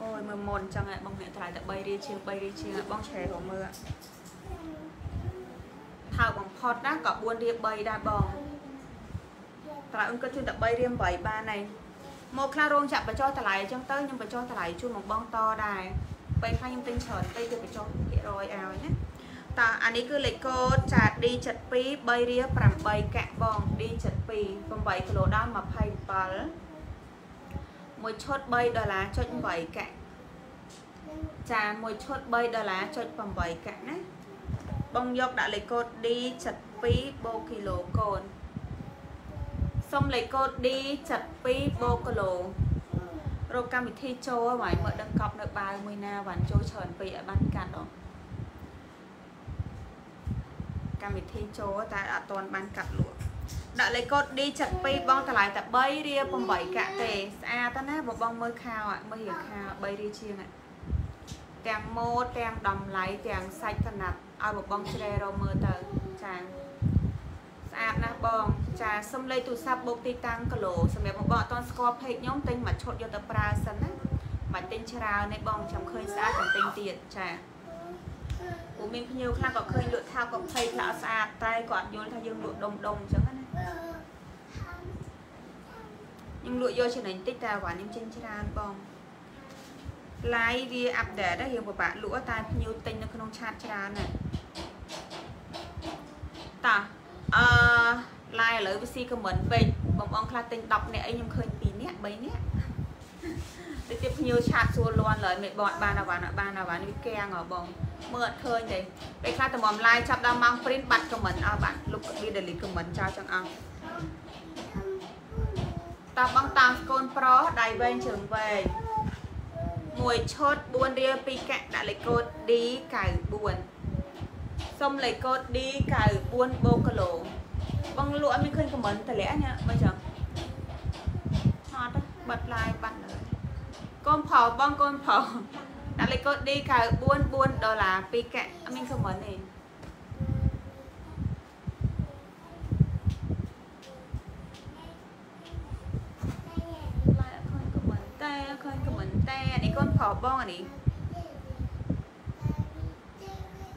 អូយមើលមុនចឹងហើយបងអ្នកថ្លៃតែ3រៀលជាង3រៀលជាងហើយបងឆែរកមើលថើបបំផុតណាក៏4រៀល3ដែរបង តម្លៃអូនក៏ជូនតែ3រៀល8បានហើយមកខ្លះរោងចាក់បញ្ចុះតម្លៃអញ្ចឹងទៅខ្ញុំបញ្ចុះតម្លៃជូនមកបងតដែរពេលខ្លះខ្ញុំទិញច្រើនពេកគឺបញ្ចុះភាគរយឲ្យណាតើអានេះគឺលេខកូដចា D72 3រៀល8កាក់បង D72 8គីឡូដល់27មួយឈុត3ដុល្លារចុច8កាក់ចាមួយឈុត3ដុល្លារចុច8កាក់ណាបងយកដាក់លេខកូដ D72 បូកគីឡូកូន សុំលេខកូដ D72 បូកគីឡូរកកម្មវិធីចូលហើយមើលដឹងកប់នៅបាវមួយណាវ៉ាន់ចូលច្រើនពេកឲ្យបានកាត់ដល់កម្មវិធីចូលតែអត់ទាន់បានកាត់លក់ដាក់លេខកូដ D72 បងតម្លៃតែ3រៀល8កាក់ទេស្អាតណាស់បងបងមើលខោមើលរៀលខោ3រៀលជាងទាំងម៉ូតទាំងតម្លៃទាំងសាច់កណាត់ឲ្យបងបងជ្រែរមើលទៅចា ស្អាតណាស់បង ចាសុំលេខទូរស័ព្ទបូកទីតាំងគីឡូសម្រាប់បងបងអត់ទាន់ស្គាល់ page ខ្ញុំទិញមួយឈុតយកទៅប្រើសិនណាមិនទិញច្រើនទេបងចាំឃើញស្អាតចាំទិញទៀតចាព្រោះមានភ្ញៀវខ្លះក៏ឃើញលក់ថោកក៏ភ័យខ្លះអត់ស្អាតតែគាត់យល់ថាយើងលក់ដុំដុំអញ្ចឹងណាខ្ញុំលក់យកចំណេញតិចតែអាវ៉ាន់ខ្ញុំចេញច្រើនបង live វាអាប់ដេតយើងពិបាកលក់តែភ្ញៀវទិញនៅក្នុងឆាតច្រើនណាស់តោះ អឺ live ឥឡូវវាស៊ីខមមិនពេកបងបងខ្លះទិញ10នាក់អីខ្ញុំឃើញ2នាក់3នាក់ទៅទៀតភ្ញៀវឆាតសួរលន់ឡើយមិនបងអត់បានអាវ៉ាន់អត់បានអាវ៉ាន់វាកាំងហ៎បងមើលអត់ឃើញទេពេលខ្លះតម្រាំ live ចាប់ដល់ម៉ោង print បាត់ comment អស់បាត់លុបវា delete comment ចោលចឹងអស់តើបងតាមស្កូនប្រុសដៃវែងជើងវែងមួយឈុត4រៀល2កាក់ដាក់លេខកូដ D94 សុំលេខកូដ D94 បូកគីឡូបងលក់អត់មានឃើញខមមិនតលាក់ញ៉ាមើលចឹងអត់ទេបាត់ឡាយបាត់ហើយកូនផលបងកូនផលដាក់លេខកូដ D94 4ដុល្លារ2កាក់អត់មានខមមិនទេឡាយអត់ឃើញខមមិនតែអត់ឃើញខមមិនតែនេះកូនផលបងអានេះ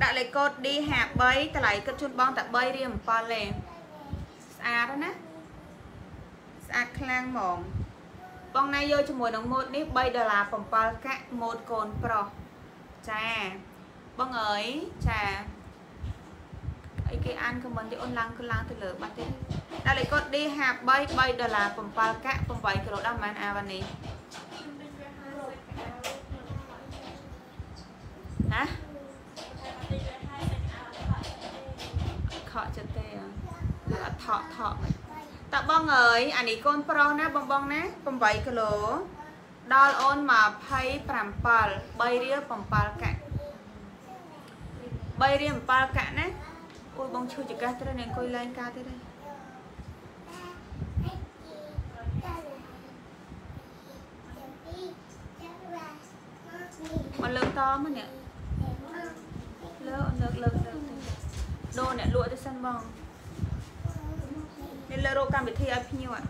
ដាក់លេខកូដ D53 តម្លៃគិតជូនបងតែ3រៀល7ទេស្អាតណាស្អាតខ្លាំងហ្មងបងណាយកជាមួយនឹងម៉ូតនេះ3ដុល្លារ7កាក់ម៉ូតកូនប្រុសចាបងអើយចាអីគេអានខមមិនទីអូនឡើងគឺឡើងទៅលើបាត់ទេដាក់លេខកូដ D53 3ដុល្លារ7កាក់8គីឡូដល់ប៉ុន្មានអាវ៉ានេះណា ខកចិត្តទេអត់ថក់ថក់មិនតើបងអើយអានេះកូនប្រុសណាបងបងណា8គីឡូដល់អូន27 3រៀល7កាក់3រៀល7កាក់ណាអូយបងឈឺចកាសត្រូវនឹងអង្គុយលេងការទៀតទេមកលើកតមកនេះលើកលើកលើកលើកទៅ ដូរអ្នកលក់ទៅសិនបងនេះលើរកកម្មវិធីឲ្យភ្ញៀវអាន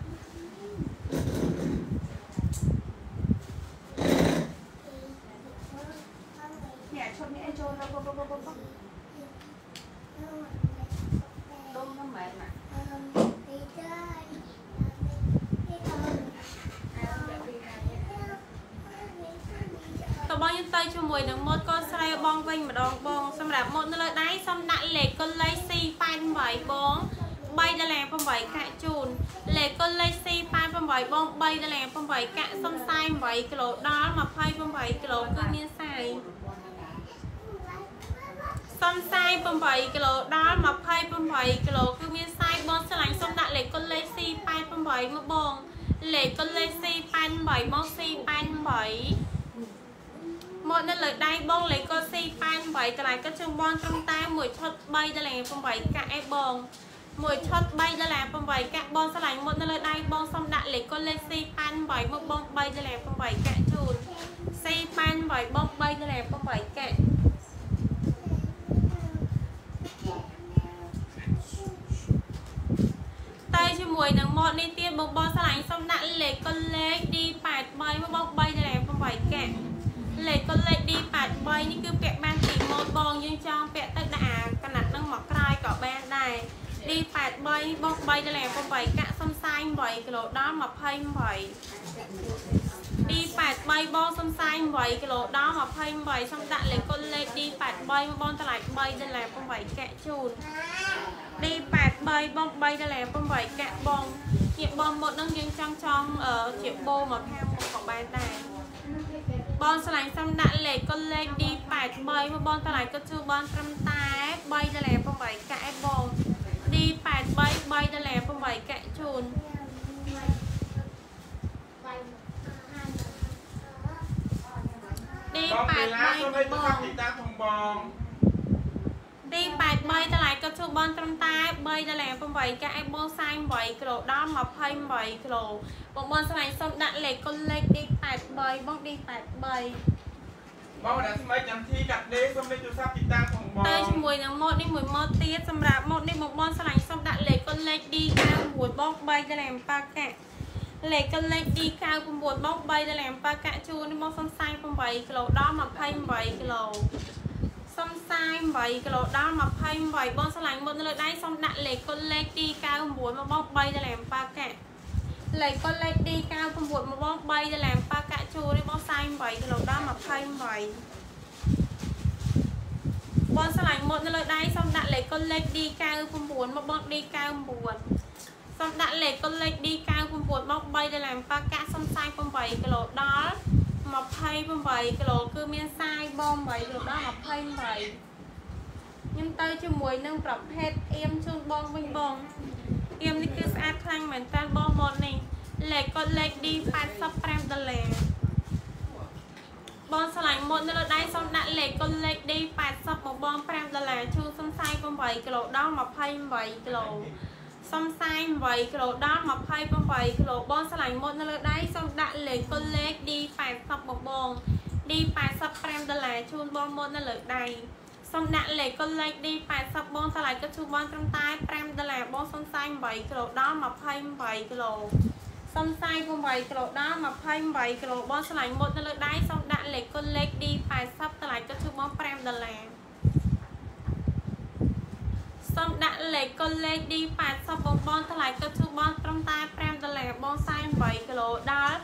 េះឈុតនេះឲ្យចូលទៅបបបបបដុំហ្នឹងមែនណាអើបែបពីណា តបង យើងទៅជាមួយនឹងម៉ូតកូនស្រីបងវិញម្ដងបង សម្រាប់ម៉ូតនៅលើដៃសូមដាក់លេខកុលលេខ C88 បង3ដុល្លារ8កាក់ជូនលេខកុលលេខ C88 បង3ដុល្លារ8កាក់សុំ48គីឡូដល់28គីឡូគឺមានសាយសុំ48គីឡូដល់28គីឡូគឺមានសាយបងឆ្លាញ់សុំដាក់លេខកុលលេខ C88 មកបងលេខកុលលេខ C88 បង C88 មកនៅលើដៃបងលេខកូដ C88 កន្លែងគិតជើងបនត្រឹមតែមួយឈុត3ដុល្លារ8កាក់អេបងមួយឈុត3ដុល្លារ8កាក់បងឆ្លាញ់មុតនៅលើដៃបងសុំដាក់លេខកូដលេខ C88 មកបង3ដុល្លារ8កាក់ជូន C88 បង3ដុល្លារ8កាក់ទៅជាមួយនឹងម៉ូតនេះទៀតបងបងឆ្លាញ់សុំដាក់លេខកូដលេខ D83 មកបង3ដុល្លារ8កាក់ លេខកូដលេខ D83 នេះគឺពាក់បានពីម៉ូតបងយើងចង់ពាក់ទៅដាក់អាកណាត់នឹងមកក្រោយក៏បានដែរ D83 បង3ដុល្លារ8កាក់សំសាយ8គីឡូដល់28 D83 បងសំសាយ8គីឡូដល់28សំដាក់លេខកូដលេខ D83 មកបងតម្លៃ3ដុល្លារ8កាក់ជូន D83 បង3ដុល្លារ8កាក់បងជាបងមុតនឹងយើងចង់ចង់ជាបូមកខាងមុខក៏បានដែរ បងឆ្លាញ់សំដាក់លេខកុលលេខ D83 មកបងតម្លៃក៏ជួបងត្រឹមតែ3ដុល្លារ8កាក់ឯបង D83 3ដុល្លារ8កាក់ជូនបងពេលឡាសូមឲ្យ D83 ទៅបងសាប់ទីតាផងបង ទី83តម្លៃក៏ជួបនត្រឹមតែ3ដុល្លារ8កាក់ឯបងសាយ8គីឡូដល់28គីឡូបងបងស្លាញ់សុំដាក់លេខកុលលេខ D83 បង D83 បងអ្នកស្មីចាំធីកាត់ដេសូមលេខទូរស័ព្ទទីតាផងបងទៅជាមួយនឹងម៉ូតនេះមួយម៉ូតទៀតសម្រាប់ម៉ូតនេះបងបងស្លាញ់សុំដាក់លេខកុលលេខ D91 បង3ដុល្លារ7កាក់លេខកុលលេខ D99 បង3ដុល្លារ7កាក់ជួននេះមកសុំសាយ8គីឡូដល់28គីឡូ សុំសាយ8គីឡូដល់28បងឆ្លាញ់មុតនៅលើដៃសុំដាក់លេខកុលលេខ D99 មកបង3ដុល្លារ7កាក់លេខកុលលេខ D99 មកបង3ដុល្លារ7កាក់ជួនេះបងសាយ8គីឡូដល់28បងឆ្លាញ់មុតនៅលើដៃសុំដាក់លេខកុលលេខ D99 មកបង D99 សុំដាក់លេខកុនលេខ D99 បូក3ដុល្លារប៉ាកាក់សុំ48គីឡូដល់ 28គីឡូគឺមានសាយបង8គីឡូដល់28ខ្ញុំទៅជាមួយនឹងប្រភេទអៀមជូនបងវិញបងអៀមនេះគឺស្អាតខ្លាំងមែនតើបងម៉ូតនេះលេខកុនលេខ D85 ដុល្លារបងឆ្លាញ់មុតនៅលើដៃសូមដាក់លេខកុនលេខ D80 មកបង5ដុល្លារជូនសុំ48គីឡូដល់28គីឡូ សុំ48គីឡូដល់28គីឡូបងឆ្លាញ់មុតនៅលើដៃសូមដាក់លេខកុនលេខ D80 មកបង D85 ដុល្លារជូនបងមុតនៅលើដៃសូមដាក់លេខកុនលេខ D80 បងថ្លៃក៏ជូនបងត្រឹមតែ5ដុល្លារបងសុំ48គីឡូដល់28គីឡូសុំ48គីឡូដល់28គីឡូបងឆ្លាញ់មុតនៅលើដៃសូមដាក់លេខកុនលេខ D80 តម្លៃក៏ជូនបង5ដុល្លារ សូមដាក់លេខកុនលេខ D80 បងបងថ្លៃក៏ជូនបងត្រឹមតែ5ដុល្លារបង48គីឡូដល់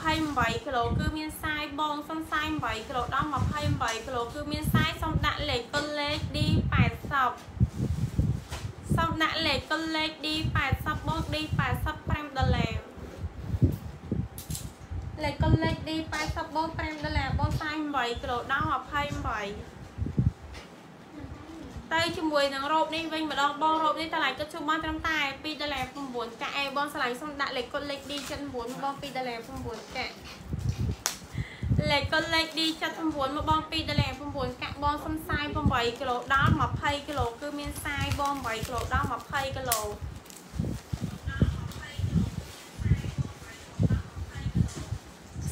28គីឡូគឺមានសាយបងសុំ48គីឡូដល់28គីឡូគឺមានសាយសូមដាក់លេខកុនលេខ D80 សូមដាក់លេខកុនលេខ D80 បង D80 5ដុល្លារលេខកុនលេខ D80 បង5ដុល្លារបង48គីឡូដល់28 ទៅជាមួយនឹងរ៉ូបនេះវិញម្ដងបងរ៉ូបនេះតម្លៃគិតជុំបានត្រឹមតែ2ដុល្លារ9កាក់អេបងឆ្លាញ់សុំដាក់លេខកុនលេខ D79 បង2ដុល្លារ9កាក់លេខកុនលេខ D79 មកបង2ដុល្លារ9កាក់បងសុំសាយ8គីឡូដល់20គីឡូគឺមានសាយបង8គីឡូដល់20គីឡូ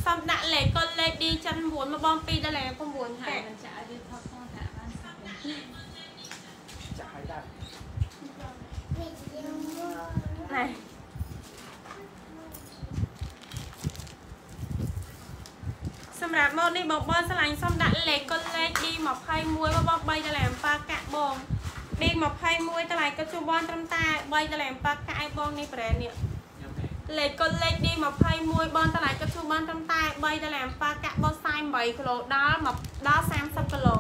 សុំដាក់លេខកុនលេខ D79 មកបង2ដុល្លារ9កាក់ចាក់ឲ្យថតផងថាបានសាប់ចាក់ឲ្យដាក់ ណែសម្រាប់ម៉ូតនេះបងបងឆ្លាញ់សុំដាក់លេខកុនលេខ D21 បងបង3ដុល្លារប៉ាកាក់បង D21 តម្លៃក៏ជួបបងត្រឹមតែ3ដុល្លារប៉ាកាក់ឯបងនេះប្រែនេះខ្ញុំទេលេខកុនលេខ D21 បងតម្លៃក៏ជួបបងត្រឹមតែ3ដុល្លារប៉ាកាក់បង48គីឡូដល់មកដល់30គីឡូ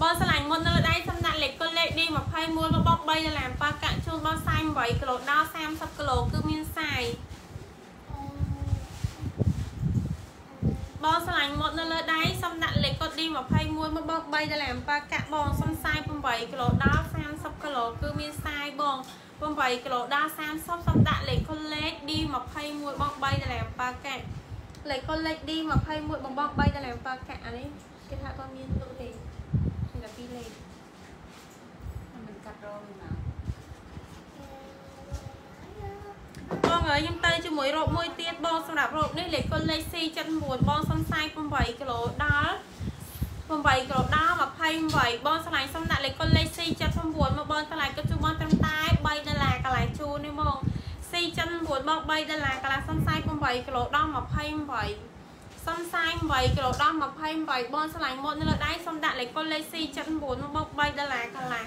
បងឆ្លាញ់មុននៅលើដៃសំណាក់លេខកុនលេខ D21 របស់បង3ដុល្លារប៉ាកាក់ជូនបង48គីឡូដល់30គីឡូគឺមានសាយបងឆ្លាញ់មុតនៅលើដៃសុំដាក់លេខកុដ D21 មកបង3ដុល្លារប៉ាកាក់បងសុំ48គីឡូដល់30គីឡូគឺមានសាយបង8គីឡូដល់30សុំដាក់លេខកុនលេខ D21 បង3ដុល្លារប៉ាកាក់លេខកុនលេខ D21 បងបង3ដុល្លារប៉ាកាក់អានេះគេថាគាត់មានលក់ទេមានតែពីរលេខ មិនកាត់រោវិញមក បងអើយខ្ញុំទៅជាមួយរ៉ូបមួយទៀតបងសម្រាប់រ៉ូបនេះលេខកុនលេខ C79 បងសុំ48គីឡូដល់8គីឡូដល់28បងឆ្លាញ់សុំដាក់លេខកុនលេខ C79 មកបងតម្លៃក៏ជួបបងត្រឹមតែ3ដុល្លារកន្លែងជូននេះហ្មង C79 បង3ដុល្លារកន្លែងសុំ48គីឡូដល់28សុំ48គីឡូដល់28បងឆ្លាញ់មុតនៅលើដៃសុំដាក់លេខកុនលេខ C79 មកបង3ដុល្លារកន្លែង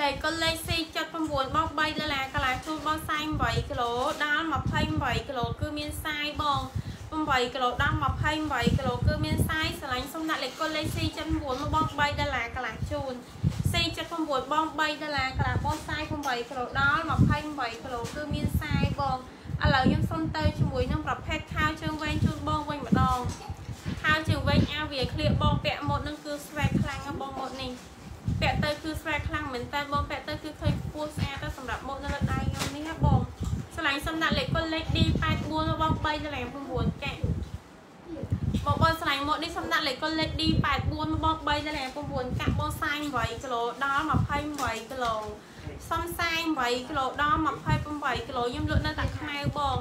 លេខកុនលេខ C79 បង3ដុល្លារកន្លែងជូនបង48គីឡូដល់28គីឡូគឺមានសាយបង8គីឡូដល់28គីឡូគឺមានសាយស្រឡាញ់សុំដាក់លេខកុនលេខ C79 មកបង3ដុល្លារកន្លះជូន C79 បង3ដុល្លារកន្លះបងសាយ8គីឡូដល់28គីឡូគឺមានសាយបងឥឡូវខ្ញុំសុំទៅជាមួយនឹងប្រភេទខោជើងវែងជូនបងវិញម្ដងខោជើងវែងអាវាឃ្លៀបបងពាក់ម៉ូតនឹងគឺស្វែកខ្លាំងណាស់បងម៉ូតនេះ ពាក់ទៅគឺស្វែកខ្លាំងមែនតើបងពាក់ទៅគឺឃើញខ្ពស់ស្អាតទៅសម្រាប់ម៉ូតនៅលើដៃខ្ញុំនេះណាបងឆ្លាញ់សំដាក់លេខកុនលេខ D84 បង3ដុល្លារ9កាក់បងបងឆ្លាញ់ម៉ូតនេះសំដាក់លេខកុនលេខ D84 បង3ដុល្លារ9កាក់បង48គីឡូដល់28គីឡូសំ48គីឡូដល់28គីឡូខ្ញុំលក់នៅតែខ្មៅបង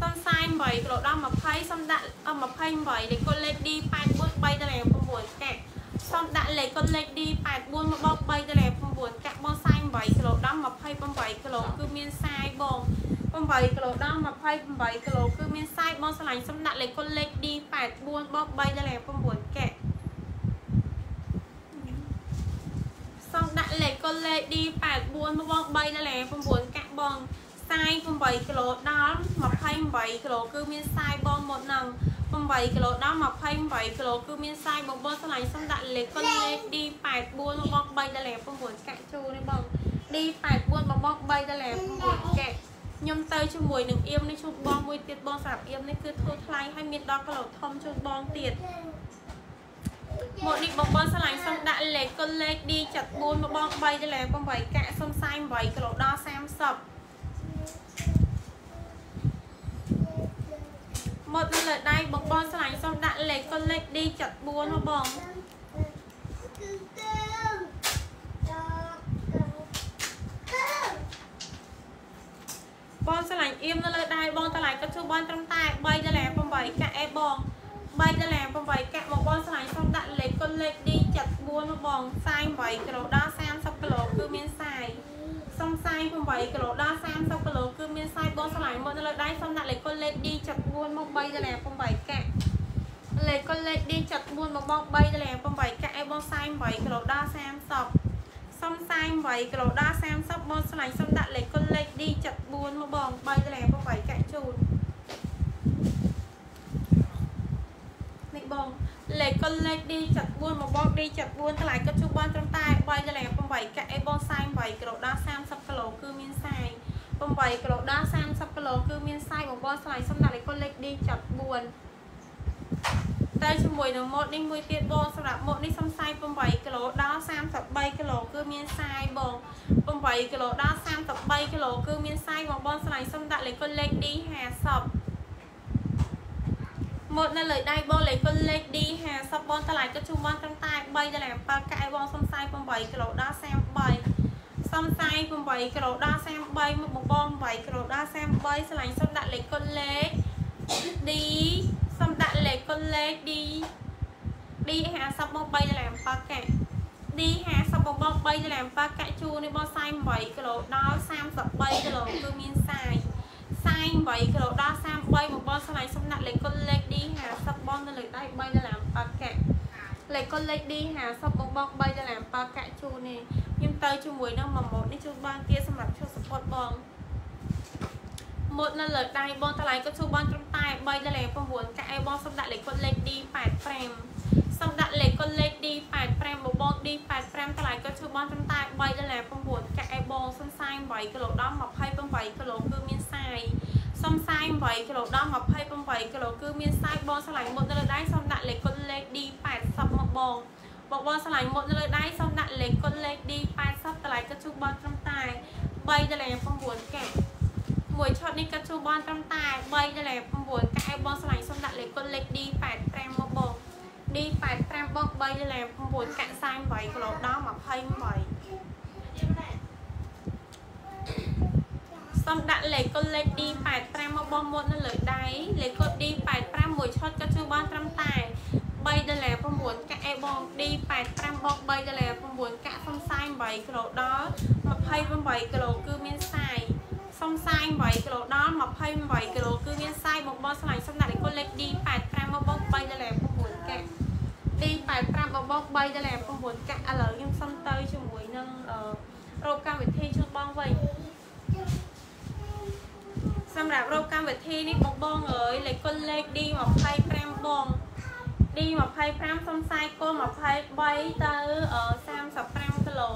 សំ48គីឡូដល់20សំដាក់28លេខកុនលេខ D84 3ដុល្លារ9កាក់ សូមដាក់លេខកុនលេខ D84 មកបោក3ដុល្លារ9កាក់បង48គីឡូដល់28គីឡូគឺមានសាយបង8គីឡូដល់28គីឡូគឺមានសាយបងឆ្លាញ់សូមដាក់លេខកុនលេខ D84 បោក3ដុល្លារ9កាក់សូមដាក់លេខកុនលេខ D84 មកបោក3ដុល្លារ9កាក់បងសាយ8គីឡូដល់28គីឡូគឺមានសាយបងមកនឹង 8 8គីឡូដល់28គីឡូគឺមានសាយបងបងឆ្លាញ់សុំដាក់លេខកុនលេខ D84 បង3ដុល្លារ9កាក់ចូលនេះបង D84 បងបង3ដុល្លារ9កាក់ខ្ញុំទៅជាមួយនឹងអៀមនេះជូនបងមួយទៀតបងសម្រាប់អៀមនេះគឺធូរថ្លៃហើយមានដល់គីឡូធំជូនបងទៀតមកនេះបងបងឆ្លាញ់សុំដាក់លេខកុនលេខ D74 បងបង3ដុល្លារ8កាក់សុំ48គីឡូដល់30 មកនៅលើដៃបងបងឆ្លាញ់សុំដាក់លេខកុនលេខ D74 ហ៎បងបងឆ្លាញ់អៀមនៅលើដៃបងតម្លៃក៏ជួបបងត្រឹមតែ3ដុល្លារ8កាក់អេបង3ដុល្លារ8កាក់មកបងឆ្លាញ់សុំដាក់លេខកុនលេខ D74 មកបង48គីឡូដល់30គីឡូគឺមាន40 សុំ48គីឡូដល់30គីឡូគឺមានសាយបងឆ្លាញ់មកនៅលើដៃសុំដាក់លេខកុនលេខ D ចាត់4មក3ដុល្លារ8កាក់លេខកុនលេខ D ចាត់4មកបង3ដុល្លារ8កាក់ឲ្យបង48គីឡូដល់30សុំ48គីឡូដល់30បងឆ្លាញ់សុំដាក់លេខកុនលេខ D ចាត់4មកបង3ដុល្លារ8កាក់ជូននេះបង លេខកុនលេខ D ចាត់4មកបង D ចាត់4តម្លៃក៏ជួបបានត្រឹមតែ3ដុល្លារ8កាក់អីបង48គីឡូដល់30គីឡូគឺមានសាយ8គីឡូដល់30គីឡូគឺមានសាយបងបងស្លាយសំដាក់លេខកុនលេខ D ចាត់4តែជាមួយនឹងម៉ូតនេះមួយទៀតបងសម្រាប់ម៉ូតនេះសំសាយ8គីឡូដល់33គីឡូគឺមានសាយបង8គីឡូដល់33គីឡូគឺមានសាយបងបងស្លាយសំដាក់លេខកុនលេខ D 50 មកនៅលើដៃបងលេខគុណលេខ D 50 បងតម្លៃក៏ជួបបងត្រឹមតែ3ដុល្លារ7កាយបងសំសាយ8គីឡូដល់33សំសាយ8គីឡូដល់33មកបងបង8គីឡូដល់33ឆ្លាញ់សុំដាក់លេខគុណលេខ D សុំដាក់លេខគុណលេខ D D 50 បង3ដុល្លារ7កាយ D 50 បងបង3ដុល្លារ7កាក់ជួនេះបងសាយ8គីឡូដល់33គីឡូគឺមានសាយ 48គីឡូដល់33មកបងឆ្លៃសំណាក់លេខកុនលេខ D 50បងនៅលើដៃ3ដុល្លារ7កាក់លេខកុនលេខ D 50បងបង3ដុល្លារ7កាក់ជូននេះខ្ញុំទៅជាមួយនឹងមួយម៉ូតនេះជូនបងទៀតសម្រាប់ឈុតសពតបងម៉ូតនៅលើដៃបងតម្លៃក៏ជួបបងត្រឹមតែ3ដុល្លារ9កាក់ឲ្យបងសំដាក់លេខកុនលេខ D 85 សំដាក់លេខកុនលេខ D 85បងបង D 85 តម្លៃក៏ជួបបងត្រឹមតែ3ដុល្លារ9កាក់ឲ្យបងសំសាយ8គីឡូដល់28គីឡូគឺមានសាយសុំសាយ8គីឡូដល់28គីឡូគឺមានសាយបងឆ្លាញ់មុតនៅលើដៃសុំដាក់លេខគុណលេខ D80 មកបងបងបងឆ្លាញ់មុតនៅលើដៃសុំដាក់លេខគុណលេខ D80 តម្លៃក៏ជួបបងត្រឹមតែ3ដុល្លារ9កាក់មួយឆុតនេះក៏ជួបបងត្រឹមតែ3ដុល្លារ9កាក់ឲ្យបងឆ្លាញ់សុំដាក់លេខគុណលេខ D85 មកបង D85 បង3ដុល្លារ9កាក់48គីឡូដល់28សូមដាក់លេខកុនលេខ D85 មកបងមុតនៅលើដៃលេខកូដ D85 មួយឆុតក៏ជួយបានត្រឹមតែ3ដុល្លារ9កាក់អេបង D85 បង3ដុល្លារ9កាក់សុំសាយ8គីឡូដល់28គីឡូគឺមានសាយ សុំសាយ8គីឡូដល់28គីឡូគឺមានសាយបងបងឆ្លាញ់សុំដាក់លេខកូដលេខ D85 មកបង3ដុល្លារ9កាក់ D85 បងបង3ដុល្លារ9កាក់ឥឡូវខ្ញុំសុំទៅជាមួយនឹងរោគកម្មវិធីជូនបងវិញសម្រាប់រោគកម្មវិធីនេះបងបងអើយលេខគុណលេខ D25 បង D25 សំសាយគុណ23ទៅ35គីឡូ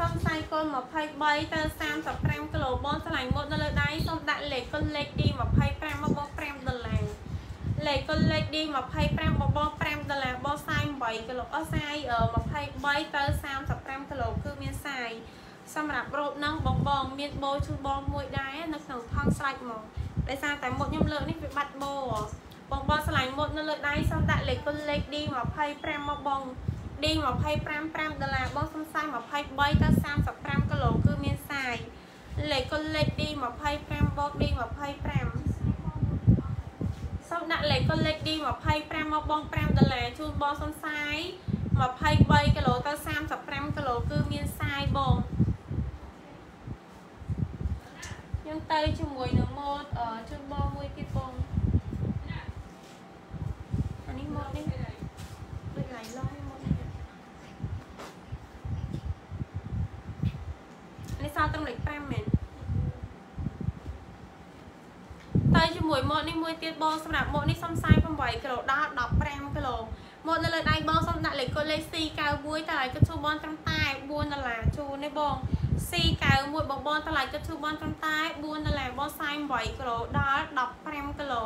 សំសាយគុណ23ទៅ35គីឡូបងឆ្លាញ់មុតនៅលើដៃសូមដាក់លេខគុណលេខ D25 មកបង5ដុល្លារលេខគុណលេខ D25 បងបង5ដុល្លារបងសាយ8គីឡូអស់សាយ23ទៅ35គីឡូគឺមានសាយសម្រាប់រោបនឹងបងបង មានបូជូនបងមួយដែរនៅក្នុងថង់ស្លាច់មកដោយសារតែមុតខ្ញុំលើកនេះវាបាត់បូបងបងឆ្លាញ់មុតនៅលើដៃសូមដាក់លេខគុណលេខ D25 មកបង D25 5ដុល្លារបងសំសាយ23ទៅ35គីឡូគឺមានសាយលេខគុណលេខ D25 បូក D25 សូមដាក់លេខគុណលេខ D25 មកបង5ដុល្លារជូនបងសំសាយ23គីឡូទៅ35គីឡូគឺមានសាយបងខ្ញុំទៅជាមួយនឹងម៉ូតជូនបងមួយទៀតបងអានេះម៉ូតនេះដូចឡៃឡងម៉ូតនេះនេះ សល់ត្រឹមលេខ5មែនទៅជាមួយម៉ូតនេះមួយទៀតបងសម្រាប់ម៉ូតនេះសុំសាយ8គីឡូដល់15គីឡូមកនៅលើដៃបងសូមដាក់លេខកូដលេខ C91 តម្លៃគិតឈូបងត្រឹមតែ4ដុល្លារជូនទេបង C91 បងបងតម្លៃគិតឈូបងត្រឹមតែ4ដុល្លារបង48គីឡូដល់15គីឡូ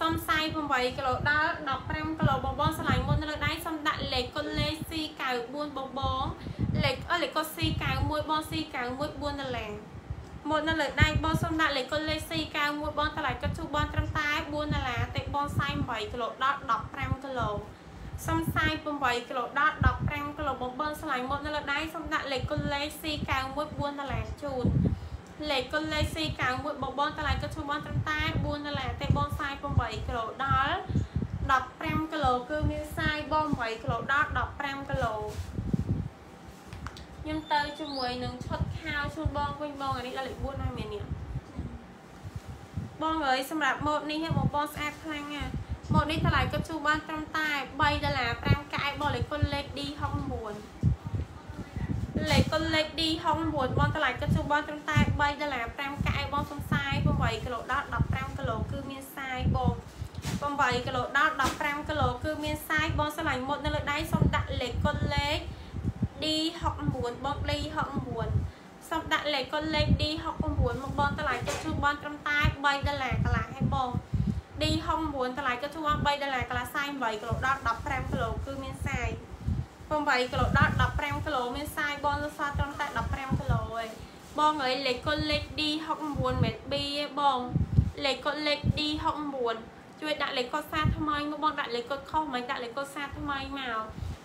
សុំ48គីឡូដល់15គីឡូបងបងឆ្លាញ់មុននៅលើដៃសុំដាក់លេខកូដលេខ C94 បងបងលេខអលេខកូដ C91 បង C91 4ដុល្លារមកនៅលើដៃបងសុំដាក់លេខកូដលេខ C91 បងតម្លៃគិតឈូបងត្រឹមតែ4ដុល្លារទេបង48គីឡូដល់15គីឡូសុំ48គីឡូដល់15គីឡូបងបងឆ្លាញ់មុននៅលើដៃសុំដាក់លេខកូដលេខ C91 4ដុល្លារជូន លេខកុនលេខ C91 បងបងតម្លៃក៏ឈ្មោះបងត្រឹមតែ4ដុល្លារទេបង48គីឡូដល់15គីឡូគឺមានសាយបង8គីឡូដល់15គីឡូខ្ញុំទៅជាមួយនឹងឈុតខោជូនបងវិញបងអានេះដល់លេខ4ហើយមាននេះបងអើយសម្រាប់ម៉ូតនេះបងបងស្អាតខ្លាំងណាស់ម៉ូតនេះតម្លៃក៏ជួបានត្រឹមតែ3ដុល្លារ5កែបងលេខគុណលេខ D69 លេខកុនលេខ D69 បងតម្លៃគិតជូនបងត្រឹមតែ3ដុល្លារ5កែបងសំសាយ8គីឡូដល់15គីឡូគឺមានសាយបង8គីឡូដល់15គីឡូគឺមានសាយបងឆ្លាញ់មុតនៅលើដៃសូមដាក់លេខកុនលេខ D69 បង D69 សូមដាក់លេខកុនលេខ D69 មកបងតម្លៃគិតជូនបងត្រឹមតែ3ដុល្លារកន្លះឲ្យបង D69 តម្លៃគិតជូនបង3ដុល្លារកន្លះសាយ8គីឡូដល់15គីឡូគឺមានសាយ 8គីឡូដល់15គីឡូមានសាយបងសរសត្រឹមតែ15គីឡូឯងបងអើយលេខកុនលេខ D69 មែន B ឯងបងលេខកុនលេខ D69 ជួយដាក់លេខកុដសាថ្មីមកបងដាក់លេខកុដខុសមិនដាក់លេខកុដសាថ្មីមក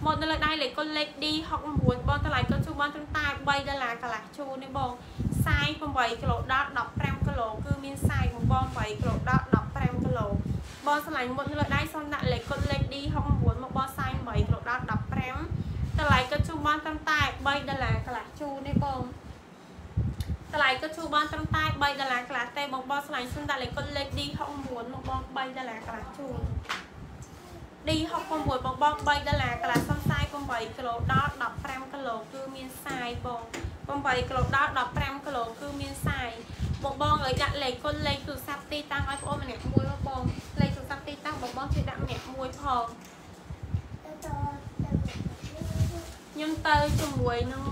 មកនៅលើដៃលេខកុដលេខ D69 បងតម្លៃកុដជួបងត្រឹមតែ3ដុល្លារកន្លះជូននេះបងសាយ8គីឡូដល់15គីឡូគឺមានសាយបងបង8គីឡូដល់15គីឡូបងឆ្លាញ់មុតនៅលើដៃសូមដាក់លេខកុដលេខ D69 មកបងសាយ8គីឡូដល់15 តម្លៃក៏ជួបានត្រឹមតែ3ដុល្លារកន្លះជូនទេបងតម្លៃក៏ជួបានត្រឹមតែ3ដុល្លារកន្លះទេបងបងឆ្លាញ់សុំដាក់លេខកុដលេខ D69 មកបង3ដុល្លារកន្លះជូន D69 បងបង3ដុល្លារកន្លះសុំសាយ8គីឡូដល់15គីឡូគឺមានសាយបង8គីឡូដល់15គីឡូគឺមានសាយបងបងឲ្យដាក់លេខគុណលេខទូរស័ព្ទទីតាំងឲ្យបងម្នាក់មួយបងលេខទូរស័ព្ទទីតាំងបងបងជួយដាក់ម្នាក់មួយផង ខ្ញុំទៅជាមួយនឹង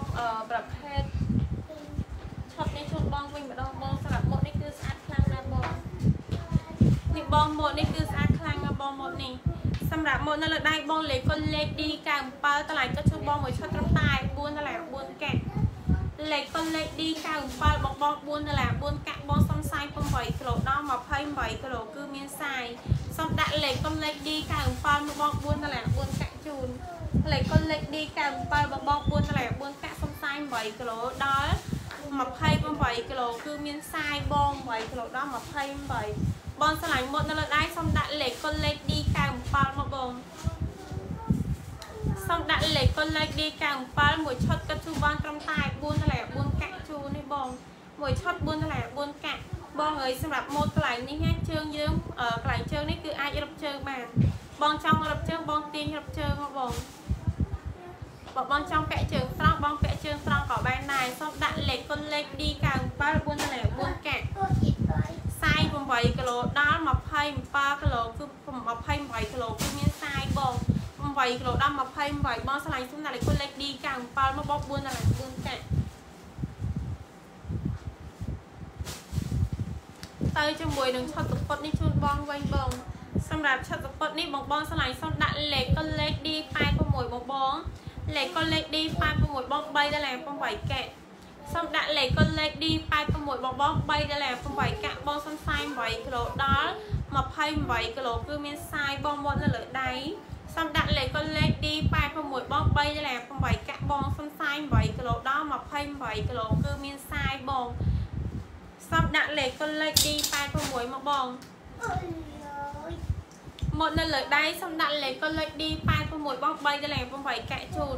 ប្រភេទឆុតនេះជូនបងវិញម្ដងបងសម្រាប់ម៉ូតនេះគឺស្អាតខ្លាំងណាស់បងនេះបងម៉ូតនេះគឺស្អាតខ្លាំងណាស់បងម៉ូតនេះសម្រាប់ម៉ូតនៅលើដៃបងលេខគុណលេខ D97 តម្លៃក៏ជូនបងមួយឆុតត្រឹមតែ4ដុល្លារ4កាក់លេខគុណលេខ D97 បងបង4ដុល្លារ4កាក់បងសុំសាយ8គីឡូដល់28គីឡូគឺមានសាយសុំដាក់លេខគុណលេខ D97 មកបង4ដុល្លារ4កាក់ជូន លេខគុណលេខ D97 បងបង4ដុល្លារ4កាក់សុំសាយ8គីឡូដល់28គីឡូគឺមានសាយបង8គីឡូដល់28បងឆ្លាញ់មុតនៅលើដៃសុំដាក់លេខគុណលេខ D97 មកបងសូមដាក់លេខកុនលេខ D97 មួយឈុតក៏ជួបានត្រឹមតែ4ដុល្លារ4កាក់ជូនេះបងមួយឈុត4ដុល្លារ4កាក់បងអើយសម្រាប់ម៉ូតកន្លែងនេះណាជើងយើងកន្លែងជើងនេះគឺអាចរឹបជើងបាន បងចង់រឹបជើងបងទាញរឹបជើងមកបងបើបងចង់ពាក់ជើងត្រង់បងពាក់ជើងត្រង់ក៏បានដែរសូមដាក់លេខកុនលេខ D97 4ដុល្លារ4កាក់សាយ8គីឡូដល់27គីឡូគឺ28គីឡូគឺមានសាយបង8គីឡូដល់28បងឆ្លាញ់សុំដាក់លេខគុណលេខ D97 មកបោក4ដល់4កាក់ទៅជាមួយនឹងឆុតសពុតនេះជូនបងវិញបង សម្រាប់ឆុតសពុតនេះបងបងឆ្លាញ់សុំដាក់លេខគុណលេខ D86 បងបងលេខគុណលេខ D86 បង3ដល់8កាក់សូមដាក់លេខគុណលេខ D86 បងបង3ដុល្លារ8កាក់បងសុំសាយ8គីឡូដល់28គីឡូគឺមានសាយបងមកនៅលើដៃសូមដាក់លេខគុណលេខ D86 បង3ដុល្លារ8កាក់បងសុំសាយ8គីឡូដល់28គីឡូគឺមានសាយបងសូមដាក់លេខគុណលេខ D86 មកបង មកនៅលើដៃសូមដាក់លេខគុណលេខ D86 បង3ដុល្លារ8កាក់ជូន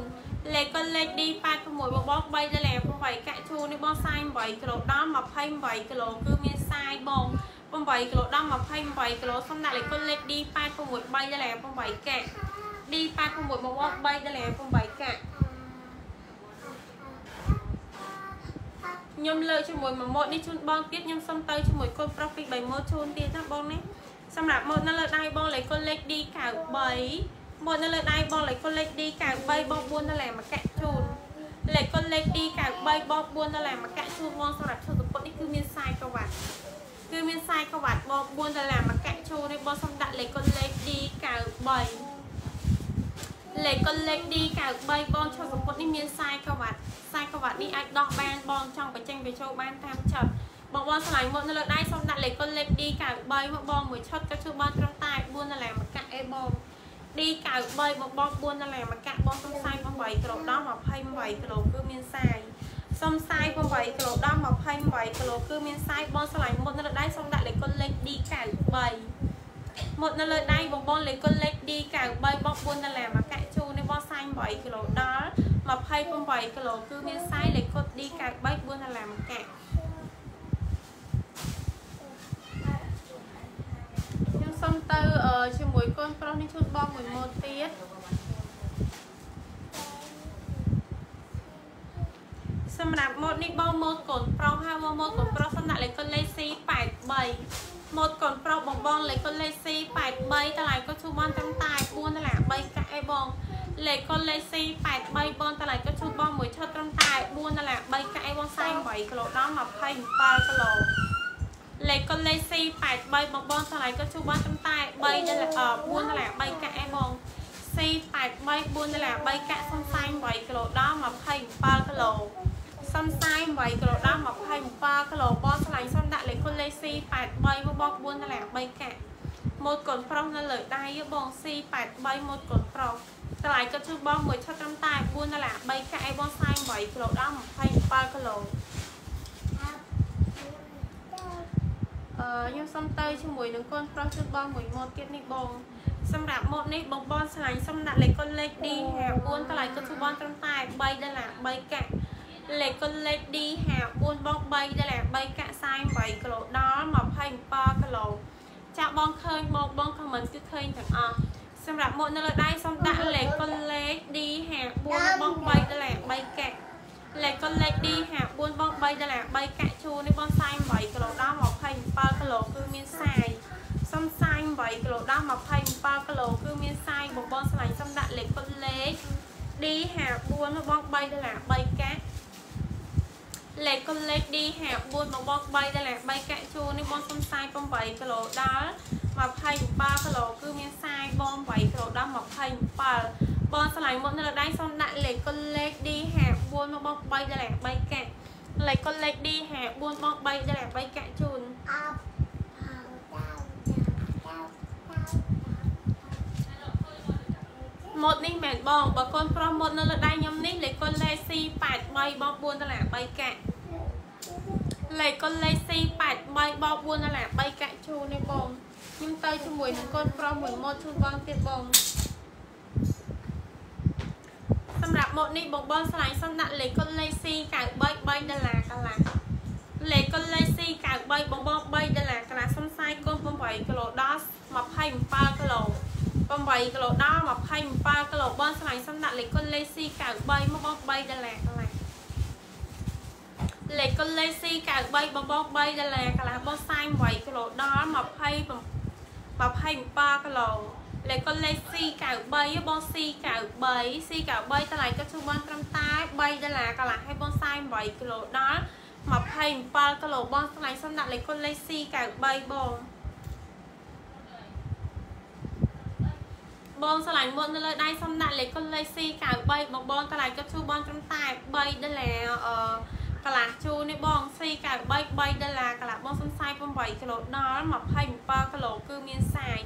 លេខគុណលេខ D86 បងបង3ដុល្លារ8កាក់ជូននេះបងសាយ8គីឡូដល់28គីឡូគឺមានសាយបង8គីឡូដល់28គីឡូសុំដាក់លេខគុណលេខ D86 3ដុល្លារ8កាក់ D86 បងបង3ដុល្លារ8កាក់ខ្ញុំលើកជាមួយមួយម៉ូតនេះជូនបងទៀតខ្ញុំសុំទៅជាមួយកូនប្រុសពី3ម៉ូតជូនទៀតណាបងនេះ សម្រាប់ម៉ូតនៅលើដៃបងលេខកុលលេខ D93 ម៉ូតនៅលើដៃបងលេខកុលលេខ D93 បោក4ដុល្លារមកកាក់ជូនលេខកុលលេខ D93 បោក4ដុល្លារមកកាក់ជូនបងសម្រាប់ឈុតសពុតនេះគឺមានខ្សែក្រវ៉ាត់គឺមានខ្សែក្រវ៉ាត់បោក4ដុល្លារមកកាក់ជូននេះបងសុំដាក់លេខកុលលេខ D93 លេខកុលលេខ D93 បងឈុតសពុតនេះមានខ្សែក្រវ៉ាត់ខ្សែក្រវ៉ាត់នេះអាចដោះបានបងចង់បញ្ចេញបញ្ចូលបានតាមចិត្ត បងបងឆ្លាញ់មកនៅលើដៃសូមដាក់លេខកុលលេខ D93 មកបងមួយឈុតក៏ជួយបានត្រឹមតែ4ដុល្លារមកកាក់អេបង D93 មកបង4ដុល្លារមកកាក់បងសំសាយ8គីឡូដល់28គីឡូគឺមានសាយសំសាយ8គីឡូដល់28គីឡូគឺមានសាយបងឆ្លាញ់មុតនៅលើដៃសូមដាក់លេខកុលលេខ D93 មុតនៅលើដៃបងបងលេខកុលលេខ D93 បង4ដុល្លារមកកាក់ជូននេះបងសាយ8គីឡូដល់28គីឡូគឺមានសាយលេខកុល D93 4ដុល្លារមកកាក់ខ្ញុំ សុំទៅជាមួយកូនប្រុសនេះជូនបងមួយម៉ូតទៀតសម្រាប់ម៉ូតនេះបងម៉ូតកូនប្រុសហើយបងម៉ូតកូនប្រុសសំដាក់លេខកូនលេខ C83 ម៉ូតកូនប្រុសបងបងលេខកូនលេខ C83 តម្លៃក៏ជួបបានត្រឹមតែ4ដុល្លារ3កាក់អីបងលេខកូនលេខ C83 បងតម្លៃក៏ជួបបងមួយឈុតត្រឹមតែ4ដុល្លារ3កាក់អីបង48គីឡូដល់27គីឡូ លេខកុនលេខ C83 បងបងឆ្លៃក៏ជួបបានត្រឹមតែ3ដុល្លារ4ដុល្លារ3កាក់ឯងបង C83 4ដុល្លារ3កាក់សំសាយ8គីឡូដល់27គីឡូសំសាយ8គីឡូដល់27គីឡូបងឆ្លៃសុំដាក់លេខកុនលេខ C83 មកបង4ដុល្លារ3កាក់ម៉ូតកូនប្រុសនៅលើដៃបង C83 ម៉ូតកូនប្រុសតម្លៃក៏ជួបបងមួយឆុតត្រឹមតែ4ដុល្លារ3កាក់ឯងបងសាយ8គីឡូដល់27គីឡូ ខ្ញុំសុំទៅជាមួយនឹងកូនប្រុសជូនបងមួយម៉ូតទៀតនេះបងសម្រាប់ម៉ូតនេះបងបងឆ្លាញ់សុំដាក់លេខកូនលេខ D54 តម្លៃក៏ជូនបងត្រឹមតែ3ដុល្លារ3កាក់លេខកូនលេខ D54 បង3ដុល្លារ3កាក់48គីឡូដល់27គីឡូចាក់បងឃើញបងបងខមមិនគឺឃើញទាំងអស់សម្រាប់ម៉ូតនៅលើដៃសុំដាក់លេខកូនលេខ D54 បង3ដុល្លារ3កាក់ លេខកុនលេខ D54 បង3ដុល្លារ3កាក់ជូននេះបងសាយ8គីឡូដល់27គីឡូគឺមានសាយសំសាយ8គីឡូដល់27គីឡូគឺមានសាយបងបងឆ្លាញ់សំដាក់លេខកុនលេខ D54 បង3ដុល្លារ3កាក់លេខកុនលេខ D54 បងបង3ដុល្លារ3កាក់ជូននេះបងសំសាយ8គីឡូដល់27គីឡូគឺមានសាយបង8គីឡូដល់27 បងឆ្លៃមុខនៅលើដៃសូមដាក់លេខកុនលេខ D54 មកបង3ដុល្លារ3កាក់លេខកុនលេខ D54 បង3ដុល្លារ3កាក់ជូនម៉ូតនេះមែនបងបើកូនប្រុសម៉ូតនៅលើដៃខ្ញុំនេះលេខកុនលេខ C83 បង4ដុល្លារ3កាក់លេខកុនលេខ C83 បង4ដុល្លារ3កាក់ជូននេះបងខ្ញុំទៅជាមួយនឹងកូនប្រុសមួយម៉ូតជូនបងទៀតបង សម្រាប់ម៉ូតនេះបងបងឆ្លាញ់សុំដាក់លេខកុនលេខ C93 3ដុល្លារកន្លះលេខកុនលេខ C93 បងបង3ដុល្លារកន្លះសុំសាយកូន8គីឡូដល់27គីឡូ8គីឡូដល់27គីឡូបងឆ្លាញ់សុំដាក់លេខកុនលេខ C93 មកបង3ដុល្លារកន្លះលេខកុនលេខ C93 បងបង3ដុល្លារកន្លះបងសាយ8គីឡូដល់27 27គីឡូ លេខកុនលេខ C93 បង C93 C93 តម្លៃក៏ជួបបានត្រឹមតែ3ដុល្លារកន្លះហើយបង48គីឡូដល់27គីឡូបងតម្លៃសំដាក់លេខកុនលេខ C93 បងបងឆ្លាញ់មុននៅលើដៃសំដាក់លេខកុនលេខ C93 បងបងតម្លៃក៏ជួបបានត្រឹមតែ3ដុល្លារអឺកន្លះជូននេះបង C93 3ដុល្លារកន្លះបងសំ48គីឡូដល់27គីឡូគឺមានសាយ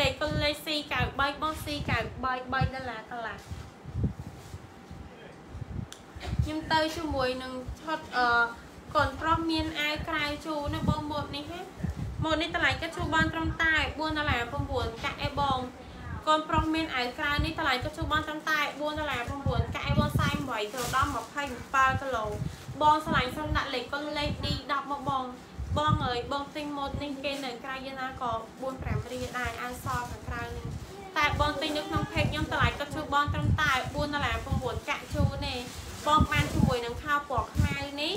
លេខកុនលេខ C93 បង C93 3ដុល្លារកន្លះខ្ញុំទៅជាមួយនឹងឆុតអឺកូនប្រុសមានអាវក្រៅជូនណាបងម៉ូតនេះណាម៉ូតនេះតម្លៃក៏ជួបានត្រឹមតែ4ដុល្លារ9កាក់អេបងកូនប្រុសមានអាវក្រៅនេះតម្លៃក៏ជួបានត្រឹមតែ4ដុល្លារ9កាក់អេបង48គីឡូដល់27គីឡូបងឆ្លាញ់សុំដាក់លេខកុនលេខ D10 មកបង បងអើយបងទិញម៉ូតនេះគេនៅក្រៅយ៉ាងណាក៏4 5រៀលដែរអាវសខាងក្រៅនេះតែបងទិញនៅក្នុង page ខ្ញុំតម្លៃក៏ជួយបងត្រឹមតែ4ដុល្លារ9កាក់ជូនទេបងបានជាមួយនឹងខោពណ៌ខ្មៅនេះ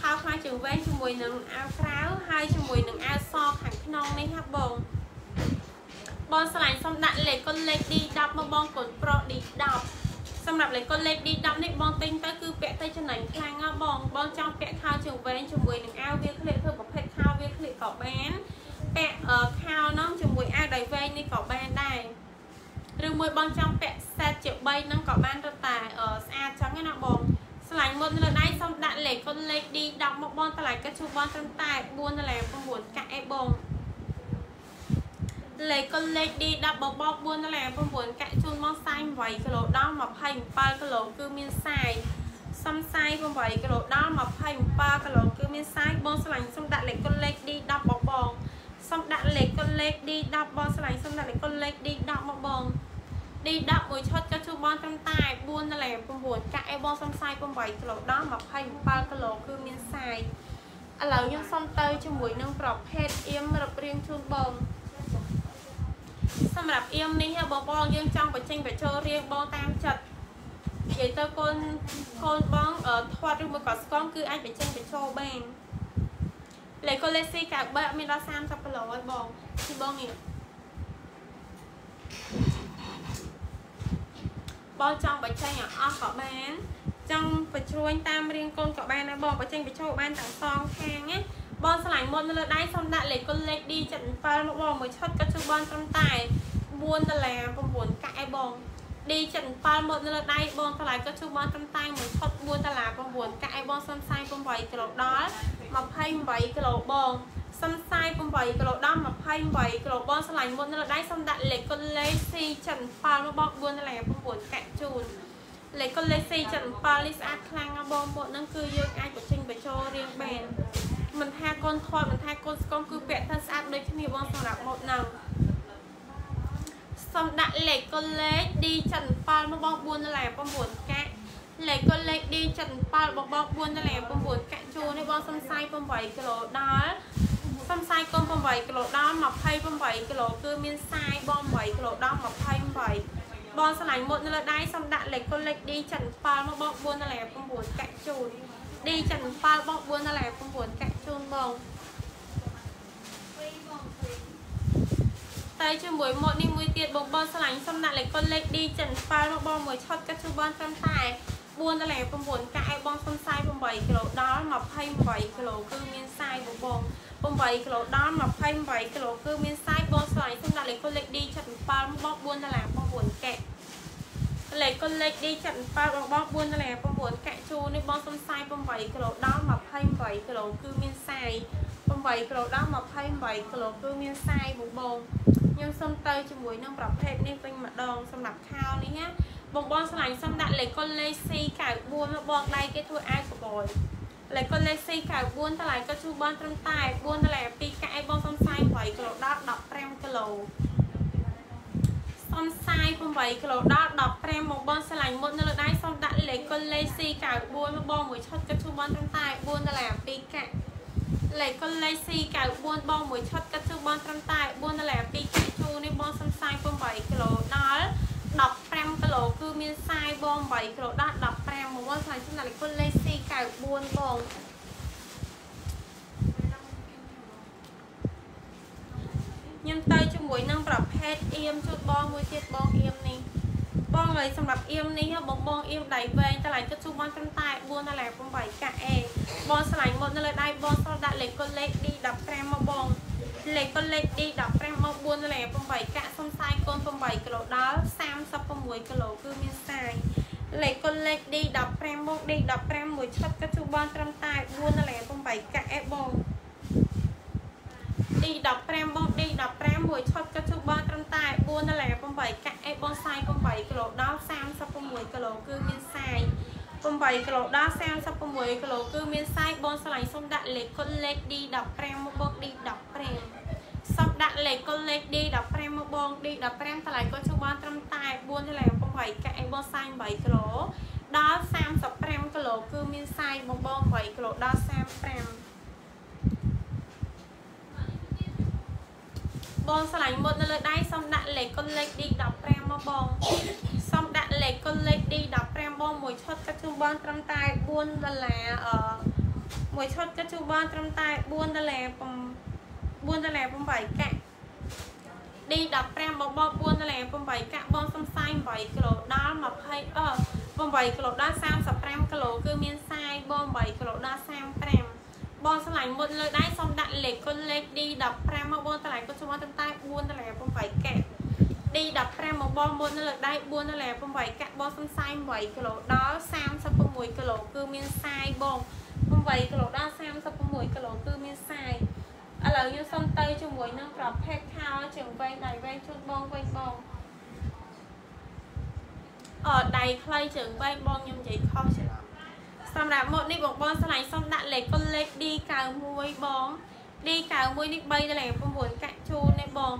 ខោខ្មៅជើងវែងជាមួយនឹងអាវក្រៅហើយជាមួយនឹងអាវសខាងក្នុងនេះណាបងបងឆ្លាញ់សុំដាក់លេខកុនលេខ D10 មកបងកូនប្រុស D10 សម្រាប់លេខកុនលេខ D10 នេះបងទិញទៅគឺពាក់ទៅចំណេញខ្លាំងណាស់បងបងចង់ពាក់ខោជើងវែងជាមួយនឹងអាវវាក្លៀកធ្វើប្រភេទខោវាក្លៀកក៏បានពាក់អឺខោហ្នឹងជាមួយអាវដៃវែងនេះក៏បានដែរឬមួយបងចង់ពាក់សេតជា3ហ្នឹងក៏បានទៅតែស្អាតចឹងណាបងស្លាញ់មុនលើដៃសុំដាក់លេខកុនលេខ D10 មកបងតម្លៃកាត់ជួបបងត្រឹមតែ4ដុល្លារ9កាក់អេបង លេខកុនលេខ D10 បបក4ដុល្លារ9កាក់ជូនមកសាយ8គីឡូដល់27គីឡូគឺមានសាយសំសាយ8គីឡូដល់27គីឡូគឺមានសាយបងស្លាញ់សុំដាក់លេខកុនលេខ D10 បបកសុំដាក់លេខកុនលេខ D10 បងស្លាញ់សុំដាក់លេខកុនលេខ D10 មកបង D10 មួយឈុតក៏ជួបបងត្រឹមតែ4ដុល្លារ9កាក់អេបងសំសាយ8គីឡូដល់27គីឡូគឺមានសាយឥឡូវខ្ញុំសុំទៅជាមួយនឹងប្រភេទអៀមរឹបរៀងជូនបង សម្រាប់អៀមនេះបងបងយើងចង់បញ្ចេញបញ្ចូលរៀងបងតាមចិត្តនិយាយទៅកូនកូនបងធាត់ឬមួយក៏ស្គងគឺអាចបញ្ចេញបញ្ចូលបានលេខកូលេស៊ីកៅបើអត់មានដល់30គីឡូហើយបងទីបងនេះបងចង់បញ្ចេញឲ្យអស់ក៏បានចង់បញ្ជ្រួញតាមរៀងកូនក៏បានដែរបងបញ្ចេញបញ្ចូលបានទាំងសងខាងណា បងឆ្លាញ់មុននៅលើដៃសូមដាក់លេខកុនលេខ D77 មកបងមួយឈុតក៏ជួយបងត្រឹមតែ4ដុល្លារ9កាក់ឯបង D77 មកនៅលើដៃបងថ្លៃក៏ជួយបងត្រឹមតែមួយឈុត4ដុល្លារ9កាក់ឯបងសុំសាយ8គីឡូដល់28គីឡូបងសុំសាយ8គីឡូដល់28គីឡូបងឆ្លាញ់មុននៅលើដៃសុំដាក់លេខកុនលេខ C77 មកបង4ដុល្លារ9កាក់ជូន លេខកុនលេខ C77 នេះស្អាតខ្លាំងណាស់បងមកហ្នឹងគឺយើងអាចបញ្ចេញបញ្ចូលរៀងបានមិនថាកូនធាត់មិនថាកូនស្គមគឺពាក់ទៅស្អាតដូចគ្នាបងសម្រាប់ម៉ូតហ្នឹងសុំដាក់លេខកូនលេខ D77 មកបង4ដុល្លារ9កាក់លេខកូនលេខ D77 បងបង4ដុល្លារ9កាក់ជួនេះបងសុំសាយ8គីឡូដល់សុំសាយកូន8គីឡូដល់28គីឡូគឺមានសាយបង8គីឡូដល់28 បងឆ្លាញ់មុតនៅលើដៃសុំដាក់លេខកូនលេខ D77 មកបង4ដុល្លារ9កាក់ជូន D77 បង4ដុល្លារ9កាក់ជូនបងតែជាមួយម៉ូតនេះមួយទៀតបងបងឆ្លាញ់សុំដាក់លេខកុនលេខ D77 មកបងមួយឆុតកាត់ជូនបងត្រឹមតែ4ដុល្លារ9កាក់ឲ្យបងសុំសាយ8គីឡូដល់28គីឡូគឺមានសាយបងបង 8គីឡូដល់28គីឡូគឺមានសាយបងឆ្លាញ់សុំដាក់លេខកុនលេខ D77 មកបង4ដុល្លារ9កាក់លេខកុនលេខ D77 បងបង4ដុល្លារ9កាក់ជូននេះបងសុំសាយ8គីឡូដល់28គីឡូគឺមានសាយ8គីឡូដល់28គីឡូគឺមានសាយបងបងខ្ញុំសុំទៅជាមួយនឹងប្រភេទនេះវិញម្ដងសម្រាប់ខោនេះណាបងបងឆ្លាញ់សុំដាក់លេខកុនលេខ C94 មកបងដៃគេធ្វើអាវកបយ លេខកុនលេខ C94 តម្លៃក៏ជួបបានត្រឹមតែ4ដុល្លារ2កាក់ឲ្យបងសុំសាយ8គីឡូដល់15គីឡូសុំសាយ8គីឡូដល់15មកបងឆ្លាញ់មុតនៅលើដៃសុំដាក់លេខកុនលេខ C94 មកបងមួយឈុតក៏ជួបបានត្រឹមតែ4ដុល្លារ2កាក់លេខកុនលេខ C94 បងមួយឈុតក៏ជួបបានត្រឹមតែ4ដុល្លារ2កាក់ជូនេះបងសុំសាយ8គីឡូដល់ 15គីឡូគឺមានសាយបង8គីឡូដល់15មកបងឆ្លាញ់សំណាក់លេខកុនលេខ C94 បងខ្ញុំទៅជាមួយនឹងប្រភេទអៀមជូតបងមួយទៀតបងអៀមនេះបងហើយសម្រាប់អៀមនេះបងបងអៀមដៃវែងតម្លៃគិតជួបបានត្រឹមតែ4ដុល្លារ8កាក់អេបងឆ្លាញ់មកនៅលើដៃបងស្រុតដាក់លេខកុនលេខ D15 មកបង លេខកុនលេខ D15 មក4ដុល្លារ8កាក់សុំសាយកូន8គីឡូដល់36គីឡូគឺមានសាយលេខកុនលេខ D15 មក D15 មួយឈុតក៏ជួបបានត្រឹមតែ4ដុល្លារ8កាក់អេបង D15 បង D15 មួយឈុតក៏ជួបបានត្រឹមតែ4ដុល្លារ8កាក់អេបងសាយ8គីឡូដល់36គីឡូគឺមានសាយ 8គីឡូដល់36គីឡូគឺមានសាយបងឆ្លៃសុំដាក់លេខគុណលេខ D15 មកបង D15 សុំដាក់លេខគុណលេខ D15 មកបង D15 តម្លៃក៏ជួបបានត្រឹមតែ4ដុល្លារ8កាក់អេបងសាយ8គីឡូដល់35គីឡូគឺមានសាយបងបង8គីឡូដល់35 បងឆ្លាញ់មុតនៅលើដៃសុំដាក់លេខកុនលេខ D15 មកបងសុំដាក់លេខកុនលេខ D15 បងមួយឈុតក៏ជួបបានត្រឹមតែ4ដុល្លារអឺមួយឈុតក៏ជួបបានត្រឹមតែ4ដុល្លារ4ដុល្លារ8កាក់ D15 បងបង4ដុល្លារ8កាក់បងសំសាយ8គីឡូដល់20អឺ8គីឡូដល់35គីឡូគឺមានសាយបង8គីឡូដល់35 បងឆ្លាញ់មុតលើដៃសូមដាក់លេខគុណលេខ D15 មកបងតម្លៃគាត់ជួយមកតែ4ដុល្លារ8កាក់ D15 មកបងមុតនៅលើដៃ4ដុល្លារ8កាក់បងសំសាយ8គីឡូដល់36គីឡូគឺមានសាយបង8គីឡូដល់36គីឡូគឺមានសាយឥឡូវយើងសុំទៅជាមួយនឹងប្រភេទខោជើងវែងដៃវែងជូនបងវិញបងអឺដៃខ្លីជើងវែងបងខ្ញុំនិយាយខុសច្រឡំ សម្រាប់ម៉ូតនេះបងបងឆ្លាញ់សុំដាក់លេខកុនលេខ D91 បង D91 នេះ3ដុល្លារ9កាក់ជូននេះបង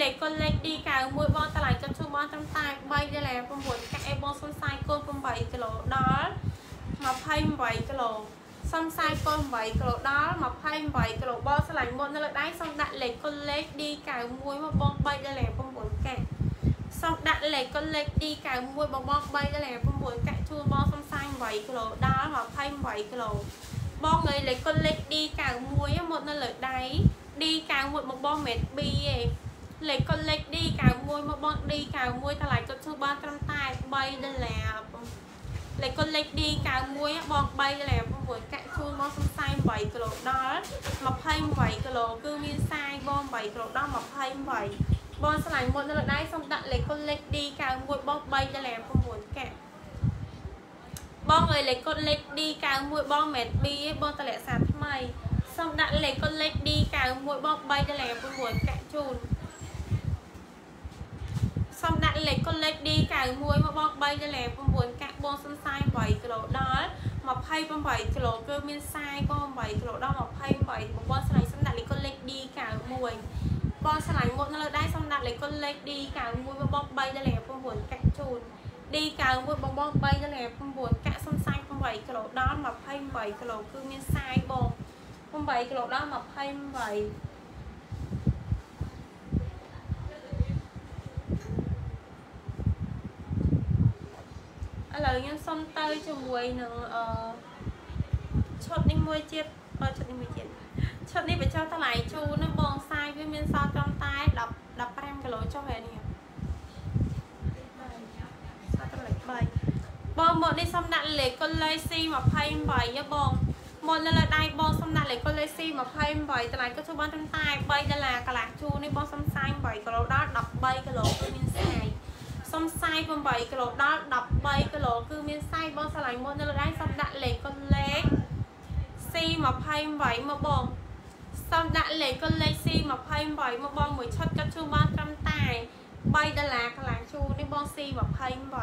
លេខកុនលេខ D91 បងតម្លៃចិត្តជូនបងត្រឹមតែ3ដុល្លារ9កាក់អេបងសុនសាយកូន8គីឡូដល់28គីឡូសុំខ្សែកូន8គីឡូដល់28គីឡូបងឆ្លាញ់មុតនៅលើដៃសុំដាក់លេខកុនលេខ D91 មកបង3ដុល្លារ9កាក់ សុំដាក់លេខកុនលេខ D91 បងបង3ដុល្លារ9កាក់ជួលបងសុំខ្សែ8គីឡូដល់28គីឡូបងឲ្យលេខកុនលេខ D91 មកនៅលើដៃ D91 មកបងមេត2ឯងលេខកុនលេខ D91 មកបង D91 តម្លៃគាត់ជួលបងត្រឹមតែ3ដុល្លារលេខកុនលេខ D91 បង3ដុល្លារ9កាក់ជូនមកសំសាយ8គីឡូដល់28គីឡូគឺមានសាយបង8គីឡូដល់28 បងឆ្លាញ់មុតនៅលើដៃសូមដាក់លេខកុនលេខ D91 បង3ដុល្លារ9កាក់បងអើយលេខកុនលេខ D91 បងមិនមែន B ទេបងតម្លាក់សារថ្មីសូមដាក់លេខកុនលេខ D91 បង3ដុល្លារ9កាក់ជូនសូមដាក់លេខកុនលេខ D91 មកបង3ដុល្លារ9កាក់បងសុនសាយ8គីឡូដល់28គីឡូគឺមានសាយបង8គីឡូដល់28បងបងស្លាញ់សូមដាក់លេខកុនលេខ D91 បងឆ្លាញ់មុខនៅលើដៃសូមដាក់លេខកុនលេខ D91 មកបង3ដុល្លារ9កាក់ជូន D91 បងបង3ដុល្លារ9កាក់សុំសាយ8គីឡូដល់28គីឡូគឺមានសាយបង8គីឡូដល់28ឥឡូវខ្ញុំសុំទៅជាមួយនឹងអឺឈុតនេះមួយទៀតបើឈុតនេះមួយទៀត ឈុតនេះបញ្ចុះតម្លៃជូនណាបងសាយវាមានសល់ត្រឹមតែ10 15គីឡូចុះហើយនេះសល់ត្រឹមលេខ3បងមកនេះសុំដាក់លេខកុនលេខ C28 ហ៎បងមកនៅលើដៃបងសុំដាក់លេខកុនលេខ C28 តម្លៃក៏ជួបបានត្រឹមតែ3ដុល្លារកន្លះជូននេះបងសុំសាយ8គីឡូដល់13គីឡូគឺមានសាយសុំសាយ8គីឡូដល់13គីឡូគឺមានសាយបងឆ្លាញ់មុននៅលើដៃសុំដាក់លេខកុនលេខ C28 មកបង សុំដាក់លេខកុនលេខ C28 មកបងមួយឈុតកាត់ជូនបានត្រឹមតែ3ដុល្លារកន្លះជូននេះបង C28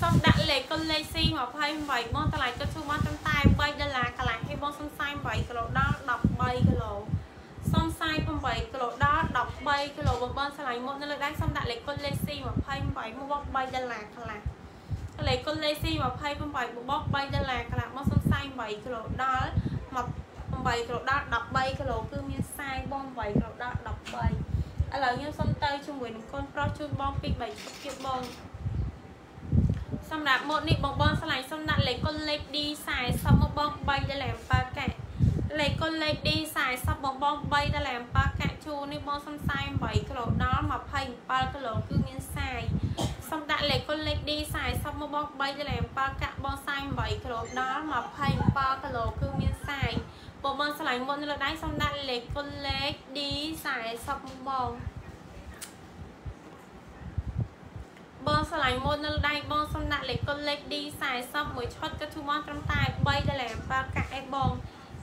សុំដាក់លេខកុនលេខ C28 បងតម្លៃកាត់ជូនបានត្រឹមតែ3ដុល្លារកន្លះហើយបងសុំសាយ8គីឡូដល់13គីឡូសុំសាយ8គីឡូដល់13គីឡូបងបងឆ្លាញ់មុខនៅលើដៃសុំដាក់លេខគុណលេខ C28 មកបោក3ដុល្លារខ្លះ លេខគុណលេខ C28 បងបោក3ដុល្លារខ្លះមកសុំសាយ8គីឡូដល់8គីឡូដល់13គីឡូគឺមានសាយបង8គីឡូដល់13ឥឡូវខ្ញុំសុំទៅជាមួយនឹងកូនប្រុសជូនបងពី3ឈុតទៀតបងសម្រាប់ម៉ូតនេះបងបងឆ្លាញ់សុំដាក់លេខគុណលេខ D40 មកបង3ដុល្លារប៉ាកែលេខគុណលេខ D 40បងបង3ដុល្លារ7កាក់ជូននេះបងសំសាយ8គីឡូដល់27គីឡូគឺមាន សាយសុំដាក់លេខគុណលេខ D 40មកបង3ដុល្លារ7កាក់បងសាយ8គីឡូដល់27គីឡូគឺមានសាយបងបងឆ្លាញ់មុនលើដៃសុំដាក់លេខគុណលេខ D 40មកបងបងឆ្លាញ់មុននៅដៃបងសុំដាក់លេខគុណលេខ D 40មួយឈុតក៏ជួមកត្រឹមតែ3ដុល្លារ7កាក់ឯបង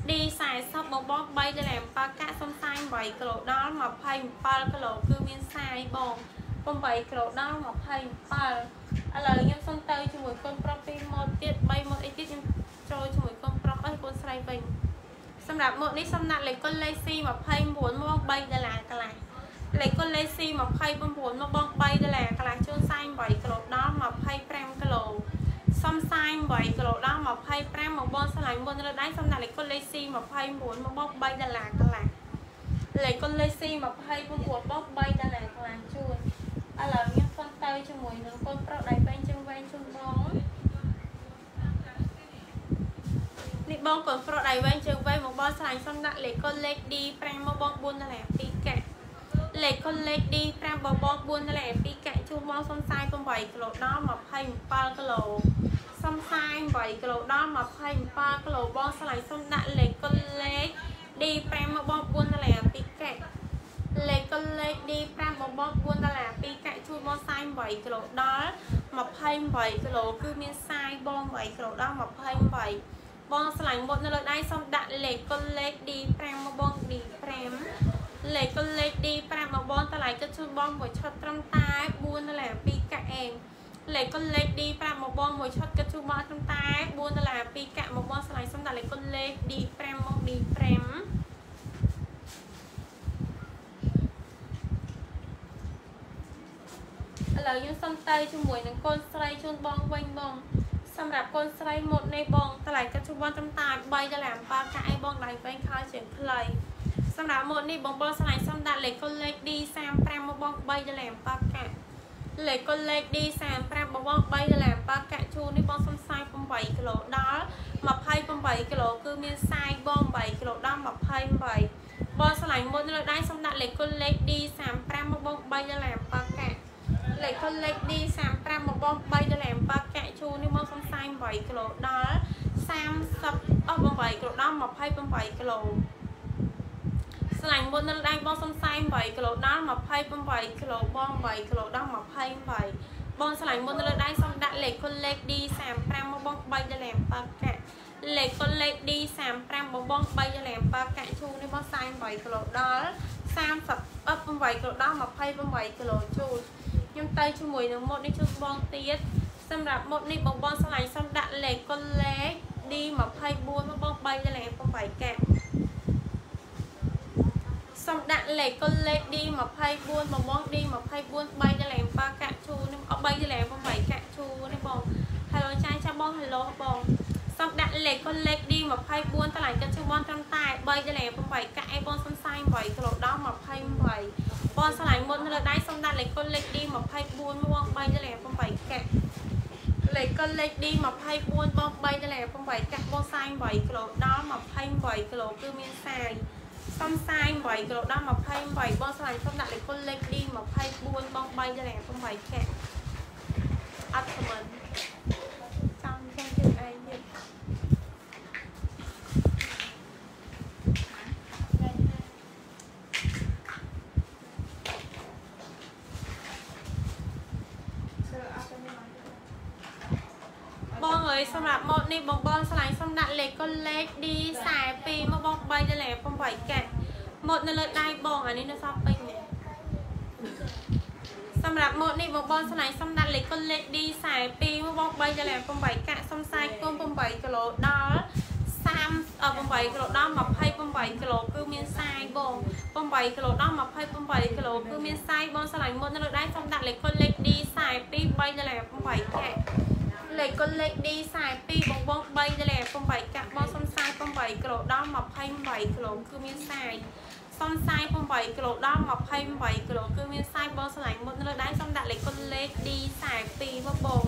D40 បងបង3ដុល្លារ7កាក់សុំសាយ8គីឡូដល់27គីឡូគឺមានសាយបង 8គីឡូដល់27ឥឡូវខ្ញុំសុំទៅជាមួយកូនប្រុសពីរម៉ូតទៀត3ម៉ូតអីទៀតខ្ញុំចូលជាមួយកូនប្រុសអើកូនស្រីវិញសម្រាប់ម៉ូតនេះសំណាក់លេខកុនលេខ C29 មក3ដុល្លារកន្លះលេខកុនលេខ C29 មកបង3ដុល្លារកន្លះជូនសាយ8គីឡូដល់25គីឡូសុំសាយ8គីឡូដល់25មកបងឆ្លាញ់មុនលើដៃសុំដាក់លេខគុណលេខ C29 មកបង3ដុល្លារកន្លះលេខគុណលេខ C29 បង3ដុល្លារកន្លះជួន ឥឡូវខ្ញុំសុំទៅជាមួយនឹងកូនប្រុសដៃវែងជើងវែងជូនបងនេះនេះបងកូនប្រុសដៃវែងជើងវែងមកបងឆ្លាញ់សុំដាក់លេខកូនលេខ D5 មកបង4ដុល្លារ2កែលេខកូនលេខ D5 បងបង4ដុល្លារ2កែជូនបងសុំសាយ8គីឡូដល់27គីឡូសុំសាយ8គីឡូដល់27គីឡូបងឆ្លាញ់សុំដាក់លេខកូនលេខ D5 មកបង4ដុល្លារ2កែ លេខកូនលេខ D5 បងបង4ដុល្លារ2កែជូនបងសាយ8គីឡូដល់28គីឡូគឺមានសាយបង8គីឡូដល់28បងឆ្លាញ់មុតនៅលើដៃសូមដាក់លេខកុលលេខ D5 មកបង D5 លេខកុលលេខ D5 មកបងតម្លៃគិតជូនបងមួយឈុតត្រឹមតែ4ដុល្លារ2កាក់ឯងលេខកុលលេខ D5 មកបងមួយឈុតគិតជូនបងត្រឹមតែ4ដុល្លារ2កាក់មកបងឆ្លាញ់សូមដាក់លេខកុលលេខ D5 មក D5 ឥឡូវយើងសុំទៅជាមួយនឹងកូនស្រីជូនបងវិញបងសម្រាប់កូនស្រីមុតនេះបងតម្លៃកាត់ជូនបងត្រឹមតែ3ដុល្លារ7កាក់អីបងដៃវែងខោជាងខ្លីសម្រាប់មុតនេះបងបងស្លាញ់សុំដាក់លេខកូនលេខ D35 មកបង3ដុល្លារ7កាក់លេខកូនលេខ D35 បងបង3ដុល្លារ7កាក់ជូននេះបងសុំសាយ8គីឡូដល់28គីឡូគឺមានសាយបង8គីឡូដល់28បងឆ្លាញ់មុនលើដៃសុំដាក់លេខគុណលេខ D35 មកបង3ដុល្លារ7កាក់ លេខគុណលេខ D35 មកបង3ដុល្លារ7កាក់ជូននេះមកសុំសាយ8គីឡូដល់30អស់8គីឡូដល់28គីឡូឆ្លាញ់មុនលើដៃបងសុំសាយ8គីឡូដល់28គីឡូបង8គីឡូដល់28បងឆ្លាញ់មុនលើដៃសុំដាក់លេខគុណលេខ D35 មកបង3ដុល្លារ7កាក់ លេខកុនលេខ D35 បងបង3ដុល្លារ7កាក់ឈូនេះបង48គីឡូដល់30អប់8គីឡូដល់28គីឡូជូនខ្ញុំទៅជាមួយនឹងមុតនេះជូនបងទៀតសម្រាប់មុតនេះបងបងឆ្លាញ់សុំដាក់លេខកុនលេខ D24 មកបង3ដុល្លារ8កាក់សុំដាក់លេខកុនលេខ D24 បងបង D24 3ដុល្លារ7កាក់ជូនេះអ3ដុល្លារ8កាក់ជូនេះបង Hello ចាយចាំបង Hello បង សូមដាក់លេខកុនលេខ D24 តម្លៃកាត់ជូនបងត្រឹមតែ3ដុល្លារ8កាក់អីបងសុំសាយ8គីឡូដល់28បងឆ្លាញ់មុនលើដៃសូមដាក់លេខកុនលេខ D24 មកបង3ដុល្លារ8កាក់លេខកុនលេខ D24 បង3ដុល្លារ8កាក់បងសាយ8គីឡូដល់28គីឡូគឺមានសាយសុំសាយ8គីឡូដល់28បងឆ្លាញ់សូមដាក់លេខកុនលេខ D24 បង3ដុល្លារ8កាក់អត់ខមមិនចាំចាំជឿឯងទៀត បងអើយសម្រាប់ម៉ូត នេះបងបងឆ្លាញ់សុំដាក់លេខកុនលេខ D42 មកបង3ដុល្លារ8កាក់ម៉ូតនៅលើដៃបងអានេះនៅសល់ពេញនេះសម្រាប់ម៉ូតនេះបងបងឆ្លាញ់សុំដាក់លេខកុនលេខ D42 មកបង3ដុល្លារ8កាក់សុំសាយគុំ8គីឡូដល់30 8គីឡូដល់28គីឡូគឺមានសាយបង8គីឡូដល់28គីឡូគឺមានសាយបងឆ្លាញ់មុននៅលើដៃសុំដាក់លេខកុនលេខ D42 3ដុល្លារ8កាក់ លេខកុនលេខ D42 បងបង3ដុល្លារ8កាក់បងសុំសាយ8គីឡូដល់28គីឡូគឺមានសាយសុំសាយ8គីឡូដល់28គីឡូគឺមានសាយបងឆ្លាញ់មុនលើដៃសុំដាក់លេខកុនលេខ D42 មកបង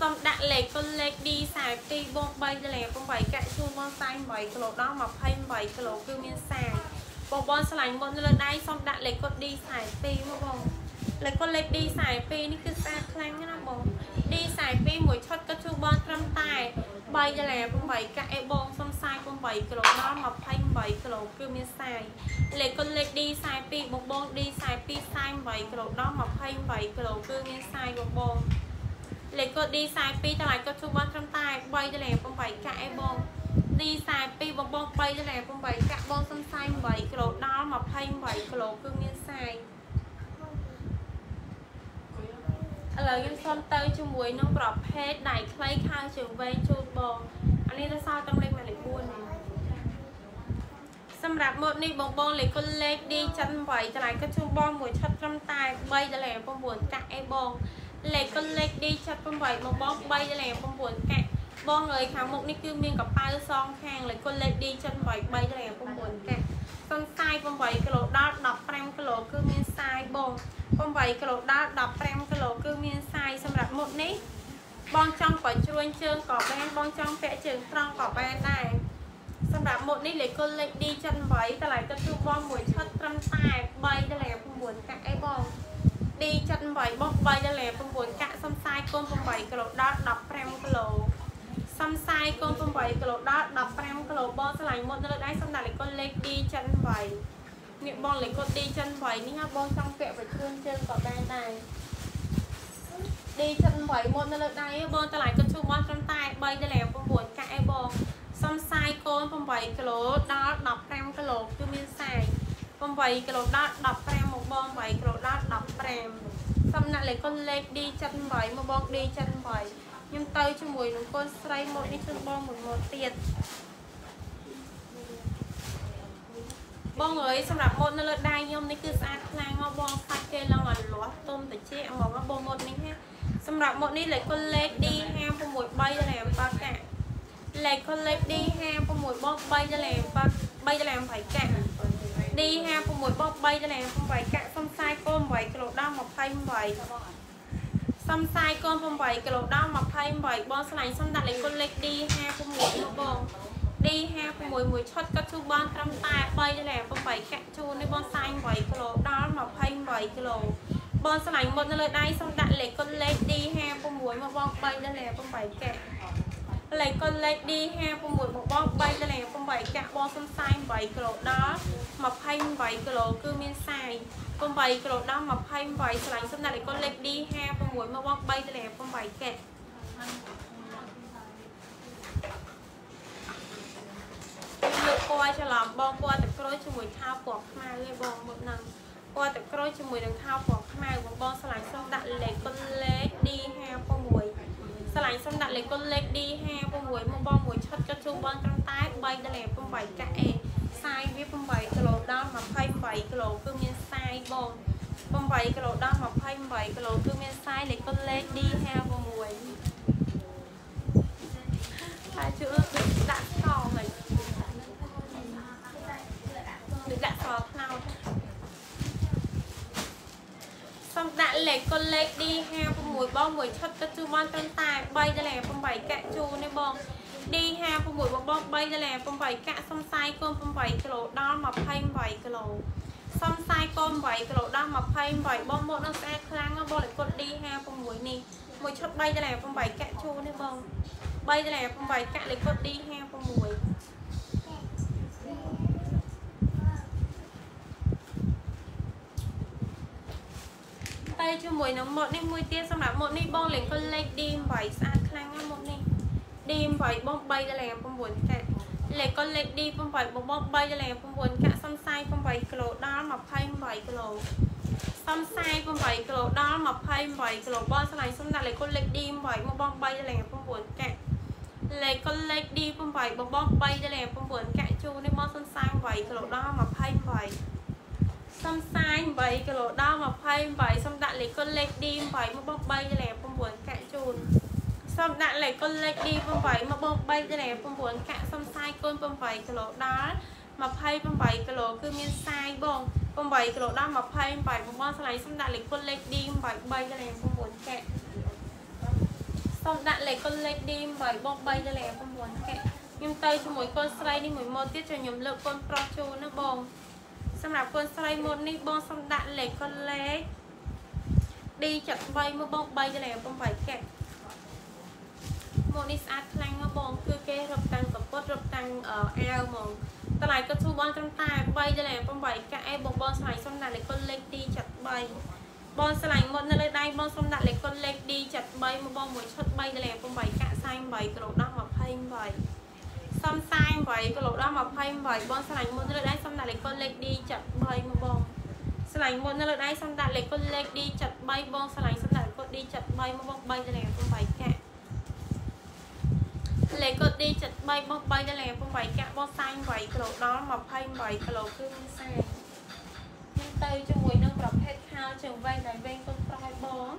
សុំដាក់លេខកុនលេខ D42 បង3ដុល្លារ8កាក់ជូនបងសាយ8គីឡូដល់28គីឡូគឺមានសាយបងបងឆ្លាញ់មុនលើដៃសុំដាក់លេខកុន D42 មកបង លេខកុនលេខ D42 នេះគឺស្អាតខ្លាំងណាស់បង D42 មួយឈុតក៏ជួបងត្រឹមតែ3ដុល្លារ8កាក់អេបងសុំសាយ8គីឡូដល់28គីឡូគឺមានសាយលេខកុនលេខ D42 បងបង D42 សាយ8គីឡូដល់28គីឡូគឺមានសាយបងបងលេខកូដ D42 តម្លៃកូដជួបបងត្រឹមតែ3ដុល្លារ8កាក់អីបង D42 បងបង3ដុល្លារ8កាក់បងសុំសាយ8គីឡូដល់28គីឡូគឺមានសាយ ឥឡូវយើងសុំទៅជាមួយនឹងប្រភេទដៃខ្លីខោជើងវែងជូតបងអានេះទៅសល់ត្រឹមលេខម៉ែលេខ4នេះសម្រាប់ម៉ូតនេះបងបងលេខគុណលេខ D ចិន8តម្លៃក៏ជួបបងមួយឆិតត្រឹមតែ3ដុល្លារ9កាក់អីបងលេខគុណលេខ D 78បងបង3ដុល្លារ9កាក់បងអើយខាងមុខនេះគឺមានកប៉ៅសងខាងលេខគុណលេខ D 78 3ដុល្លារ9កាក់សុំសាយ8គីឡូដល់15គីឡូគឺមានសាយបង 8គីឡូដល់15គីឡូគឺមានសាយសម្រាប់មុខនេះបងចង់បើជ្រួញជើងក៏បានបងចង់ពាក់ជើងត្រង់ក៏បានដែរសម្រាប់ម៉ូតនេះលេខគុណលេខ D ចិន8តម្លៃទឹកទូបងមួយឈុតត្រឹមតែ3ដុល្លារ9កាក់អីបង D ចិន8បង3ដុល្លារ9កាក់សំសាយកូន8គីឡូដល់15គីឡូសំសាយកូន8គីឡូដល់15គីឡូបងឆ្លាញ់មុតនៅលើដៃសំដាក់លេខគុណលេខ D ចិន8 នេះបងលេខគុណ D ចិន8នេះហ่าបងចង់ពាក់ប្រជឿនជើងក៏បានដែរ D ចិន8មុតនៅលើដៃបងតម្លៃគាត់ជួបបងត្រឹមតែ3ដុល្លារ9កាក់អីបងសំសាយកូន8គីឡូដល់15គីឡូគឺមានសាយ8គីឡូដល់15មកបង8គីឡូដល់15សំណាក់លេខកូនលេខ D 78មកបង D 78ខ្ញុំទៅជាមួយនឹងកូនស្រីម៉ូតនេះជូនបងមួយម៉ូតទៀត បងអើយសម្រាប់ម៉ូតនៅលើដៃខ្ញុំនេះគឺស្អាតខ្លាំងហ៎បងសាច់គេឡើងអលាស់ទុំតិចហ្មងបងម៉ូតនេះណាសម្រាប់ម៉ូតនេះលេខកូនលេខ D563 ដល់7កាក់លេខកូនលេខ D56 បង3ដុល្លារ7 3ដុល្លារ8កាក់ D56 បង3ដុល្លារ8កាក់សំសាយកូន8គីឡូដល់28សំសាយកូន8គីឡូដល់28បងស្លាញ់សំដាក់លេខគុណលេខ D56 មកបង D56 មួយឈុតគាត់ជួបបងត្រឹមតែ3ដុល្លារ8កាក់ជូននេះបងសាយ8គីឡូដល់28គីឡូបងស្លាញ់មុតនៅលើដៃសំដាក់លេខគុណលេខ D56 មកបង3ដុល្លារ8កាក់លេខកុនលេខ D56 មកបង3ដុល្លារ8កាក់បងសុំសាយ8គីឡូដល់28គីឡូគឺមានសាយ8គីឡូដល់28ឆ្លាញ់សុំដាក់លេខកុនលេខ D56 មកបង3ដុល្លារ8កាក់លើកពណ៌ ច្រឡំបងពណ៌ទឹកក្រូចជាមួយខោពណ៌ខ្មៅឯងបងមើលហ្នឹងពណ៌ទឹកក្រូចជាមួយនឹងខោពណ៌ខ្មៅបងបងឆ្លាញ់សុំដាក់លេខកុនលេខ D56 ស្រឡាញ់សុំដាក់លេខគុណលេខ D56 មកបងមួយឈុតក៏ជួបបងត្រឹមតែ3ដុល្លារ8កាក់អេខ្សែវា8គីឡូដល់28គីឡូគឺមានខ្សែបង8គីឡូដល់28គីឡូគឺមានខ្សែលេខគុណលេខ D56 ហើយជឿដាក់ស្កហើយដូចដាក់ស្ករត្នោតសូមដាក់ លេខកុនលេខ D56 បងមួយឈុតទៅជួបានត្រឹមតែ3ដុល្លារ8កាក់ជូនេះបង D56 បងបង3ដុល្លារ8កាក់សំសាយកូន8គីឡូដល់28គីឡូសំសាយកូន8គីឡូដល់28បងមកនឹងស្អាតខ្លាំងបងលេខកុន D56 នេះមួយឈុត3ដុល្លារ8កាក់ជូនេះបង3ដុល្លារ8កាក់លេខកុន D56 ទៅជាមួយនឹងម៉ូតនេះមួយទៀតសម្រាប់ម៉ូតនេះបងលេខគុណលេខ D8 ស្អាតខ្លាំងណាស់ម៉ូតនេះ D8 បង3ដុល្លារ9កាក់លេខគុណលេខ D8 បងបង3ដុល្លារ9កាក់សំសាយ8គីឡូដល់28គីឡូសំសាយ8គីឡូដល់28គីឡូបងឆ្លៃសំដាក់លេខគុណលេខ D8 មកបង3ដុល្លារ9កាក់លេខគុណលេខ D8 បងបង3ដុល្លារ9កាក់ជូននេះមកសំសាយ8គីឡូដល់28 សំសាយ8គីឡូដល់28សំដាក់លេខគុណលេខ D8 មកបង3ដុល្លារ9កាក់ជូនសំដាក់លេខគុណលេខ D8 មកបង3ដុល្លារ9កាក់សំសាយគុណ8គីឡូដល់28គីឡូគឺមានសាយបង8គីឡូដល់28បងឆ្លៃសំដាក់លេខគុណលេខ D8 3ដុល្លារ9កាក់សំដាក់លេខគុណលេខ D8 បង3ដុល្លារ9កាក់ខ្ញុំទៅជាមួយកូនស្រីនេះមួយម៉ូតទៀត cho ខ្ញុំលើកកូនប្រុសជូនណាបង សម្រាប់កូនស្រីម៉ូតនេះបងសុំដាក់លេខកូនលេខ D73 មកបង3ដុល្លារ8កាក់ម៉ូតនេះស្អាតខ្លាំងណាស់បងគឺគេរឹបតាំងកពុតរឹបតាំងអាវហ្មងតម្លៃក៏ធូរបងត្រឹមតែ3ដុល្លារ8កាក់អេបងបងស្លាញ់សុំដាក់លេខកូនលេខ D73 បងស្លាញ់មុតនៅលើដៃបងសុំដាក់លេខកូនលេខ D73 មកបងមួយឈុត3ដុល្លារ8កាក់48គីឡូដល់28 សំសាយ8គីឡូដល់28បងស្លាញ់មុនលើដៃសំដាក់លេខកូនលេខ D 73មកបងស្លាញ់មុនលើដៃសំដាក់លេខកូនលេខ D 73បងស្លាញ់សំដាក់លេខកូន D 73មកបង3ដុល្លារ8កាក់លេខកូន D 73បង3ដុល្លារ8កាក់បងសាយ8គីឡូដល់28គីឡូគឺមានសាយខ្ញុំទៅជាមួយនឹងប្រភេទខោជើងវែងដែលវែងកូនប្រុសឲ្យបង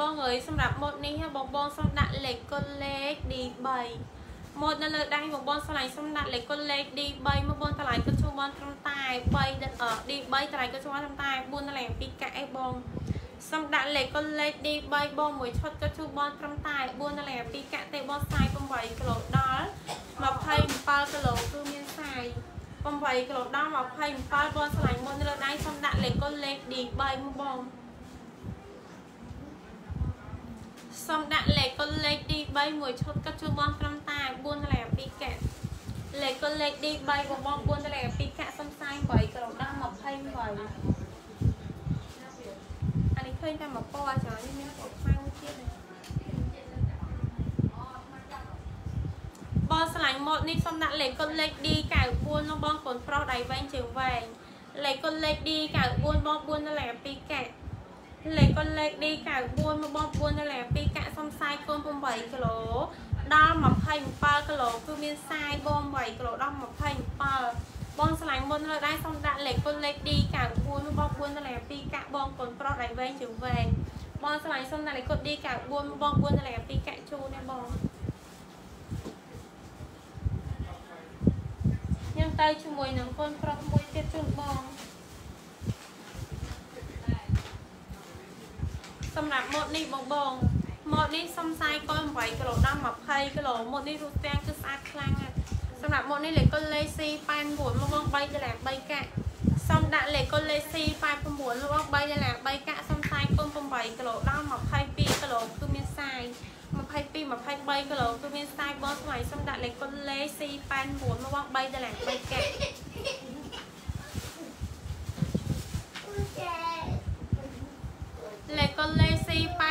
បងអើយសម្រាប់ម៉ូតនេះបងបងសូមដាក់លេខកុនលេខ D3 ម៉ូតនៅលើដៃបងបងឆ្លាញ់សំដាក់លេខគុណលេខ D3 មកបងតម្លៃក៏ជួបងត្រឹមតែ3ដអ D3 តម្លៃក៏ជួបងត្រឹមតែ4តម្លៃ2កាក់អីបងសំដាក់លេខគុណលេខ D3 បងមួយឈុតក៏ជួបងត្រឹមតែ4តម្លៃ2កាក់ទេបងខ្សែ8គីឡូដល់27គីឡូគឺមានខ្សែ8គីឡូដល់27បងឆ្លាញ់មុនលើដៃសំដាក់លេខគុណលេខ D3 មកបង សូមដាក់លេខកុនលេខ D3 មួយឈុតក៏ជួបងត្រឹមតែ4ដុល្លារ2កាក់លេខកុនលេខ D3 បងបង4ដុល្លារ2កាក់សុំសាយ8ក្រុមដល់28អានេះឃើញតែមួយពណ៌ច្រើននេះមានពណ៌ខ្មៅទៀតបងឆ្លាញ់ម៉ូតនេះសូមដាក់លេខកុនលេខ D94 នោះបងកូនប្រុសដៃវែងជើងវែងលេខកុនលេខ D94 បង4ដុល្លារ2កាក់ លេខកុនលេខ D94 មកបង4នៅលេខ2កាក់សំសាយកូន8គីឡូដល់27គីឡូគឺមានសាយបង8គីឡូដល់27បងឆ្លាញ់មុនលើដៃសុំដាក់លេខកុនលេខ D94 មកបង4នៅលេខ2កាក់បងកូនប្រុសដៃវែងជើងវែងបងឆ្លាញ់សុំដាក់លេខកុន D94 មកបង4នៅលេខ2កាក់ជូននេះបងខ្ញុំទៅជាមួយនឹងកូនប្រុសមួយទៀតជូនបង សម្រាប់ម៉ូតនេះបងបងម៉ូតនេះសំសាយកូន8គីឡូដល់20គីឡូម៉ូតនេះរូបទាំងគឺស្អាតខ្លាំងណាស់សម្រាប់ម៉ូតនេះលេខកុលលេខ C89 មកបង3ដុល្លារ3កាក់សុំដាក់លេខកុលលេខ C89 មកបង3ដុល្លារ3កាក់សំសាយកូន8គីឡូដល់22គីឡូគឺមានសាយ22 23គីឡូគឺមានសាយបងស្វ័យសុំដាក់លេខកុលលេខ C89 មកបង3ដុល្លារ3កាក់ លេខកុនលេខ C89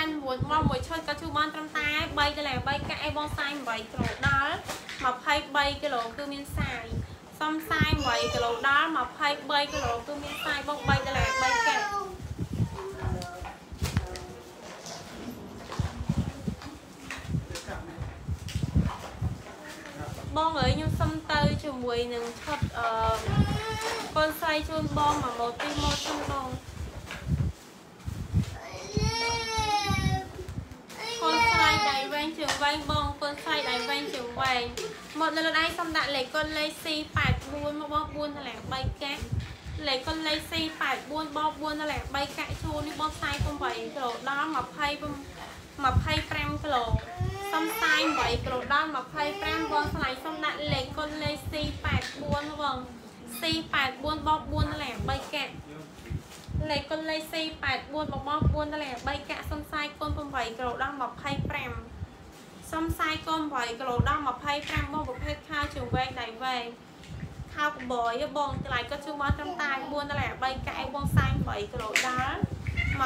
មកមួយឈុតក៏ជួបានត្រឹមតែ3ដុល្លារ3កាក់អីបងសាយ8ក្រូដល់23គីឡូគឺមានសាយសំសាយ8គីឡូដល់23គីឡូគឺមានសាយបង3ដុល្លារ3កាក់បងអើយខ្ញុំសុំទៅជាមួយនឹងឈុតអឺកូនស្រីជូនបងមកម៉ូតទីម៉ូតជូនបង កូនស្រីដៃវែងជើងវែងបងកូនស្រីដៃវែងជើងវែងមកនៅលើដៃសុំដាក់លេខកូនលេខ C84 មកបង4តម្លៃ3កាក់លេខកូនលេខ C84 បង4តម្លៃ3កាក់ជួននេះបងខ្សែ8គីឡូដល់20 25គីឡូសុំខ្សែ8គីឡូដល់25បងថ្លៃសុំដាក់លេខកូនលេខ C84 បង C84 បង4តម្លៃ3កាក់ លេខកុនលេខ C84 បងបង4ដុល្លារ3កាក់សំសាយកូន8គីឡូដល់25សំសាយកូន8គីឡូដល់25បងប្រភេទខោជើងវែងដៃវែងខោកបយបងថ្លៃក៏ជួបមកត្រឹមតែ4ដុល្លារ3កាក់ឯបងសាយ8គីឡូដល់20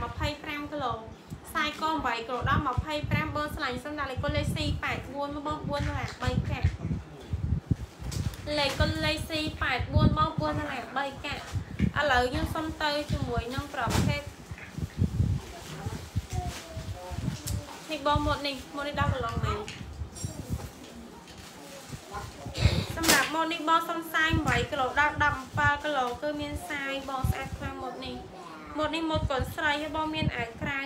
25គីឡូខ្សែក8គីឡូដល់25បងស្លាញ់សំដាក់លេខកុនលេខ C84 មកបង4ដុល្លារ3កាក់លេខកុនលេខ C84 បង4ដុល្លារ3កាក់ ឥឡូវយើងសុំទៅជាមួយនឹងប្រភេទនេះបងម៉ូតនេះម៉ូតនេះដល់កន្លងមែនសម្រាប់ម៉ូតនេះបងសុំសាយ8គីឡូដល់17គីឡូគឺមានសាយបងស្អាតខ្លាំងម៉ូតនេះម៉ូតនេះម៉ូតកូនស្រីហើយបងមានអាវក្រៅ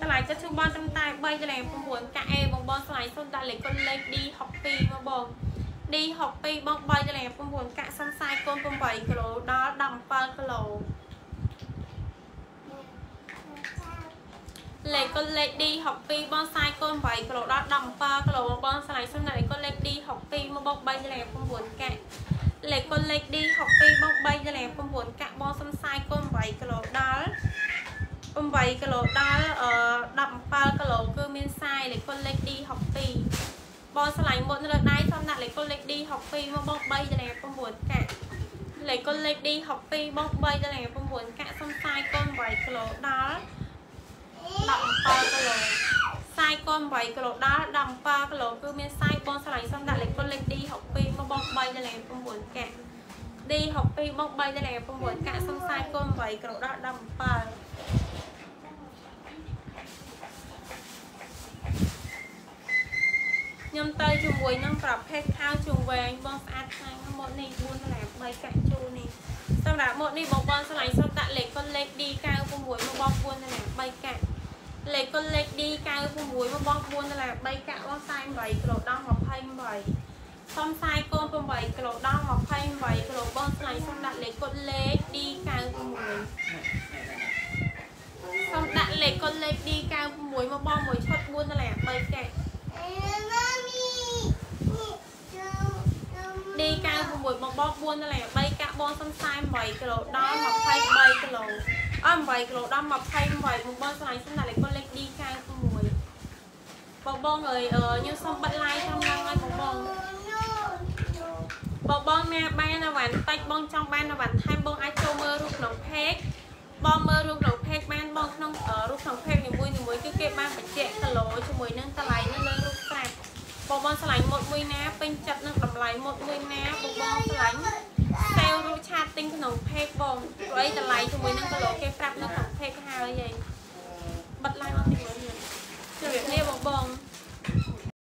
តម្លៃក៏ជួបបងត្រឹមតែ3ដុល្លារ9កាក់អេបងបងស្លាយសុំដាក់លេខកុនលេខ D62 មកបង D62 បង3ដុល្លារ9កាក់សំសាយកូន8គីឡូដល់17គីឡូលេខកូនលេខ D62 បងសាយកូន8គីឡូដល់17គីឡូបងស្លាយសំណាក់លេខកូនលេខ D62 មកបង3ដុល្លារ9កាក់លេខកូនលេខ D62 បង3ដុល្លារ9កាក់បងសំសាយកូន8គីឡូដល់8គីឡូដល់17គីឡូគឺមានសាយលេខកូនលេខ D62 បងឆ្លាញ់មុតនៅលើដៃសូមដាក់លេខកុលលេខ D62 មកបង3ដុល្លារ9កាក់លេខកុលលេខ D62 បង3ដុល្លារ9កាក់សុំខ្សែកូន8គីឡូដល់17គីឡូខ្សែកូន8គីឡូដល់17គីឡូគឺមានខ្សែបងឆ្លាញ់សុំដាក់លេខកុលលេខ D62 មកបង3ដុល្លារ9កាក់ D62 បង3ដុល្លារ9កាក់សុំខ្សែកូន8គីឡូដល់17 ខ្ញុំទៅជាមួយនឹងប្រភេទខោជងវែងបងស្អាតខ្លាំងម៉ូតនេះ4ដុល្លារ3កាក់ជូននេះសម្រាប់ម៉ូតនេះបងបងឆ្លៃសុំដាក់លេខកុនលេខ D96 មកបង4ដុល្លារ3កាក់លេខកូនលេខ D 96 មកបង4ដុល្លារ3កាក់បង48គីឡូដល់28សុំខ្សែកូន8គីឡូដល់28គីឡូបងស្លាញ់សុំដាក់លេខកូនលេខ D 96សុំដាក់លេខកូនលេខ D 96 មកបងមួយឈុត4ដុល្លារ3កា ក់ D 96បងបង4ដុល្លារ3កាក់បងសុំ48គីឡូដល់23គីឡូអស់8គីឡូដល់28បងបងស្លាញ់សុំដាក់លេខកូនលេខ D 96 បងបងអើយអឺខ្ញុំសុំបិទ live តាមឡើងហើយបងបងបងបងណាបានអវ៉ាន់តិចបងចង់បានអវ៉ាន់ថែមបងអាចចូលមើលរូបក្នុង page បងមើលរូបក្នុង page បានបងក្នុងអឺរូបក្នុង page នីមួយៗគឺគេបានបញ្ជាក់គីឡូជាមួយនឹងតម្លៃនៅលើរូបស្រាប់បងបងឆ្លាញ់មុតមួយណាពេញចិត្តនឹងតម្លៃមុតមួយណាបងបងឆ្លាញ់ sale រូបឆាតទិញក្នុង page បងព្រោះអីតម្លៃជាមួយនឹងគីឡូគេប្រាប់នៅក្នុង page ហើយហីបិទ live មកតិចមើលនេះជម្រាបលាបងបង